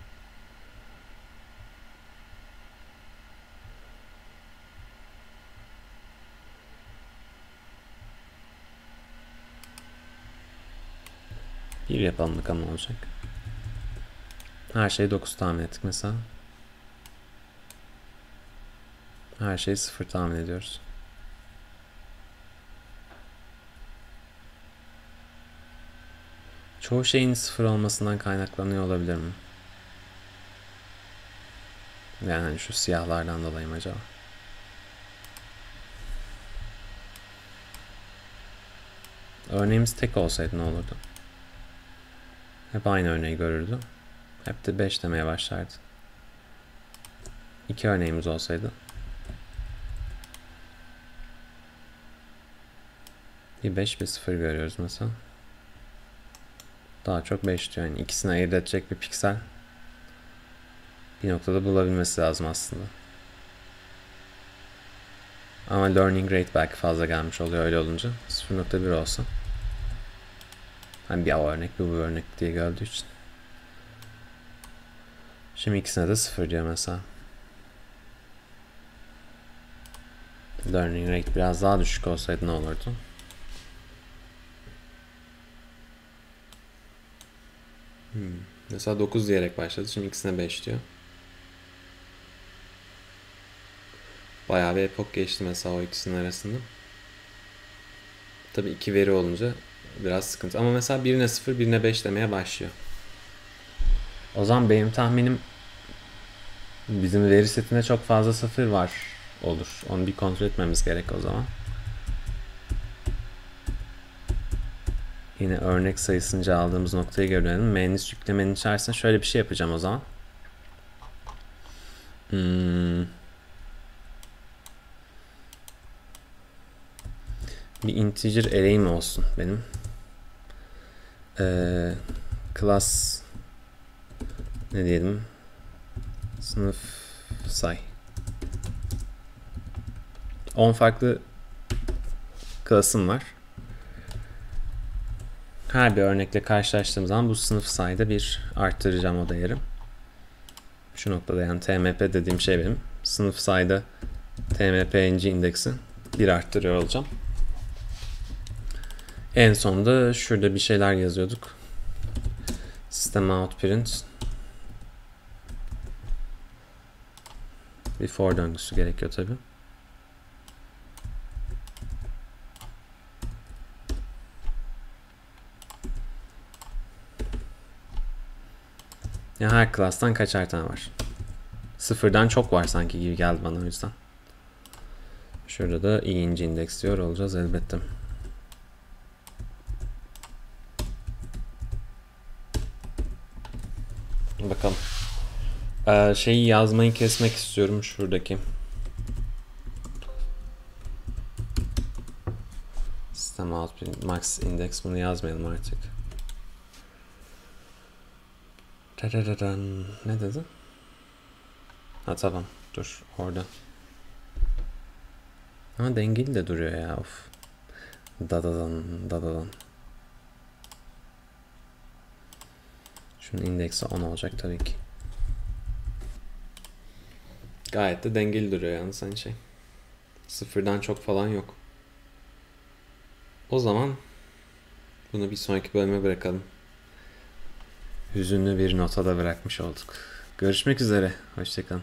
Bir yapalım bakalım olacak. Her şeyi 9 tahmin ettik mesela. Her şeyi sıfır tahmin ediyoruz. Çoğu şeyin sıfır olmasından kaynaklanıyor olabilir mi? Yani hani şu siyahlardan dolayı mı acaba? Örneğimiz tek olsaydı ne olurdu? Hep aynı örneği görürdü. Hep de 5 demeye başlardı. İki örneğimiz olsaydı. Bir 5 bir 0 görüyoruz mesela. Daha çok 5 diyor. Yani ikisini ayırt edecek bir piksel bir noktada bulabilmesi lazım aslında. Ama learning rate belki fazla gelmiş oluyor öyle olunca. 0.1 olsa. Hani bir örnek bir bu örnek diye gördüğü için. Şimdi ikisine de 0 diyor mesela. Learning rate biraz daha düşük olsaydı ne olurdu? Hmm. Mesela 9 diyerek başladı. Şimdi ikisine 5 diyor. Bayağı bir epok geçti mesela o ikisinin arasında. Tabii iki veri olunca biraz sıkıntı. Ama mesela birine 0, birine 5 demeye başlıyor. O zaman benim tahminim bizim veri setinde çok fazla sıfır var olur. Onu bir kontrol etmemiz gerek o zaman. Yine örnek sayısınca aldığımız noktaya görelim. Mühendis yüklemenin içerisinde şöyle bir şey yapacağım o zaman. Hmm. Bir integer array'im olsun benim. Ee, class ne diyelim? Sınıf say. 10 farklı klasım var. Her bir örnekle karşılaştığım zaman bu sınıf sayıda bir arttıracağım o değeri. Şu noktada yani tmp dediğim şey benim. Sınıf sayıda tmpng indeksi bir arttırıyor olacağım. En sonunda şurada bir şeyler yazıyorduk. System out print bir for döngüsü gerekiyor tabi. Ya her class'tan kaçar tane var? Sıfırdan çok var sanki gibi geldi bana o yüzden. Şurada da iyinci indeks diyor olacağız elbette. Bakalım. Ee, şeyi yazmayı kesmek istiyorum şuradaki. System out max index bunu yazmayalım artık. Ne dedi? Ha tamam. Dur orada. Ama dengeli de duruyor ya of. Dadadan dadadan. Şunun indeksi 10 olacak tabii ki. Gayet de dengeli duruyor yalnız hani şey. Sıfırdan çok falan yok. O zaman bunu bir sonraki bölüme bırakalım. Hüzünlü bir nota da bırakmış olduk. Görüşmek üzere. Hoşçakalın.